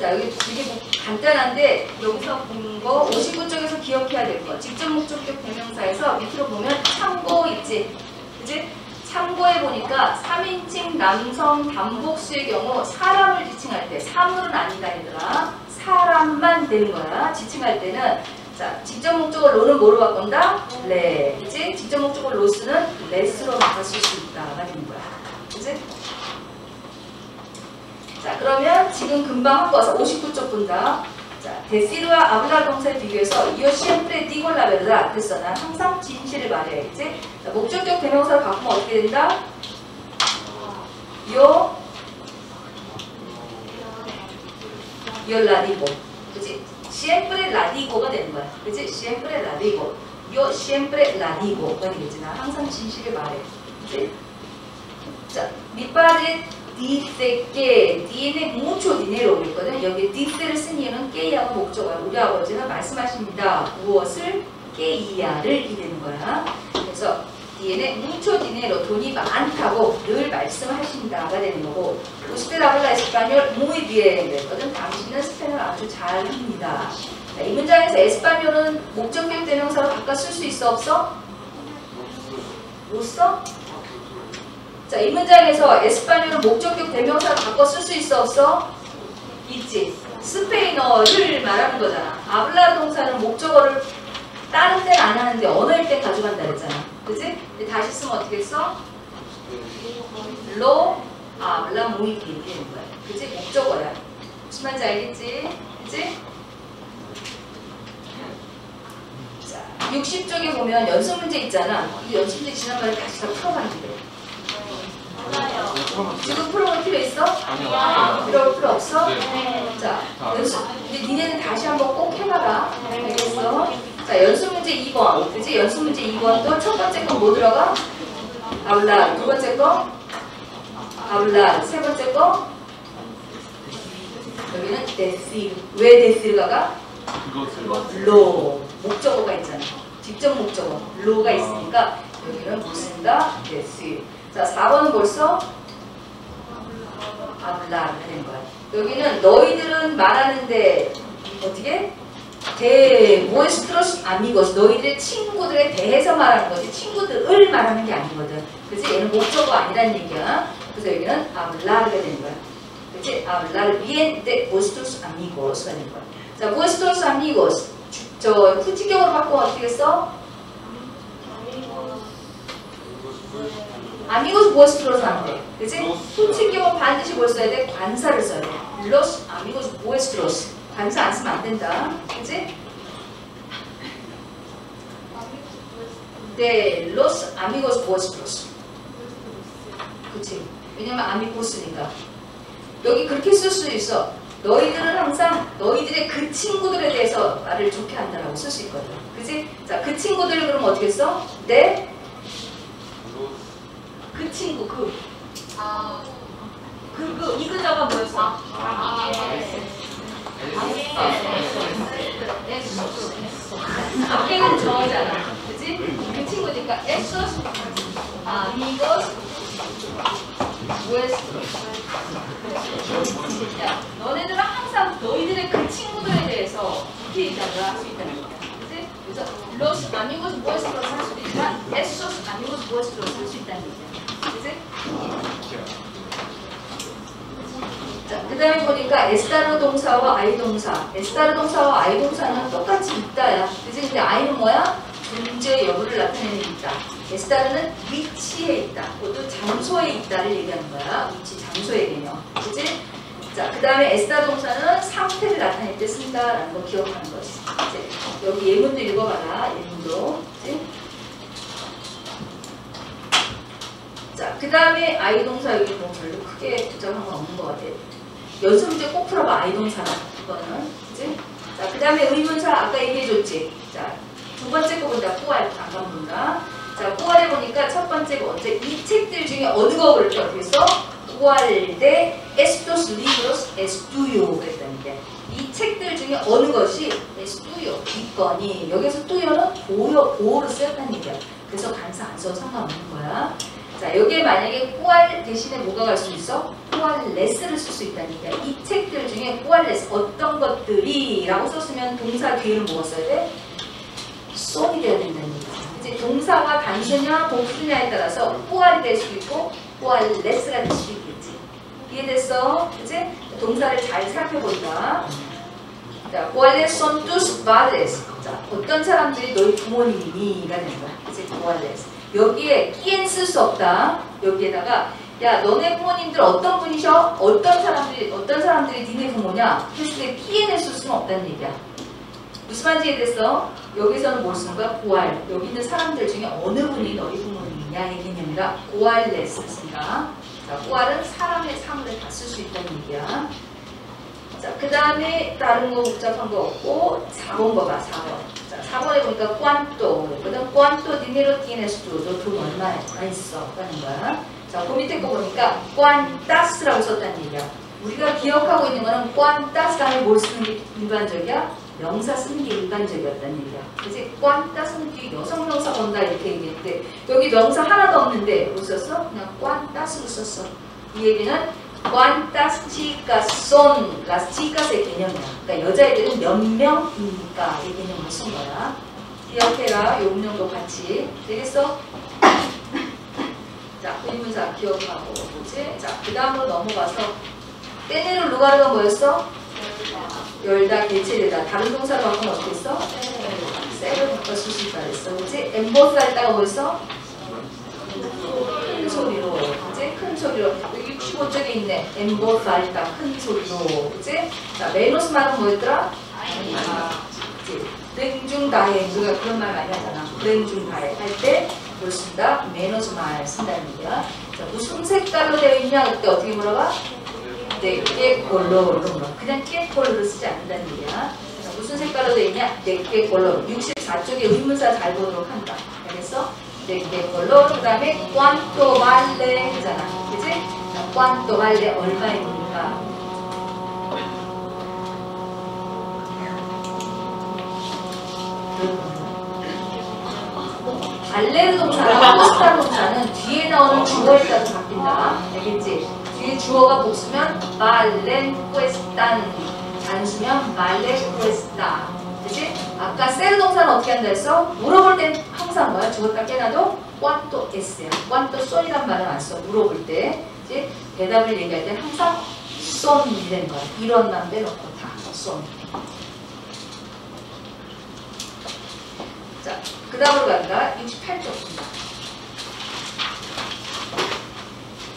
자, 여기 되게 뭐 간단한데, 여기서 본 거, 59쪽에서 기억해야 될 거. 직접 목적격 대명사에서 밑으로 보면 참고 있지. 그치? 참고해 보니까 3인칭 남성 단복수의 경우 사람을 지칭할 때, 사물은 아니다, 얘들아. 사람만 되는 거야. 지칭할 때는 자, 직접 목적어 로는 뭐로 바꾼다? 레. 그치? 직접 목적어 로스는 레스로 바꿔쓸 수 있다가 되는 거야. 그치? 자, 그러면 지금 금방 하고 와서 59쪽 본다. 자, 데시르와 아블라 동사에 비교해서 siempre digo la verdad. 됐어. 난 항상 진실을 말해야지. 자, 목적격 대명사를 바꾸면 어떻게 된다? 요. 그치? Siempre la digo가 되는 거야. 그치? siempre la digo. yo siempre la digo가 되겠지. 나 항상 진실을 말해. 그치? 자, mi padre dice que tiene mucho dinero 그랬거든. 여기 dice를 쓴 이유는 que야가 목적어야. 우리 아버지는 말씀하십니다. 무엇을? que야를 이르는 거야. 그래서 tiene mucho dinero 돈이 많다고 늘 말씀하신다가 되는 거고 usted habla español muy bien 그랬거든. 당신은 스페인을 아주 잘합니다. 자, 이 문장에서 에스파뇰은 목적격 대명사로 바꿔 쓸 수 있어 없어? 못 써? 자, 이 문장에서 에스파뇰은 목적격 대명사로 바꿔 쓸 수 있어 없어? 있지. 스페인어를 말하는 거잖아. 아블라 동사는 목적어를 다른 데는 안 하는데 언어일 때 가져간다 그랬잖아. 그지? 근데 다시 쓰면 어떻게 써? 로 아블라 모이 bien 되는 거야. 그지? 목적어야. 무슨 말인지 알겠지? 그지? 자, 60쪽에 보면 연습 문제 있잖아. 이 연습 문제 지난번에 다시 다 풀어봤는데. 지금 풀어볼 필요 있어? 아니요. 풀어볼 필요 없어? 네. 자, 연습. 근데 니네는 다시 한번 꼭 해봐라. 알겠어? 자, 연습 문제 2번. 그지? 연습 문제 2번도 첫 번째 거뭐 들어가? 아블라. 두 번째 거? 아블라. 세 번째 거? 여기는 decir. 왜 decir가가? 그것을 lo. 목적어가 있잖아. 직접 목적어. lo가 있으니까 여기는 뭐 쓴다? decir. 자, 4번은 벌써 된 거야. 여기는 너희들은 말하는데 어떻게? de vuestros amigos 너희들의 친구들에 대해서 말하는 거지 친구들을 말하는 게 아니거든. 그치? 얘는 목적어 아니란 얘기야. 그래서 여기는 hablar가 되는 거야. 그치? 아블라르 bien de vuestros amigos가 되는 거야. 자, amigos 주- 저 후지격으로 바꾸면 어떻게 써? amigos vuestros 하면 돼. 그치? 후지격은 반드시 뭘 써야 돼? 관사를 써야 돼. los amigos vuestros 관사 안 쓰면 안 된다. 그치? 네, los amigos vuestros. 그치? 왜냐면 amigos니까. 여기 그렇게 쓸 수 있어. 너희들은 항상 너희들의 그 친구들에 대해서 말을 좋게 한다라고 쓸 수 있거든. 그치? 자, 그 친구들 그럼 어떻게 써? 네? 그 친구, 그. 그, 그, 이근자가 뭐였어? 앞에는 저잖아. 그치? 그 친구니까 esos amigos nuestros. 야, 너네들은 항상 너희들의 그 친구들에 대해서 디테일하게 할수 있다는 거야. 그치? 그래서 los amigos nuestros 할 수도 있지만 esos amigos nuestros 할 수 있다는 얘기야. 그치? 자, 그 다음에 보니까 에스타르 동사와 아이 동사. 에스타르 동사와 아이 동사는 똑같이 있다야. 그지? 근데 아이는 뭐야? 존재 여부를 나타내는 있다. 에스타르는 위치에 있다. 그것도 장소에 있다를 얘기하는 거야. 위치, 장소의 개념. 그지? 자, 그 다음에 에스타르 동사는 상태를 나타낼 때 쓴다라는 거 기억하는 거지. 이제 여기 예문도 읽어봐라. 예문도. 그지? 자, 그 다음에 아이 동사 여기 뭐 별로 크게 부정한 건 없는 것 같아. 연습 문제 꼭 풀어봐 아이 동사는 이거는 그치? 자, 그 다음에 의문사 아까 얘기해줬지. 자, 두 번째 거 본다. 꾸알 잠깐 본다. 자, 꾸알에 보니까 첫 번째 거 언제 이 책들 중에 어느 거 어떻게 써? 꾸알 대 estos libros estudio 그랬다는 게. 이 책들 중에 어느 것이 estudio 이거니 여기서 뚜요는 보여 보호로 쓰였다는 얘기야. 그래서 간사 안 써도 상관없는 거야. 자, 여기에 만약에 꾸알 대신에 뭐가 갈 수 있어? 꾸알레스를 쓸 수 있다니까. 이 책들 중에 꾸알레스 어떤 것들이 라고 썼으면 동사 뒤에는 뭐가 써야 돼? 쏜이 돼야 얘기지. 이제 동사가 단수냐 복수냐에 따라서 꾸알이 될 수도 있고 꾸알레스가 될 수도 있겠지. 이해됐어? 그치? 동사를 잘 살펴본다. 자, ¿cuáles son tus padres? 자, 어떤 사람들이 너희 되는 거야. 그치? ¿cuáles? 여기에 끼엔 쓸 수 없다. 여기에다가 야 너네 부모님들 어떤 분이셔? 어떤 사람들이 어떤 사람들이 니네 부모냐? 했을 때 끼엔을 쓸 수는 없다는 얘기야. 무슨 말인지 이해됐어? 여기서는 뭘 쓰는 거야? 고알. 여기 있는 사람들 중에 어느 분이 너희 부모님이냐 이 개념이라 고알레스 쓴다. 자, 고알은 사람의 사물을 다 쓸 수 있다는 얘기야. 자, 자, 그 다음에 다른 거 복잡한 거 없고 4번 봐봐 4번 자, 4번에 보니까 그랬거든. cuánto dinero tienes tú 너돈 얼마나 있어? 라는 거야. 자, 그 밑에 거 보니까 cuántas라고 썼다는 얘기야. 우리가 기억하고 있는 거는 다음에 뭘 쓰는 게 일반적이야? 명사 쓰는 게 일반적이었다는 얘기야. 그치? cuántas은 뒤에 여성 명사 온다 이렇게 얘기했는데 여기 명사 하나도 없는데 뭐 썼어? 그냥 cuántas로 썼어. 이 얘기는 cuántas chicas son las chicas의 개념이야. 그러니까 여자애들은 몇 명입니까? 이 개념을 쓴 거야. 기억해라. 요 운영도 같이. 되겠어? 자, 의문사 기억하고 뭐지? 자, 그 다음으로 넘어가서 tener lugar가 뭐였어? 열다, 개최되다. 다른 동사로 하면 어떻게 써? ser로 바꿔 쓸수 있다 그랬어. 그치? en voz alta가 뭐였어? 큰 소리로, 그치? 큰 소리로. 여기 65쪽에 있네. en voz alta, 큰 소리로. 그치? 자, menos mal은 뭐였더라? 그치? 불행중다행. 우리가 그런 말 많이 하잖아. 불행중다행. 할 때, 뭘 쓴다? menos mal 쓴다는 얘기야. 자, 무슨 색깔로 되어 있냐? 그때 어떻게 물어봐? 네, 깨꼴로. 그냥 깨꼴로 쓰지 않는다는 얘기야. 자, 무슨 색깔로 되어 있냐? 네, 깨꼴로. 64쪽에 의문사 잘 보도록 한다. 알겠어? 네, 깨꼴로. 그 다음에 vale 하잖아. 그치? 자, cuánto vale 얼마입니까? 발레르 동사랑 포스타 동사는 뒤에 나오는 주어에 따라 바뀐다. 알겠지? 뒤에 주어가 복수면 발렌 퀘스탄 단수면 발레 퀘스타 그치? 아까 세르 동사는 어떻게 한다 했어? 물어볼 땐 항상 뭐야? 죽었다 깨나도 cuánto es야 cuánto son이란 말은 안 써. 물어볼 때 그치? 대답을 얘기할 때 항상 son이 되는 거야. 이런만 빼놓고 다 son 자, 그 다음으로 간다. 68쪽입니다.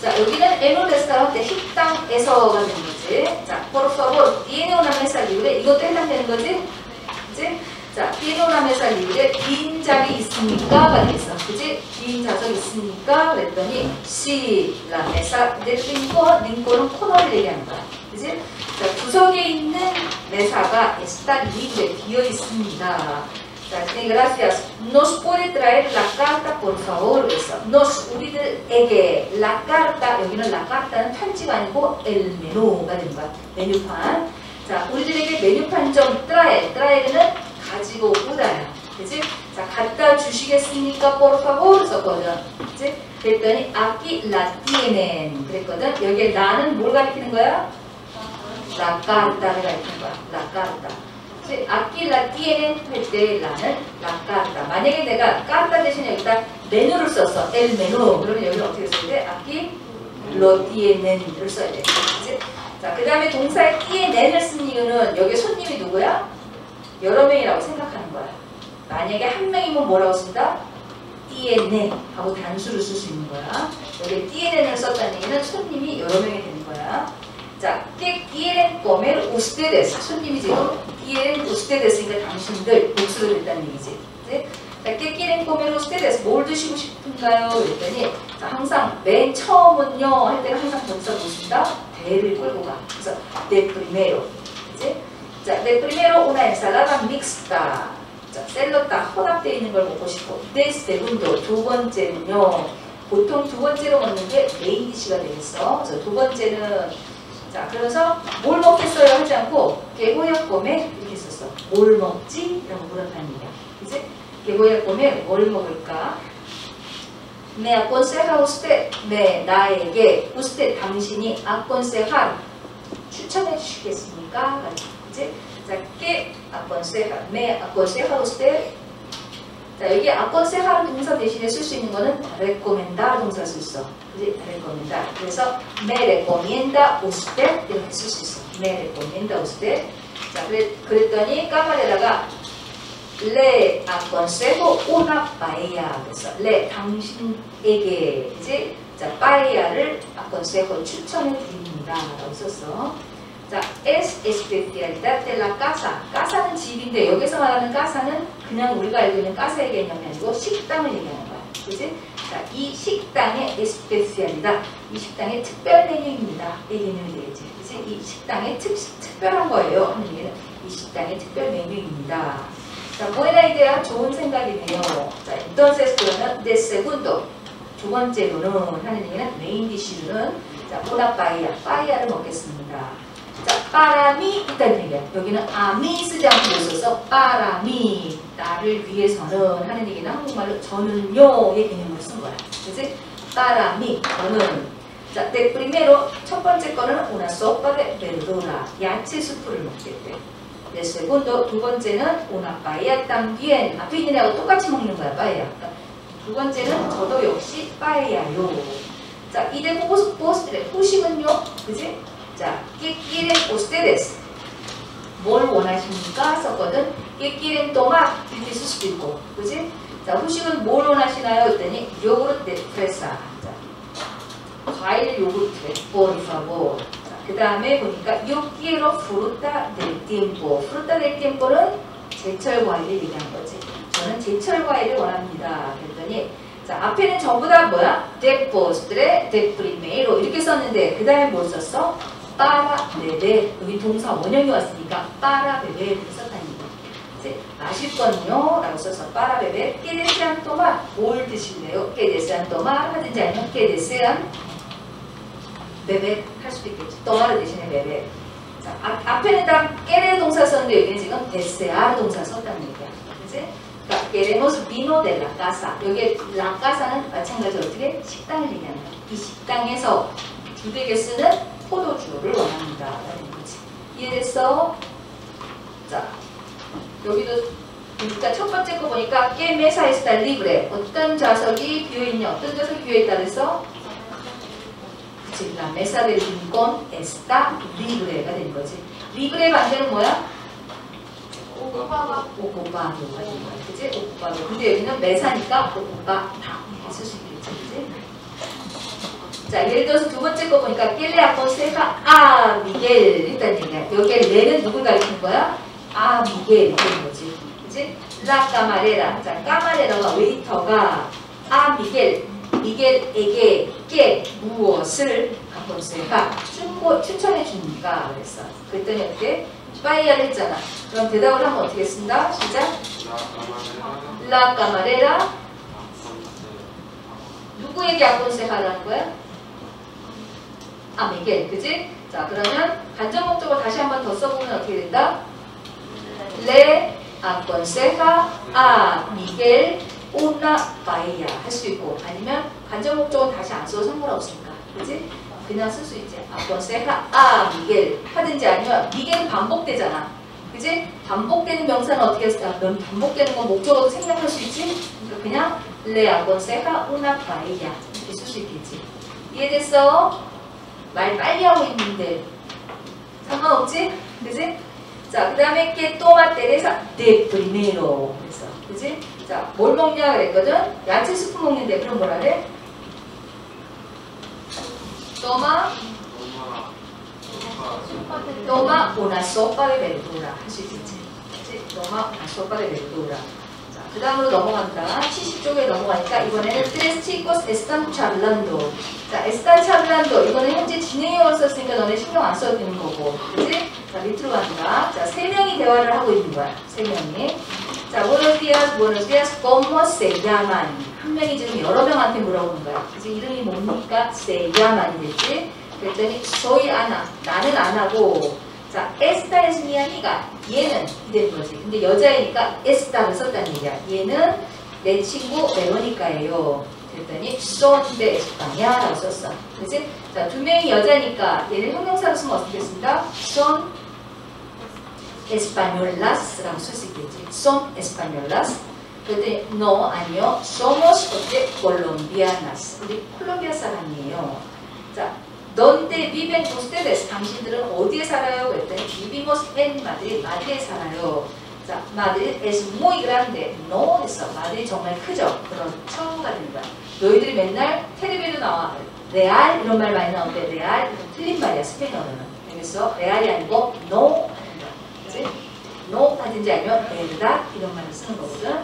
자, 여기는 에노레스타라 할때 식당에서가 되는 거지. 자, por favor, tiene una mesa libre. 이것도 해당되는 거지? 그치? 자, mesa libre. 빈 자리 있습니까? 가 됐어. 그치? 빈 좌석 있습니까? 그랬더니, del rincón, 링콘은 코너를 얘기하는 거야. 그치? 자, 구석에 있는 메사가 está libre, 비어 있습니다. 자, 네, gracias. Nos puede traer la carta, por favor. 그래서 nos 우리들에게 la carta 여기는 la carta는 편지가 아니고 el menu가 되는 거야. 메뉴판. 자, 우리들에게 메뉴판 좀 trae. trae는 가지고 오다야. 그지? 자, 갖다 주시겠습니까? favor 썼거든. 그지? 그랬더니 la tienen. 그랬거든. 여기에 나는 뭘 가리키는 거야? carta를 가리키는 거야. aquí la tienen 할때 la carta. 만약에 내가 carta 대신에 여기다 메뉴를 썼어. el menú. 그러면 여기는 어떻게 써야 돼? lo tienen을 써야 돼. 그치? 자, 그 다음에 동사에 tienen을 쓴 이유는 여기 손님이 누구야? 여러 명이라고 생각하는 거야. 만약에 한 명이면 뭐라고 쓴다? tienen 하고 단수를 쓸 수 있는 거야. 여기 tienen을 썼다는 얘기는 손님이 여러 명이 되는 거야. 자, ¿qué quieren comer ustedes? 손님이 지금 quieren ustedes,그러니까 당신들 복수로 됐다는 얘기지. 네? 자, ¿qué quieren comer ustedes? 뭘 드시고 싶은가요? 그랬더니 자, 항상 맨 처음은요 할 때는 항상 동사 보신다 대를 끌고 가. 그래서 de primero, 그치? 자, de primero una ensalada. 자, 샐러드 다 혼합되어 있는 걸 먹고 싶고 de segundo 두 번째는요 보통 두 번째로 먹는 게 메인 디시가 되겠어. 그래서 두 번째는 자, 그래서 뭘 먹겠어요 하지 않고 개고약 봄에 이렇게 썼어. 뭘 먹지? 라고 물어봤는 얘기야. 이제 개고약 봄에 뭘 먹을까? Me aconseja usted, 네, 나에게 usted 당신이 aconsejar 추천해 주시겠습니까? 이제 자, que aconseja, me aconseja usted 자, 여기 aconsejar 동사 대신에 쓸 수 있는 거는 recomendar 동사 쓸 수 있어. 그지? recomendar. 그래서 me recomienda usted 이렇게 쓸 수 있어. me recomienda usted. 자, 그랬, 그랬더니 까말에다가 le aconsejo una paella. 그래서 le 당신에게 이제 자, paella를 aconsejo 추천해 드립니다. 라고 썼어. 자, es especialidad de la casa. 가사는 집인데 여기서 말하는 가사는 그냥 우리가 알고 있는 가사의 개념이 아니고 식당을 얘기하는 거야. 그지? 자, 이 식당의 especial이다. 이 식당의 특별 메뉴입니다. 이 개념이 되겠지. 그치? 이 식당의 특, 특별한 거예요. 하는 얘기는 이 식당의 특별 메뉴입니다. 자, buena idea, 좋은 생각이네요. 자, entonces 그러면 de segundo, 두 번째로는 하는 얘기는 main dish로는 자, una paella, paella를 먹겠습니다. 자, para mí 있다는 얘기야. 여기는 a mí 쓰지 않고 있어서 para mí 나를 위해서는 하는 얘기는 한국말로 저는요의 개념을 쓴 거야. 그지? 빠람이 저는 자, de primero 첫 번째 거는 una sopa de verdura 야채 수프를 먹겠 대. de segundo 두 번째는 paella también 앞에 있는 애하고 똑같이 먹는 거야 paella. 두 번째는 저도 역시 paella요. 자, 이제 포스 포스 후식은요, 그지? 자, ¿qué quieren ustedes? 뭘 원하십니까? 썼거든. ¿qué quieren tomar? 이렇게 쓸 수도 있고, 그지? 자, 후식은 뭘 원하시나요? 했더니 요구르트 프레사. 자, 과일 요구르트. 자, 그 다음에 보니까 quiero fruta del tiempo. fruta del tiempo는 제철 과일을 얘기한 거지. 저는 제철 과일을 원합니다. 그랬더니 자, 앞에는 전부 다 뭐야? de primero 이렇게 썼는데 그 다음에 뭘 썼어? beber 여기 동사 원형이 왔으니까 이렇게 썼다는 거. 이제 마실 거는요? 라고 써서 que desean tomar 뭘 드실래요? desean tomar 하든지 아니면 desean beber 할 수도 있겠지. tomar 대신에 beber. 자, 앞, 앞에는 다 querer 동사 썼는데 여기는 지금 desear 동사 썼다는 얘기야. 그치? 그러니까 queremos de la casa는 마찬가지로 어떻게 식당을 얘기하는 거야. 이 식당에서 주되게 쓰는 포도주를 원합니다. 라는 거지. 이해됐어? 자, 여기도 그러니까 첫 번째 거 보니까 está libre. 어떤 좌석이 비어있냐, 어떤 좌석이 비어있다 그래서 그치, la mesa del rincón está libre가 된 거지. libre 반대는 뭐야? 오코바도가 된 거야. 그치? 오코바도. 근데 여기는 메사니까 오코바다 이렇게 쓸수 있겠지. 그치? 자, 예를 들어서 두 번째 거 보니까 낄레 아콘세가 아 미겔 일단 얘기야. 여기에 레는 누굴 가리키는 거야? 아 미겔 이런 거지. 그치? 라 까마레라. 자, 까마레라가 웨이터가 아 미겔 미겔에게 깨 무엇을 아콘세가 추고 추천해 줍니까? 그랬어. 그랬더니 어떻게? 파이야를 했잖아. 그럼 대답을 하면 어떻게 쓴다? 시작. 라 까마레라 누구에게 아콘세하라는 거야? 아, 미겔, 그지? 자, 그러면 간접 목적어 다시 한 번 더 써보면 어떻게 된다? 레 una paella 할수 있고 아니면 간접 목적어 다시 안 써도 상관없으니까 그지? 그냥 쓸 수 있지 aconseja a Miguel 하든지 아니면 미겔은 반복되잖아 그지? 반복되는 명사는 어떻게 했을까? 그럼 반복되는 건 목적어도 생략할 수 있지? 그러니까 그냥 le aconseja una paella 이렇게 쓸 수 있겠지 이해됐어? 말 빨리 하고 있는데 상관없지? 그지? 자, 그 다음에 que toma Teresa 그랬어. 그지? 자, 뭘 먹냐 그랬거든? 야채 스프 먹는데 그럼 뭐라 그래? toma una sopa de verdura 할수 toma una sopa de verdura 자, 그 다음으로 넘어간다. 70쪽에 넘어가니까 이번에는 chicos están charlando 자, están charlando 이거는 현재 진행형을 썼으니까 너네 신경 안 써도 되는 거고 그지? 자, 밑으로 간다. 자, 세 명이 대화를 하고 있는 거야. 세 명이. 자, buenos días, buenos días, ¿cómo se llaman? 한 명이 지금 여러 명한테 물어보는 거야. 그래서 이름이 뭡니까? se llaman이 됐지? 그랬더니 soy Ana. 나는 안하고 자, esta es mi amiga. 얘는 이된 거지. 근데 여자이니까 esta를 썼다는 얘기야. 얘는 내 친구 베로니카예요. 그랬더니 son de España라고 썼어. 그치? 자, 두 명이 여자니까 얘를 형용사로 쓰면 어떻게 쓴다? son españolas라고 쓸 수 있겠지. son españolas. 그랬더니 no, 아니요. somos 어때? colombianas. 우리 콜롬비아 사람이에요. 자, donde viven ustedes? 당신들은 어디에 살아요? 그랬더니 vivimos en Madrid. 마드리드에 살아요. 자, Madrid es muy grande. no 했어. 마드리드 정말 크죠? 되는 거야. 너희들이 맨날 텔레비도 나와. real 이런 말 많이 나오는데 real 틀린 말이야 스페인어로는. 그래서 real이 아니고 no. 그치? no 하든지 아니면 verdad 이런 말을 쓰는 거거든.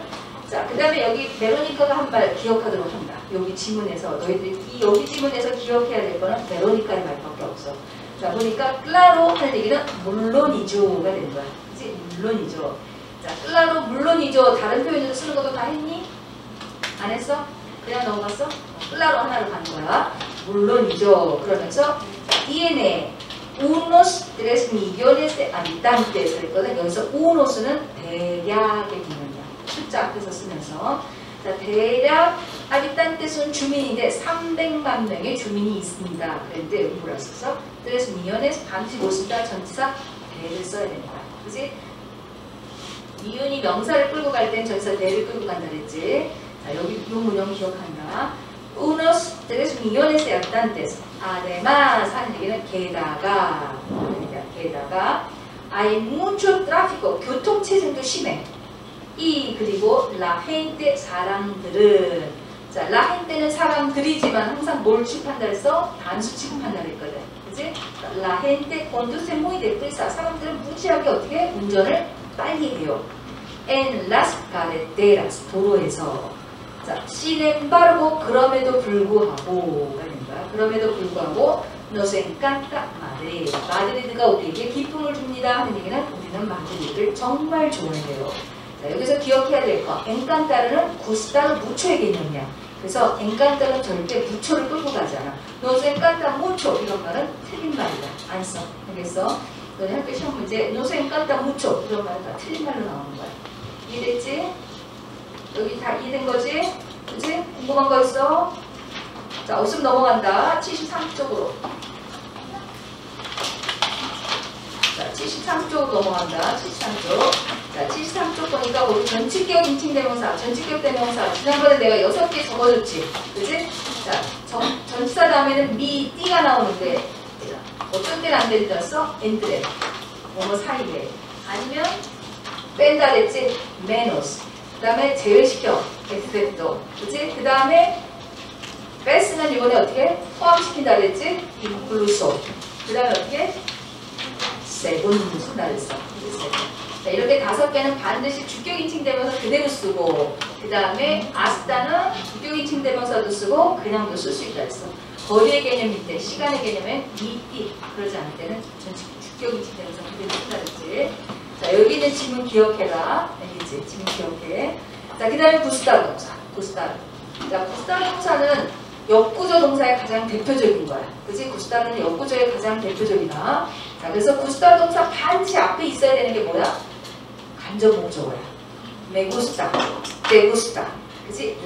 자, 그 다음에 여기 베로니카가 한 말 기억하도록 한다. 여기 지문에서 너희들이 이 여기 지문에서 기억해야 될 거는 베로니카의 말밖에 없어. 자, 보니까 클라로 하는 얘기는 물론이죠가 되는 거야. 그치? 물론이죠. 자, 클라로 물론이죠. 다른 표현으로 쓰는 것도 다 했니? 안 했어? 그냥 넘어갔어? 클라로 하나로 가는 거야. 물론이죠. 그러면서 DNA unos 3 millones de habitantes 그랬거든. 여기서 unos는 대략의 개념이야. 숫자 앞에서 쓰면서 자, 대략 하비탄테스는 주민인데 300만 명의 주민이 있습니다. 그런데 여기 뭐라 썼어? 3 millones 반드시 못 쓴다. 전치사 대를 써야 거야. 그지? 이윤이 명사를 끌고 갈 땐 전치사 대를 끌고 간다 그랬지. 자, 여기 이 문형 기억한다. Unos 3 millones de habitantes. además 게다가 그러니까 게다가 hay mucho tráfico 교통체증도 심해. 이 그리고 la gente 사람들은 자 la gente는 사람들이지만 항상 뭘 취급한다 했어? 단수 취급한다 했거든. 그지? la gente conduce muy deprisa. 사람들은 무지하게 어떻게 운전을 빨리 해요. en las carreteras 도로에서 자, sin embargo 그럼에도 불구하고 거야. 그럼에도 불구하고 nos encanta. 마드리드가 우리에게 기쁨을 줍니다 하는 얘기는 우리는 마드리드를 정말 좋아해요. 자, 여기서 기억해야 될 거. 엔칸타르는 구스타르 무초의 개념이야. 그래서 엔칸타르는 절대 무초를 끌고 가지 않아. nos encanta 이런 말은 틀린 말이다. 안 써. 알겠어? 너네 학교 시험 문제 nos encanta 이런 말은 다 틀린 말로 나오는 거야. 이해됐지? 여기 다 이해된 거지? 그치? 궁금한 거 있어? 자, 없으면 넘어간다. 73쪽으로. 자, 73쪽 넘어간다. 73쪽. 자, 73쪽 보니까 우리 전치격 인칭 대명사, 전치격 대명사. 지난번에 내가 6개 적어줬지. 그지? 자, 전, 전치사 다음에는 mí, ti가 나오는데, 자, 어떤 때는 안 된다 써? entre. 뭐뭐 사이에. 아니면, 뺀다 그랬지? menos. 그 다음에 제외시켜. excepto. 그치? 그 다음에, 베스는 이번에 어떻게? 포함시킨다 그랬지? incluso. 그 다음에 어떻게? según 쓴다 그랬어. 자, 이렇게 다섯 개는 반드시 주격 인칭대명사 그대로 쓰고, 그 다음에 hasta는 주격 인칭대명사도 쓰고, 그냥도 쓸 수 있다 했어. 거리의 개념일 때, 시간의 개념에 이띠 그러지 않을 때는 전체 주격 인칭대명사 그대로 쓴다 그랬지. 자, 여기 있는 지문 기억해라. 알겠지? 지문 기억해. 자, 그 다음에 구스타 동사. 구스타. 자, 구스타 동사는 역구조 동사의 가장 대표적인 거야. 그지? 구스타는 역구조의 가장 대표적이다. 자, 그래서 구스타 동사 반드시 앞에 있어야 되는 게 뭐야? 간접 목적어야. te gusta, 그지?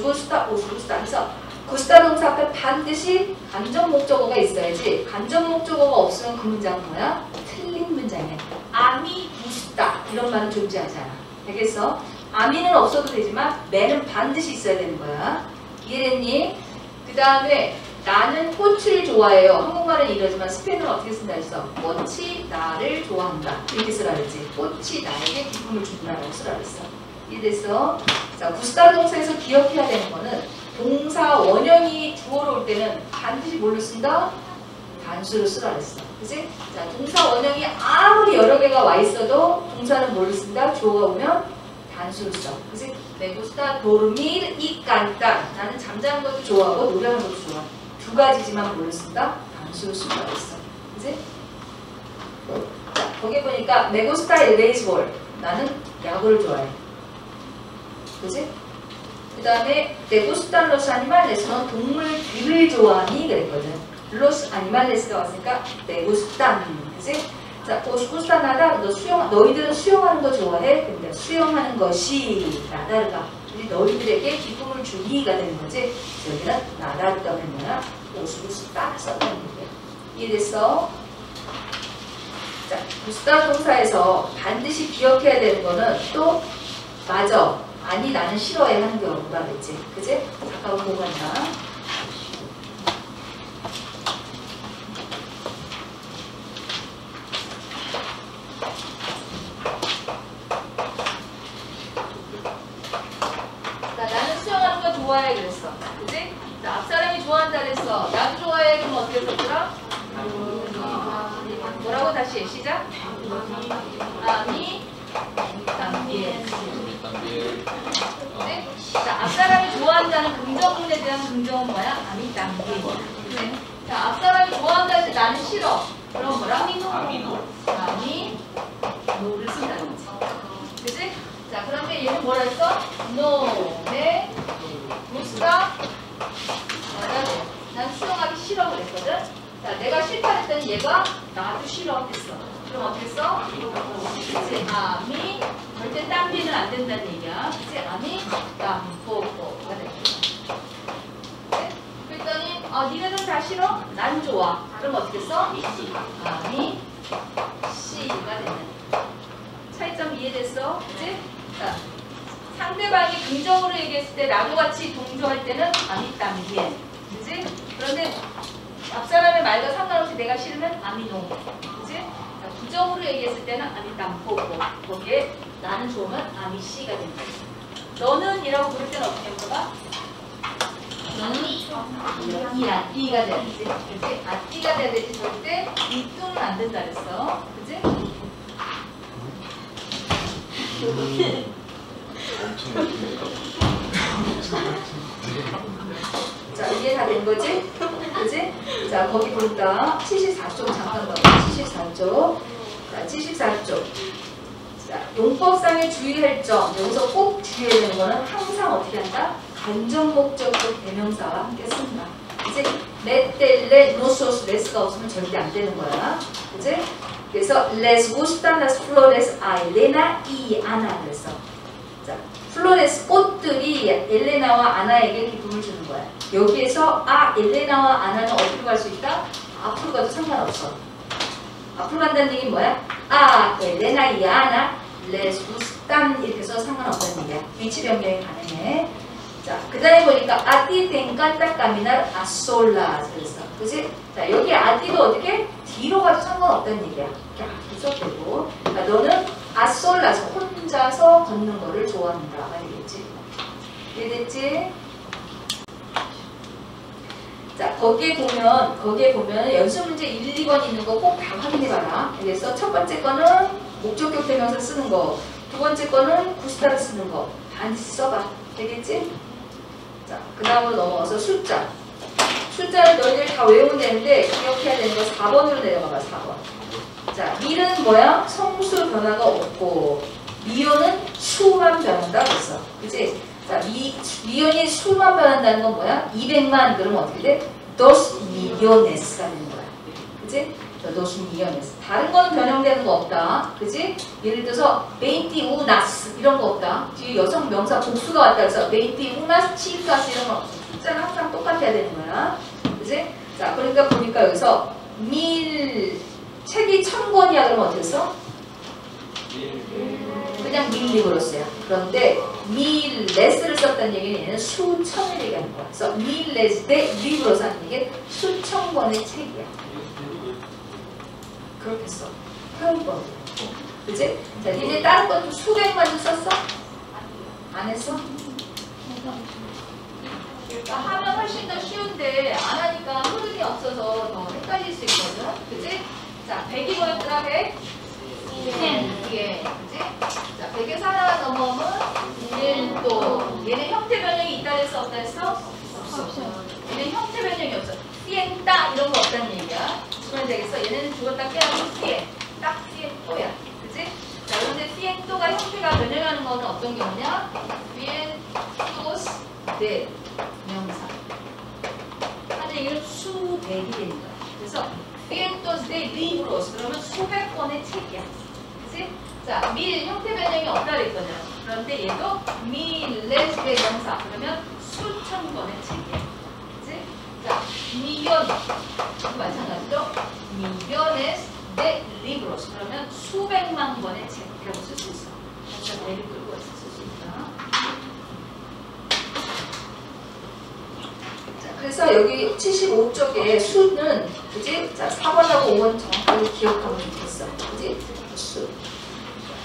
gusta, os gusta. 그래서 구스타 동사 앞에 반드시 간접 목적어가 있어야지. 간접 목적어가 없으면 그 문장은 뭐야? 틀린 문장이야. 아미 구스타 이런 말은 존재하지 않아. 알겠어? 아미는 없어도 되지만 매는 반드시 있어야 되는 거야. 이해됐니? 그 다음에 나는 꽃을 좋아해요. 한국말은 이러지만 스페인어는 어떻게 쓴다 했어? 꽃이 나를 좋아한다. 이렇게 쓰라 그랬지. 꽃이 나에게 기쁨을 준다라고 쓰라 그랬어. 이해됐어? 자, 구스타 동사에서 기억해야 되는 거는 동사 원형이 주어로 올 때는 반드시 뭘로 쓴다? 단수로 쓰라 그랬어. 그지? 자, 동사 원형이 아무리 여러 개가 와 있어도 동사는 뭘로 쓴다? 주어가 오면 단수로 써. 그지? 메구스타 도르밀 이 깐까 나는 잠자는 것도 좋아하고 노래하는 것도 좋아. 두 가지지만 뭘로 쓴다? 단수로 쓴다 그랬어. 그지? 자, 거기 보니까 메구스타 일 베이스볼 나는 야구를 좋아해. 그지? 그 다음에 데구스타 로스 아니말레스는 동물들을 좋아하니 그랬거든. 로스 아니말레스가 왔으니까 데구스탄 그지? 자, 오스구스타 나다 너 수영 너희들은 수영하는 거 좋아해? 근데 수영하는 것이 나다르가 우리 너희들에게 기쁨을 주기가 되는 거지. 여기는 나다르다 그러면 오스구스타 썼다는 얘기야. 이해됐어? 자, 구스타 동사에서 반드시 기억해야 되는 거는 또 맞아. 아니 나는 싫어해 하는 경우가 그랬지. 그지? 잠깐 보고 간다. 자, 나는 수영하는 거 좋아해 그랬어. 그지? 자, 앞사람이 좋아한다 그랬어. 나도 좋아해. 그럼 어떻게 썼더라? 뭐라고 다시 시작? 아미 también. 그지? 자, 앞사람이 좋아한다는 긍정문에 대한 긍정은 뭐야? 아니, 남기. 자, 앞사람이 좋아한다 할때 나는 싫어. 그럼 뭐라? 아미노. 아미, no를 쓴다는 거지. 그지? 자, 그러면 얘는 뭐라 했어? No, 네, 무스가 맞아. 난 수영하기 싫어 그랬거든. 자, 내가 싫다 했더니 얘가 나도 싫어 했어. 그럼 써? 그치? a mí, 절대 también은 안 된다는 얘기야. 그치? a mí, tampoco가 돼. 네? 아, 니네는 다 싫어? 난 좋아. 그럼 어떻게 써? a mí, sí가 되는. 차이점 이해됐어? 그치? 자, 상대방이 긍정으로 얘기했을 때 나도 같이 동조할 때는 a mí también. 그치? 그런데 앞사람의 말과 상관없이 내가 싫으면 a mí no. 그치? 자, 부정으로 얘기했을 때는 a mí tampoco. 거기에 나는 좋으면 a mí sí가 된다. 너는 이라고 부를 때는 어떻게 해볼까? 이야, 이가 돼야 되지. 그치? 아, 띠가 돼야 되지. 절대 이 뚜는 안 된다 그랬어. 그치? 자, 이해 다 된 거지? 그지? 자, 거기 볼까? 74쪽 잠깐 봐. 74쪽. 자, 74쪽. 자, 용법상의 주의할 점. 여기서 꼭 주의해야 되는 거는 항상 어떻게 한다? 간접 목적격 대명사와 함께 쓴다. 이제 메텔레 노소스 레스가 없으면 절대 안 되는 거야. 그지? 그래서 les gustan las flores 그랬어. 자, flores 꽃들이 엘레나와 아나에게 기쁨을 주는 거야. 여기에서 a Elena와 Ana는 어디로 갈 수 있다? 앞으로 가도 상관없어. 앞으로 간다는 얘기는 뭐야? A Elena y Ana 레스구스탄 이렇게 해서 상관없다는 얘기야. 위치 변경이 가능해. 자, 그 다음에 보니까 아띠 땡까딱 까미날 아솔라 그랬어. 그지? 자, 여기 아띠도 어떻게? 뒤로 가도 상관없다는 얘기야. 이렇게 앞으로 써도 그러니까 너는 아솔라서 혼자서 걷는 거를 좋아한다. 알겠지? 이해됐지? 자, 거기에 보면, 거기에 보면 연습 문제 1, 2번 있는 거 꼭 다 확인해봐라. 그래서 첫 번째 거는 목적격 대명사 쓰는 거, 두 번째 거는 구스타를 쓰는 거. 반드시 써봐. 되겠지? 자, 그 다음으로 넘어가서 숫자. 숫자를 너희들 다 외우면 되는데 기억해야 되는 거 4번으로 내려가봐, 4번. 자, 밀은 뭐야? 성수 변화가 없고 미온은 수만 변한다 그랬어. 그치? 자, 미, 미온이 수만 변한다는 건 뭐야? 200만 그러면 어떻게 돼? dos millones가 되는 거야. 그 millones. 다른 거는 변형되는 거 없다. 그치? 예를 들어서 veintiunas 이런 거 없다. 뒤에 여성 명사 복수가 왔다 그래서 veintiunas chicas 이런 거. 숫자는 항상 똑같아야 되는 거야. 그치? 자, 그러니까 보니까 여기서 mil 책이 천 권이야 그러면 어떻게 써? 그냥 mil libros야. 그런데 miles를 썼다는 얘기는 수천을 얘기하는 거야. 그래서 miles de libros 하는 얘기는 수천 권의 책이야. 그렇게 써. 표현법. 그치? 자, 이제 다른 것도 수백만 도 썼어? 안 했어? 그러니까 하면 훨씬 더 쉬운데 안 하니까 흐름이 없어서 더 헷갈릴 수 있거든. 그치? 자, 100이 뭐였더라, 100? 10. 예, 그치? 자, 100에서 하나가 넘어오면 1도. 얘는 형태 변형이 있다 했어, 없다 했어? 없어. 얘는 형태 변형이 없어. 시엔따 이런 거 없다는 얘기야. 그러면 되겠어. 얘는 죽었다 깨어나서 시엔. 딱 시엔또야. 그치? 자, 그런데 시엔또가 형태가 변형하는 거는 어떤 경우냐? 시엔또스 네 명사. 하는 얘기는 수백이 되는 거야. 그래서 cientos de libros 그러면 수백 권의 책이야. 그치? 자, 밀 형태 변형이 없다 그랬거든. 그런데 얘도 miles 대 명사 그러면 수천 권의 책이야. 자, millón 마찬가지죠? millones de 그러면 수백만 권의 책이라고 쓸 수 있어. 그래서 대를 끌고 쓸수 있다. 자, 그래서 여기 75쪽에 수는 그지? 자, 4번하고 5번 정확하게 기억하면 좋겠어. 그지? 수.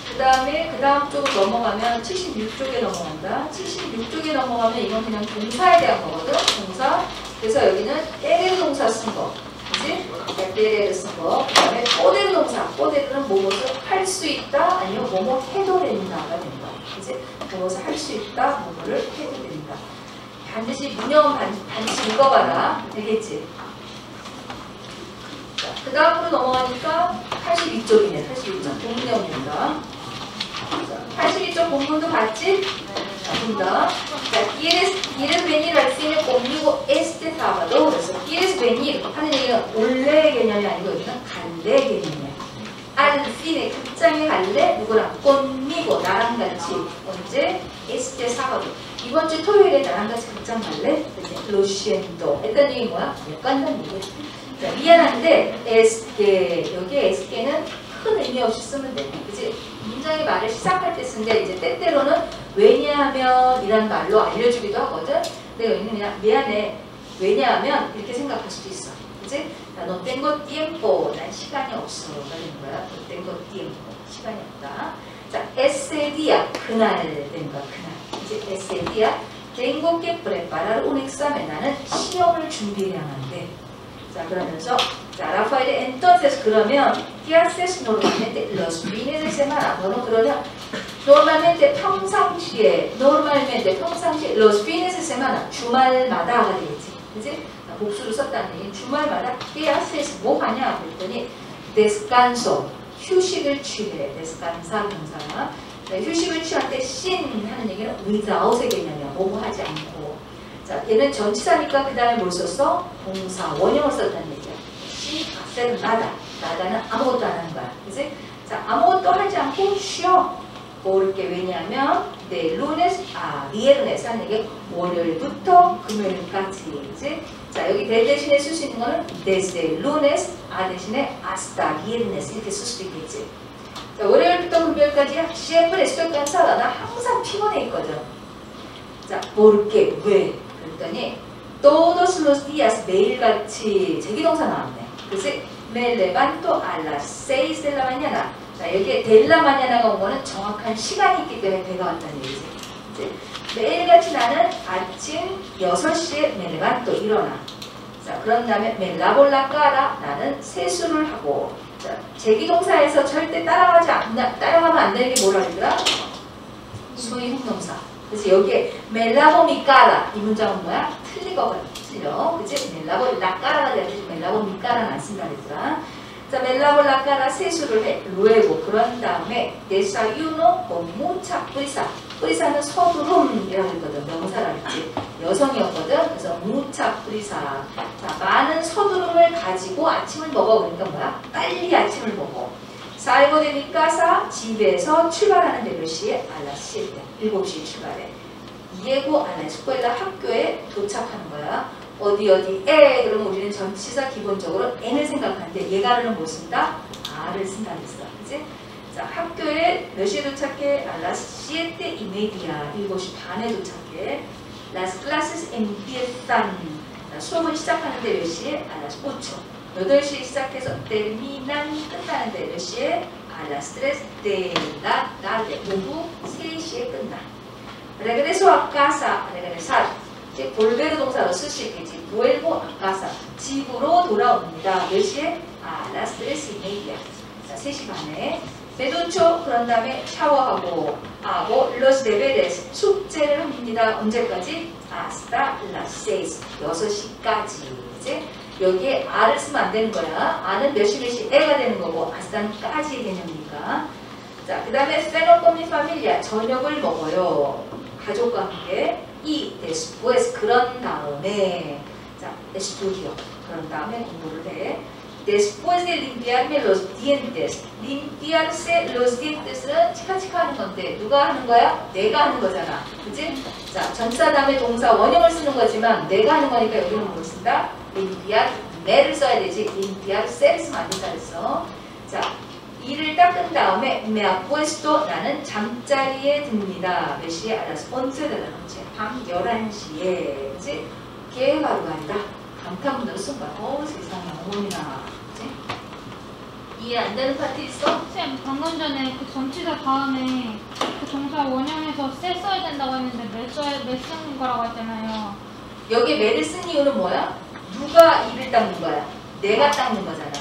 그 다음에 그 다음 쪽으로 넘어가면 76쪽에 넘어간다. 76쪽에 넘어가면 이건 그냥 동사에 대한 거거든. 동사. 그래서 여기는 때릴 동사 쓴 거. 그지? 때를 쓰고 그다음에 꼬대로 동사 꼬대로는 뭐뭐를 할 수 있다 아니면 뭐뭐 해도 된다가 된다 그지? 무엇을 할수 있다 뭐뭐를 해도 된다 반드시 문형 반, 반드시 읽어봐라 되겠지? 자, 그 다음으로 넘어가니까 82쪽이네 82쪽 공문형입니다 82쪽 공문도 봤지? 자, 본다. 자, quieres, quieres venir al cine conmigo este sábado. 그래서 quieres venir 하는 얘기는 올래 개념이 아니고 여기는 갈래 개념이야. al cine 극장에 갈래? 누구랑? conmigo 나랑 같이 언제? este sábado. 이번 주 토요일에 나랑 같이 극장 갈래? lo siento. 했던 얘기 뭐야? 못 간다는 얘기. 자, 미안한데 에스게 여기에 에스게는 큰 의미 없이 쓰면 돼. 그치? 문장의 말을 시작할 때 쓰는데 이제 때때로는 왜냐하면 이란 말로 알려주기도 하거든. 근데 여기는 그냥 미안해. 왜냐하면 이렇게 생각할 수도 있어. 자, 너 땡거 tiempo. 난 시간이 없어. 가 되는 거야. 너 땡거 tiempo. 시간이 없다. 자, día. 그날 거야. 그날. 이제 tengo que preparar un examen. 나는 시험을 준비해야 하는데. 자, 그러면서 자, 라파엘의 entonces 그러면 ¿qué haces normalmente los fines de semana? 너는 그러면 normalmente 평상시에 normalmente 평상시에 fines de semana 주말마다가 되겠지. 그지? 복수를 썼다는 얘기 주말마다 ¿qué haces? 뭐 하냐? 그랬더니 descanso 휴식을 취해 descansa 동사가 네, 휴식을 취할 때 sin 하는 얘기는 without의 개념이야. 뭐뭐 하지 않고 자, 얘는 전치사니까 그 다음에 뭘 썼어? 동사, 원형을 썼다는 얘기야. sin hacer nada. Nada는 아무것도 안 하는 거야. 그지? 자, 아무것도 하지 않고 쉬어. porque 왜냐하면 de lunes a viernes 하는 얘기 월요일부터 금요일까지. 그지? 자, 여기 de 대신에 쓸 수 있는 거는 desde lunes, a 대신에 hasta viernes 이렇게 쓸 수도 있겠지. 자, 월요일부터 금요일까지 siempre estoy cansada. 나 항상 피곤해 있거든. 자, porque 왜? 그랬더니 todos los días 매일같이 제기동사 나왔네. 그래서 me levanto a las 6 de la mañana. 자, 여기에 델라 마냐나가 온 거는 정확한 시간이 있기 때문에 배가 왔다는 얘기지. 이제 매일같이 나는 아침 6시에 me levanto 일어나. 자, 그런 다음에 la cara 나는 세수를 하고. 자, 제기동사에서 절대 따라가지 않, 따라가면 안 되는 게 뭐라 그러더라? 수의 형동사. 그래서 여기에 멜라보 미까라 이 문장은 뭐야? 틀리거든 틀려. 그치? 멜라보 라까라가 되듯이 멜라보 미까라는 안 쓴다 그랬더라 자 멜라보 라까라 세수를 해. 루에고. 그런 다음에 데사유노 고무차 뿌리사. 뿌리사는 서두름이라고 했거든. 명사라 그랬지. 여성이었거든. 그래서 무차 뿌리사. 자 많은 서두름을 가지고 아침을 먹어. 그러니까 뭐야? 빨리 아침을 먹어 살고 되니까 사 집에서 출발하는 데 몇 시에? 알라스 때 7시에 출발해. 예고 안에 스코에다 학교에 도착하는 거야. 어디 어디에 그러면 우리는 전치사 기본적으로 n을 생각하는데 얘가를 못 쓴다? r을 쓴다 그랬어. 그지? 자 학교에 몇 시에 도착해? 알라스 때 이메디아 7시 반에 도착해. Las clases empiezan 수업을 시작하는데 몇 시에? 알라스 8초. 8시에 시작해서 terminan 끝나는데 몇 시에? a las 3 de la tarde 오후 3시에 끝나. regreso a casa, regresar. 이제 볼베르 동사로 있겠지. vuelvo a casa. 집으로 돌아옵니다. 몇 시에? a las 3 y media. 자, 3시 반에. 메도초 그런 다음에 샤워하고 하고 los deberes 숙제를 합니다. 언제까지? hasta las 6. 6시까지. 이제 여기에 아를 쓰면 안 되는 거야. 아는 몇시 몇시 애가 되는 거고 아스탄까지의 개념이니까. 자, 그 다음에 세노 코미 파밀리아 저녁을 먹어요. 가족과 함께 이 después 그런 다음에 자, estudio 그런 다음에 공부를 해. Después de limpiarme los dientes. limpiarse los dientes는 치카치카 하는 건데 누가 하는 거야? 내가 하는 거잖아. 그치? 자, 전사 다음에 동사 원형을 쓰는 거지만 내가 하는 거니까 여기는 뭘 쓴다? limpiar me를 써야 되지. limpiar se를 쓰면 안 된다 그랬어. 자, 이를 닦은 다음에 apuesto 나는 잠자리에 듭니다. 몇 시에? 알아서 언제 되나? 밤 11시에. 그치? 계획하루가 아니라 감탄문으로 쓴 거야. 어 세상에 어머니나. 이해 안 되는 파트 있어? 쌤, 방금 전에 그 전치사 다음에 그 동사 원형에서 쎄 써야 된다고 했는데 매 써야 매 쓰는 거라고 했잖아요. 여기에 매를 쓴 이유는 뭐야? 누가 이를 닦는 거야? 내가 닦는 거잖아.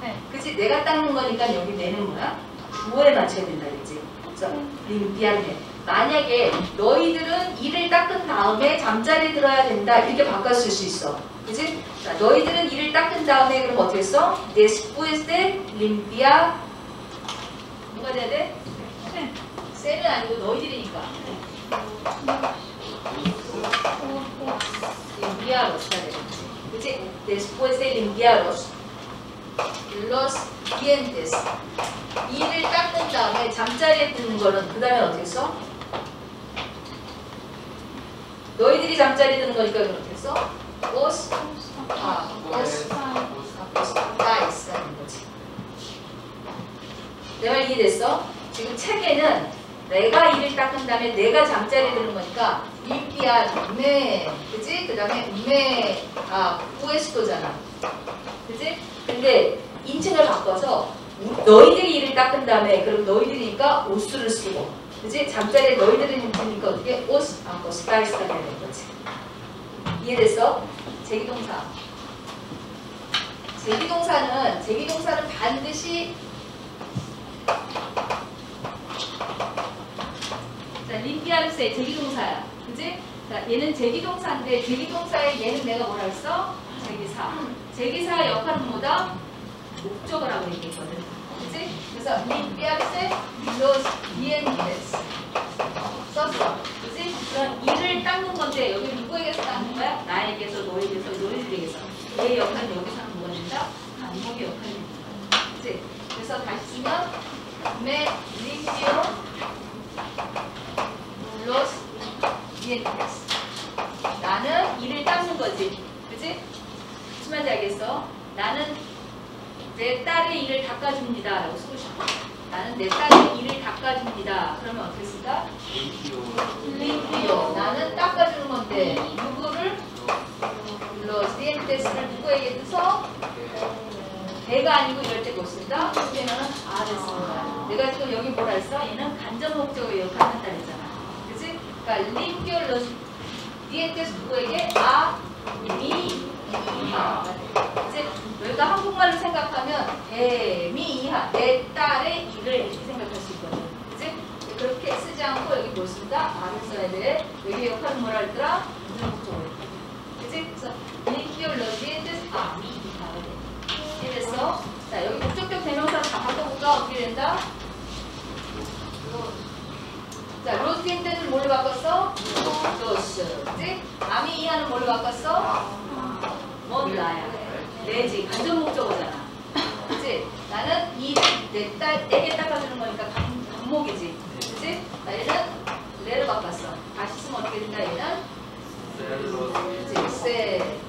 네. 그치? 내가 닦는 거니까 여기 내는 뭐야? 주어에 맞춰야 된다 그랬지? 그래서 림피아르네. 만약에 너희들은 이를 닦은 다음에 잠자리에 들어야 된다 이렇게 바꿨을 수 있어. 그치? 자, 너희들은 이를 닦은 다음에 그럼 어떻게 써? Después de limpiar 뭐가 돼야 돼? 셀은 아니고 너희들이니까 limpiaros가 되겠지. 그치? Después de limpiaros los dientes 이를 닦은 다음에 잠자리에 드는 거는 그 다음에 어떻게 써? 너희들이 잠자리에 드는 거니까 어떻게 써? Os 아, os 다이스라는 거지. 내말 이해됐어? 지금 책에는 내가 이를 닦은 다음에 내가 잠자리에 드는 거니까 림피아 네 그지? 그 다음에 네 아, 후에스토잖아. 그지? 근데 인칭을 바꿔서 우- 너희들이 이를 닦은 다음에 그럼 너희들이니까 옷수를 쓰고 그지? 잠자리에 너희들이 있으니까 어떻게 옷, 아, 옷 다이스가 되는 거지. 이해됐어? 제기동사. 제기동사는 제기동사는 반드시 자 림피아르스의 제기동사야, 그지? 자 얘는 제기동사인데 제기동사에 얘는 내가 뭐라 했어? 제기사. 제기사의 역할은 뭐다? 목적어라고 얘기했거든, 그지? 그래서 림피아르스 los dientes 썼어, 그지? 그럼 이를 닦는 건데 여기 누구에게서 닦는 거야? 나에게서, 너에게서, 너희들에게서. 얘 역할은 여기서는 뭐가 된다? 반복의 역할이 된다. 그치? 그래서 다시 쓰면 me limpio los dientes 나는 이를 닦는 거지 그치? 무슨 말인지 알겠어? 나는 내 딸의 이를 닦아줍니다 라고 쓰고 싶어 나는 내 딸의 이를 닦아줍니다 그러면 쓸까? limpio 나는 닦아주는 건데 누구를? los dientes를 누구에게 써서 배가 아니고 이럴 때 못쓴다? 그러면은 아를 씁니다. 내가 지금 여기 뭐라 했어? 얘는 간접 목적의 역할을 한다 했잖아. 그치? 그러니까 los dientes 누구에게? 아, 미, 이하. 그치? 너희가 한국말로 생각하면 대미, 이하. 내 딸의 이를 이렇게 생각할 수 있거든. 그치? 그렇게 쓰지 않고 여기 뭘 쓴다? 아를 써야 돼. 여기 역할은 뭐라 했더라? 목적어. 그치? 그래서 limpio los dientes 아, 미, 이하가 돼. 이해됐어? 자, 여기 목적격 대명사 다 바꿔볼까? 어떻게 된다? 자, 로스틴트는 뭘로 바꿨어? 로스. 그치? 아미 이하는 뭘로 바꿨어? 몰라야. 내지. 간접 목적어잖아. 그치? 나는 이, 내 딸, 내게 닦아주는 거니까 간, 간목이지. 그치? 자, 얘는 레를 바꿨어. 다시 쓰면 어떻게 된다, 얘는? 그치? 세,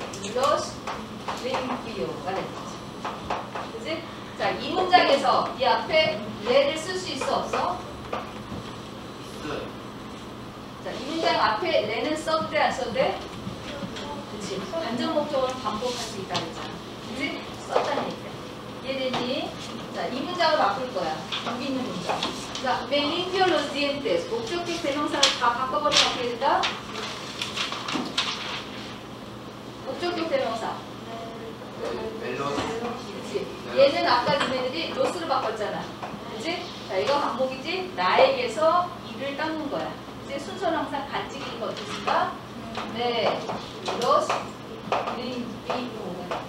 림피오가 되는 거지. 그지? 자, 이 문장에서 이 앞에 레를 쓸 수 있어 없어? 자, 이 문장 앞에 레는 써도 돼, 안 써도 돼? 그치? 간접 목적어는 반복할 수 있다 그랬잖아. 그지? 썼다는 얘기야. 이해되니? 자, 이 문장을 바꿀 거야. 여기 있는 문장. 자, limpio los dientes. 목적격 대명사를 다 바꿔버리면 어떻게 된다? 목적격 대명사. 그치? 얘는 아까 니네들이 로스로 바꿨잖아. 그치? 자, 이거 반복이지? 나에게서 이를 닦는 거야. 이제 순서는 항상 간직이니까 어떻게 쓸까? 네, 림비오가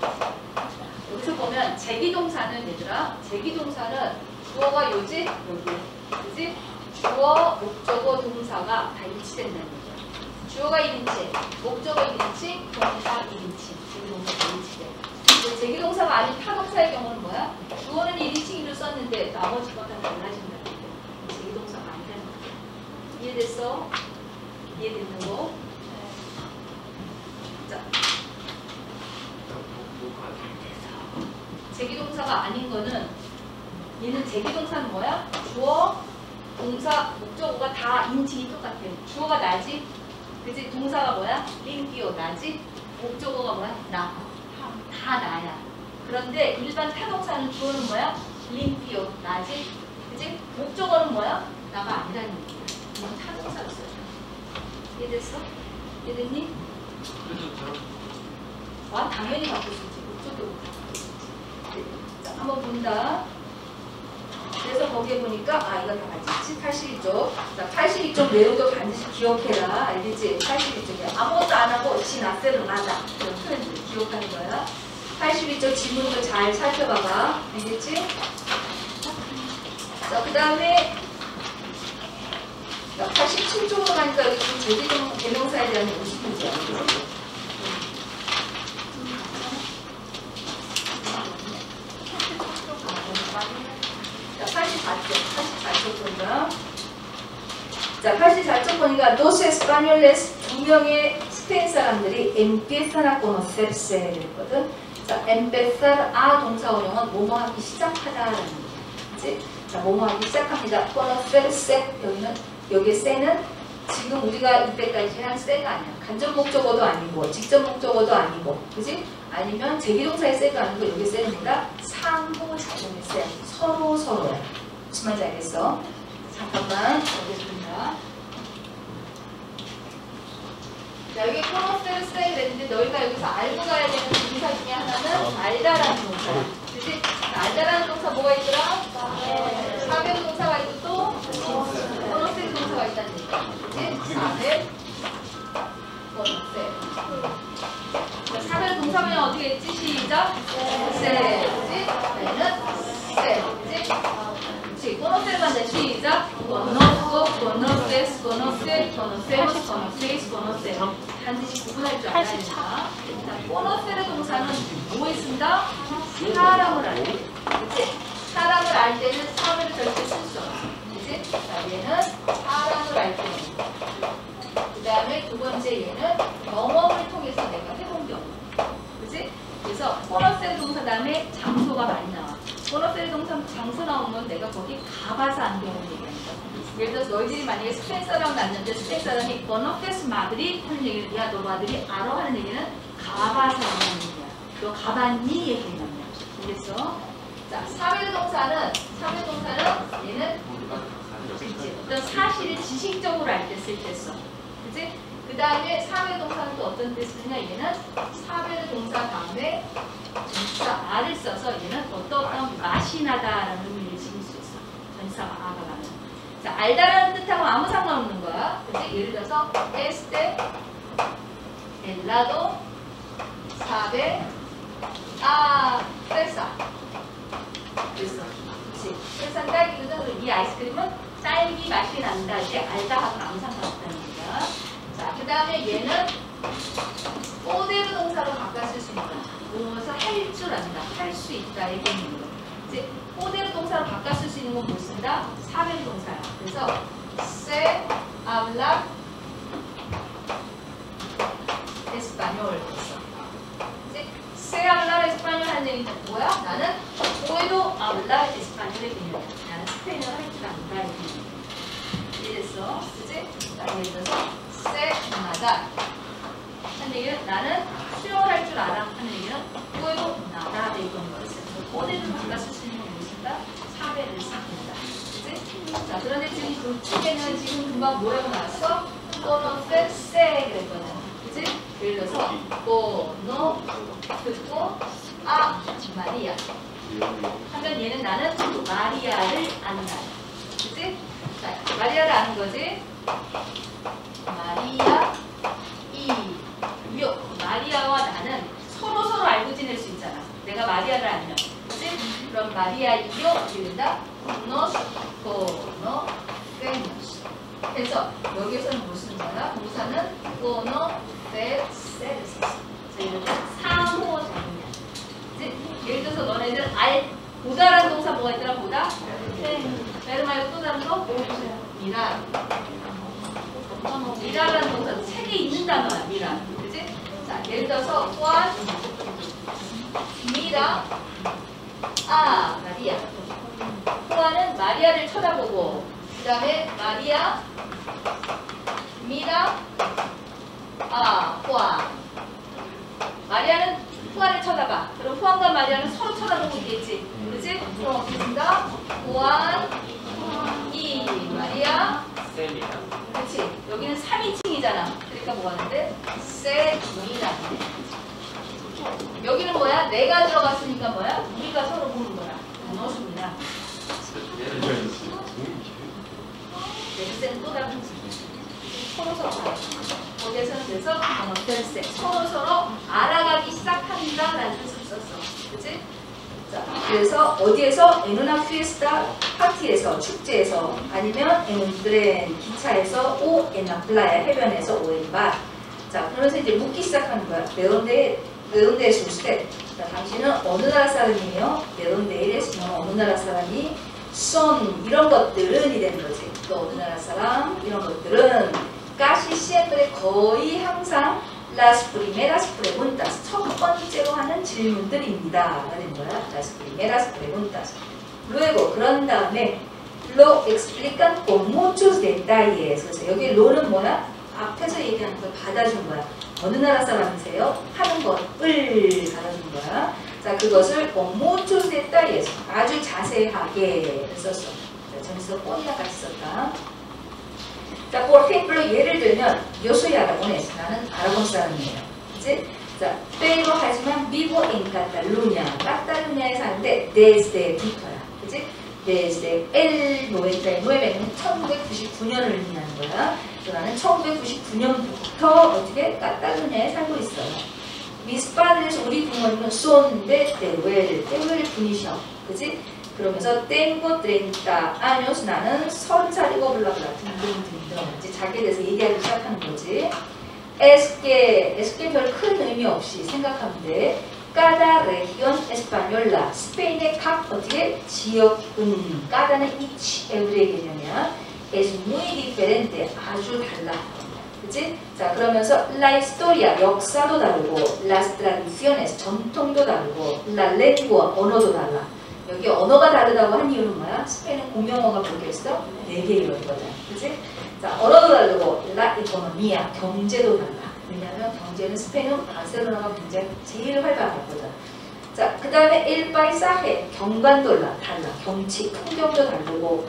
여기서 보면 제기동사는 얘들아, 제기동사는 주어가 요지? 여기. 그치? 주어, 목적어, 동사가 다 일치된다는 얘기야. 주어가 1인칭, 목적어 1인칭, 동사 1인칭. 제기동사가 일치돼. 근데 제기동사가 아닌 타동사의 경우는 뭐야? 주어는 1인칭으로 썼는데 나머지 것과 달라진다는 얘기야. 제기동사가 아니라는 거야. 이해됐어? 이해됐는 거? 자, 제기동사가 아닌 거는 얘는 제기동사는 뭐야? 주어, 동사, 목적어가 다 인칭이 똑같아요. 주어가 나지? 그지? 동사가 뭐야? 링기오 나지? 목적어가 뭐야? 나. 다 나야. 그런데 일반 타동사는 주어는 뭐야? 림피오 나지? 그지? 목적어는 뭐야? 나가 아니라는 얘기 야. 이건 타동사로 써요. 이해됐어? 이해됐니? 와 당연히 바꿀 수 있지. 저도. 자, 한번 본다. 그래서 거기에 보니까 아 이거 다 같이 82쪽. 자 82쪽 내용도 반드시 기억해라. 알겠지? 82쪽에 아무것도 안 하고 지나세를 맞아. 이런 표현들 기억하는 거야. 82쪽 지문도 잘 살펴봐봐. 알겠지? 자, 그 다음에 87쪽으로 가니까 여기 좀 제기동 대명사에 대한 50문제야. 자, 84쪽, 84쪽 본다. 자, 84쪽 보니까 dos españoles 두 명의 스페인 사람들이 empiezan a conocerse 했거든. 자, empezar a 동사 원형은 뭐뭐 하기 시작하다라는. 그치? 자, 뭐뭐 하기 시작합니다. conocerse 여기는 여기 세는 지금 우리가 이때까지 한 세가 아니야. 간접 목적어도 아니고 직접 목적어도 아니고, 그지? 아니면 제기동사의 세가 아니고 여기 세입니다. 상호 작용의 세, 서로 서로야. 무슨 말인지 알겠어? 잠깐만 보겠습니다. 자, 여기 코너스를 써야 되는데 너희가 여기서 알고 가야 되는 동사 중에 하나는 알다라는 동사야. 그치? 알다라는 동사 뭐가 있더라? 사별 동사가 있고 또 코너스 동사가 있다니까. 그치? 사별, 코너스. 자, 사별 동사면 어떻게 했지? 시작. 세. 얘는 세. 그치? 코너스를 만든 시작. conozco, conoces, conoce, conocemos, conocéis, conoce. 반드시 구분할 줄 알아야 된다. 자, 코너스의 동사는 뭐에 쓴다? 사람을 알 때. 그치? 사람을 알 때는 사람을 절대 쓸 수 없어. 자, 얘는 사람을 알 때는. 그 다음에 두 번째 얘는 경험을 통해서 내가 해본 경험. 그치? 그래서 보너셀 동사 다음에 장소가 많이 나와. 보너셀 동사 장소 나오면 내가 거기 가봐서 안 경험 얘기하는 거야. 예를 들어서 너희들이 만약에 스페인 사람 만났는데 스페인 사람이 버너페스 마드리 하는 얘기를 야 너 마드리 알아? 하는 얘기는 가봐서 하는 얘기야. 너 가봤니? 얘기하는 거야. 알겠어? 자, 사회 동사는 사회 동사는 얘는 이제 어떤 사실을 지식적으로 알 때 쓸 때 써. 그지? 그 다음에 사회 동사는 또 어떤 때 쓰느냐? 얘는 사회 동사 다음에 전치사 아를 써서 얘는 어떤 어떤 맛이 나다라는 의미를 지닐 수 있어. 전치사가 아가 가면. 자, 알다라는 뜻하고 아무 상관없는 거야. 그지? 예를 들어서 este helado sabe a fresa. 그랬어. 그치? 그래서 딸기거든. 이 아이스크림은 딸기 맛이 난다. 이제 알다 하고 아무 상관없다는 거야. 자, 그 다음에 얘는 꼬데르 동사로 쓸수 있다. 무엇을 할 줄 안다. 할 수 있다. 이게 있는 거. 이제 꼬데르 동사로 쓸수 있는 건 못 쓴다. 사변 동사야. 그래서 se habla español. 이제 se hablar español 하는 얘기는 뭐야? 나는 puedo hablar español의 개념이야. 나는 스페인어를 할 줄 안다. 그치? 자, 예를 들어서 se nada 하는 얘기는 나는 수영을 줄 알아 하는 얘기는 puedo nadar 이건 거를 쓰고 꼬대를 수 있는 건 무엇인가? 사배를 싹는다 그치? 자, 그런데 지금 그 책에는 지금 금방 뭐라고 나왔어? conocerse 그랬거든. 그치? 예를 들어서 cono 듣고 아 마리아 하면 얘는 나는 마리아를 안다. 그치? 자, 마리아를 아는 거지? 마리아 이 요 마리아와 나는 서로 서로 알고 지낼 수 있잖아. 내가 마리아를 알면, 그치? 그럼 마리아 이요 이른다. nos conocemos. 그래서 여기서는 무슨 거야? 동사는 conocerse. 자, 이런 상호작용이야. 그치? 예를 들어서 너네들 알 보다라는 동사 뭐가 있더라? 보다? 베르 말고 또 다른 거? 미라. 미라라는 동사 책에 있는 단어야 미라 그치? 자 예를 들어서 Juan 미라 아 마리아 후안은 마리아를 쳐다보고 그 다음에 마리아 미라 아 후안 마리아는 후안을 쳐다봐 그럼 후안과 마리아는 서로 쳐다보고 있겠지 그치? 그럼 어떻습니다 후안 이 마리아 그렇지. 여기는 3인칭이잖아. 그러니까 뭐 하는데? 세미라. 여기는 뭐야? 내가 들어갔으니까 뭐야? 우리가 서로 보는 거야. 단어수입니다. 넥센 또 다른 서로 서로. 거기에서는 그래서 어떨세 서로 서로 알아가기 시작한다라는 뜻을 썼어. 그치? 자, 그래서 어디에서 에누나 피에스타 파티에서 축제에서 아니면 에누드렌 기차에서 오 에나 플라야 해변에서 오엔바 자 그러면서 이제 묻기 시작하는 거야. 네론데 네론데에 줄때 자, 당신은 어느 나라 사람이에요? 네론데에 있으면 어느 나라 사람이 son 이런 것들은 이 되는 거지. 또 어느 나라 사람 이런 것들은 casi siempre 거의 항상 las primeras preguntas 첫 번째로 하는 질문들입니다. 가 되는 거야. las primeras preguntas. luego 그런 다음에 lo explican con muchos detalles. 그래서 여기 lo는 뭐야? 앞에서 얘기하는 걸 받아준 거야. 어느 나라 사람이세요? 하는 것을 받아준 거야. 자, 그것을 con muchos detalles 아주 자세하게 썼어. 뻔이랑 같이 썼다. 자, ejemplo, 예를 들면 yo soy aragonés. 나는 아라곤 사람이에요. 그치? 자, pero 하지만 vivo en Cataluña. 카탈루냐에 사는데 desde부터야. 그치? desde el 99는 1999년을 의미하는 거야. 그래서 나는 1999년부터 어떻게 카탈루냐에 살고 있어요. padres 우리 부모님은 de Teruel. Teruel 분이셔. 그치? 그러면서 tengo 30 años 나는 서른 살이고 블라블라 등등등등 이제 자기에 대해서 얘기하기 시작하는 거지. es que es que 별 큰 의미 없이 생각하면 돼. cada región española 스페인의 각 어떻게 지역은 까다는 each every 개념이야. es muy diferente 아주 달라. 그치? 자 그러면서 la historia 역사도 다르고 las tradiciones 전통도 다르고 la lengua 언어도 달라. 여기 언어가 다르다고 한 이유는 뭐야? 스페인은 공용어가 있어? 네 개이거든. 그치? 자, 언어도 다르고, 라 이코노미아, 경제도 달라. 왜냐하면 경제는 스페인은 바르셀로나가 굉장히 제일 활발하거든. 자, 그 다음에 일 paisaje, 경관도 달라. 경치, 풍경도 다르고,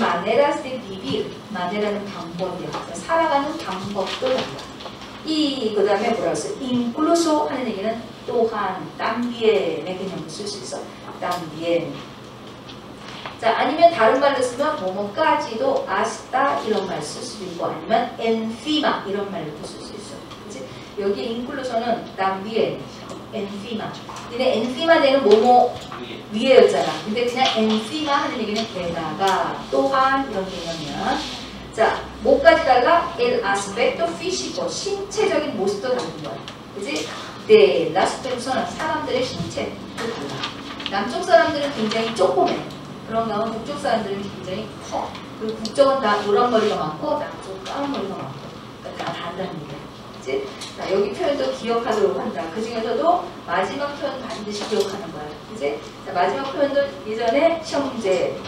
maneras de vivir, 마네라는 방법이야. 살아가는 방법도 달라. 이, 그 다음에 뭐라 했어? incluso 하는 얘기는 또한, tambien의 개념을 쓸 수 있어. También. 자, 아니면 다른 말로 쓰면 뭐뭐까지도 hasta 이런 말 쓸 수도 있고 아니면 encima 이런 말로도 쓸 수 있어. 그치? 여기 incluso는 también, encima. 근데 encima 되는 뭐뭐 위에였잖아. 근데 그냥 encima 하는 얘기는 게다가 또한 이런 개념이야. 자, 뭐까지 달라? el aspecto físico, 신체적인 모습도 다른 거야. 그지? 네, las personas, 사람들의 신체도 달라. 남쪽 사람들은 굉장히 조그매. 그런가 하면 북쪽 사람들은 굉장히 커. 그리고 북쪽은 다 노란 머리가 많고 남쪽은 까만 머리가 많고. 그러니까 다 얘기야. 그치? 자, 여기 표현도 기억하도록 한다. 그 중에서도 마지막 표현 반드시 기억하는 거야. 자, 마지막 표현도 예전에 시험 문제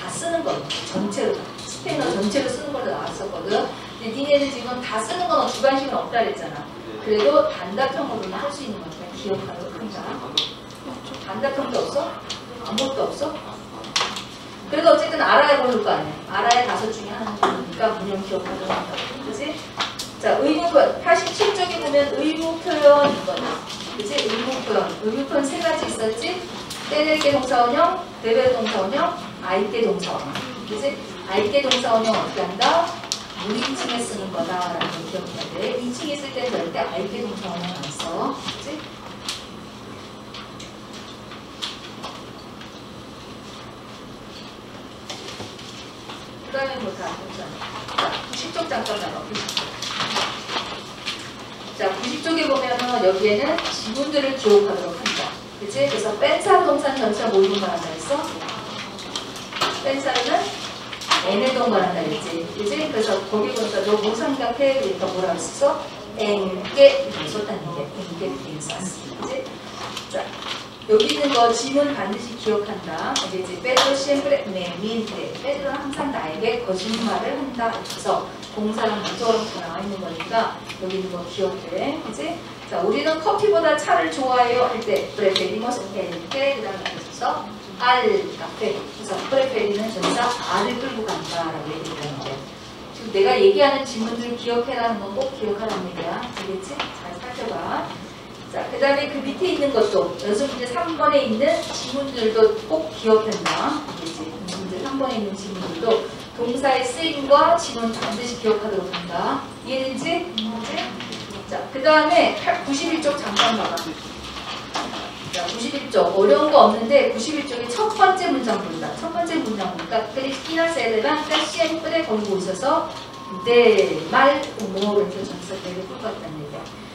다 쓰는 거. 전체로. 스페인어 전체로 쓰는 걸로 나왔었거든. 근데 니네는 지금 다 쓰는 건 주관식은 없다 그랬잖아. 그래도 단답형으로는 할 수 있는 거니까 기억하도록 한다. 단답형도 없어? 아무것도 없어? 그래도 어쨌든 알아야 고를 거 아니야. 알아야 다섯 중에 하나니까 문형 기억하도록 한다. 그치? 자, 의무 표현. 87쪽에 보면 의무 표현 이거다. 그치? 의무 표현. 의무 표현 세 가지 있었지? 때릴게 동사원형, 레벨 동사원형, 아이때 동사원형. 그치? 아이때 동사원형 어떻게 한다? 무인칭에 쓰는 거다라는 걸 기억해야 돼. 2층에 있을 때 절대 아이때 동사원형 안 써. 그치? 그 다음에 뭐다 자, 90쪽 잠깐 나가. 90쪽. 자, 90쪽에 보면은 여기에는 지문들을 기억하도록 한다. 그치? 그래서 뺀사 동산 뭐 이런 거 한다 했어? 뺀사는 n을 동반한다 그랬지? 그치? 그래서 거기 보니까 너뭐 생각해? 그러니까 뭐라 했어? 엔게 썼다는 게 엔게 빈사스. 그치? 자, 여기 있는 거 지문 반드시 기억한다. 이제 이제 빼드로 siempre me miente. 빼드로는 항상 나에게 거짓말을 한다. 그래서 공사랑 다 나와 있는 거니까 여기 있는 거 기억해. 그지? 자, 우리는 커피보다 차를 좋아해요 할때 el té 그다음에 그래서 al café. 그래서 prefer이는 전사 알을 끌고 간다라고 얘기하는 거. 지금 내가 얘기하는 질문들을 기억해라는 건꼭 얘기야. 알겠지? 잘 살펴봐. 자, 그 다음에 그 밑에 있는 것도 연습 문제 3번에 있는 지문들도 꼭 기억한다. 알겠지? 문제 3번에 있는 지문들도 동사의 쓰임과 지문 반드시 기억하도록 한다. 이해되지? 자, 그 다음에 91쪽 잠깐 봐봐. 자, 91쪽 어려운 거 없는데 91쪽의 첫 번째 문장 본다. 첫 번째 문장 보니까 크리스티나 셀레반타 시엠프레 걸고 있어서 네말 우모를 해서 전사 대를 풀고 왔다는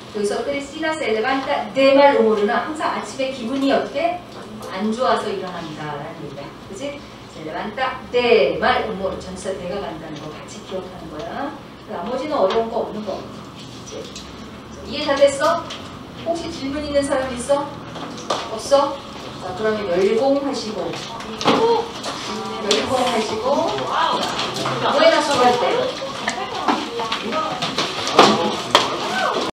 얘기야. 여기서 크리스티나 셀레반타 네말 우모르는 항상 아침에 기분이 어떻게 안 좋아서 일어난다라는 얘기야. 그지? 셀레반타 네말 우모르 전사 대가 간다는 거 같이 기억하는 거야. 나머지는 어려운 거 없는 거. 이해 다 됐어? 혹시 질문 있는 사람 있어? 없어? 자, 그러면 열공하시고 열공하시고 뭐에다 수할 때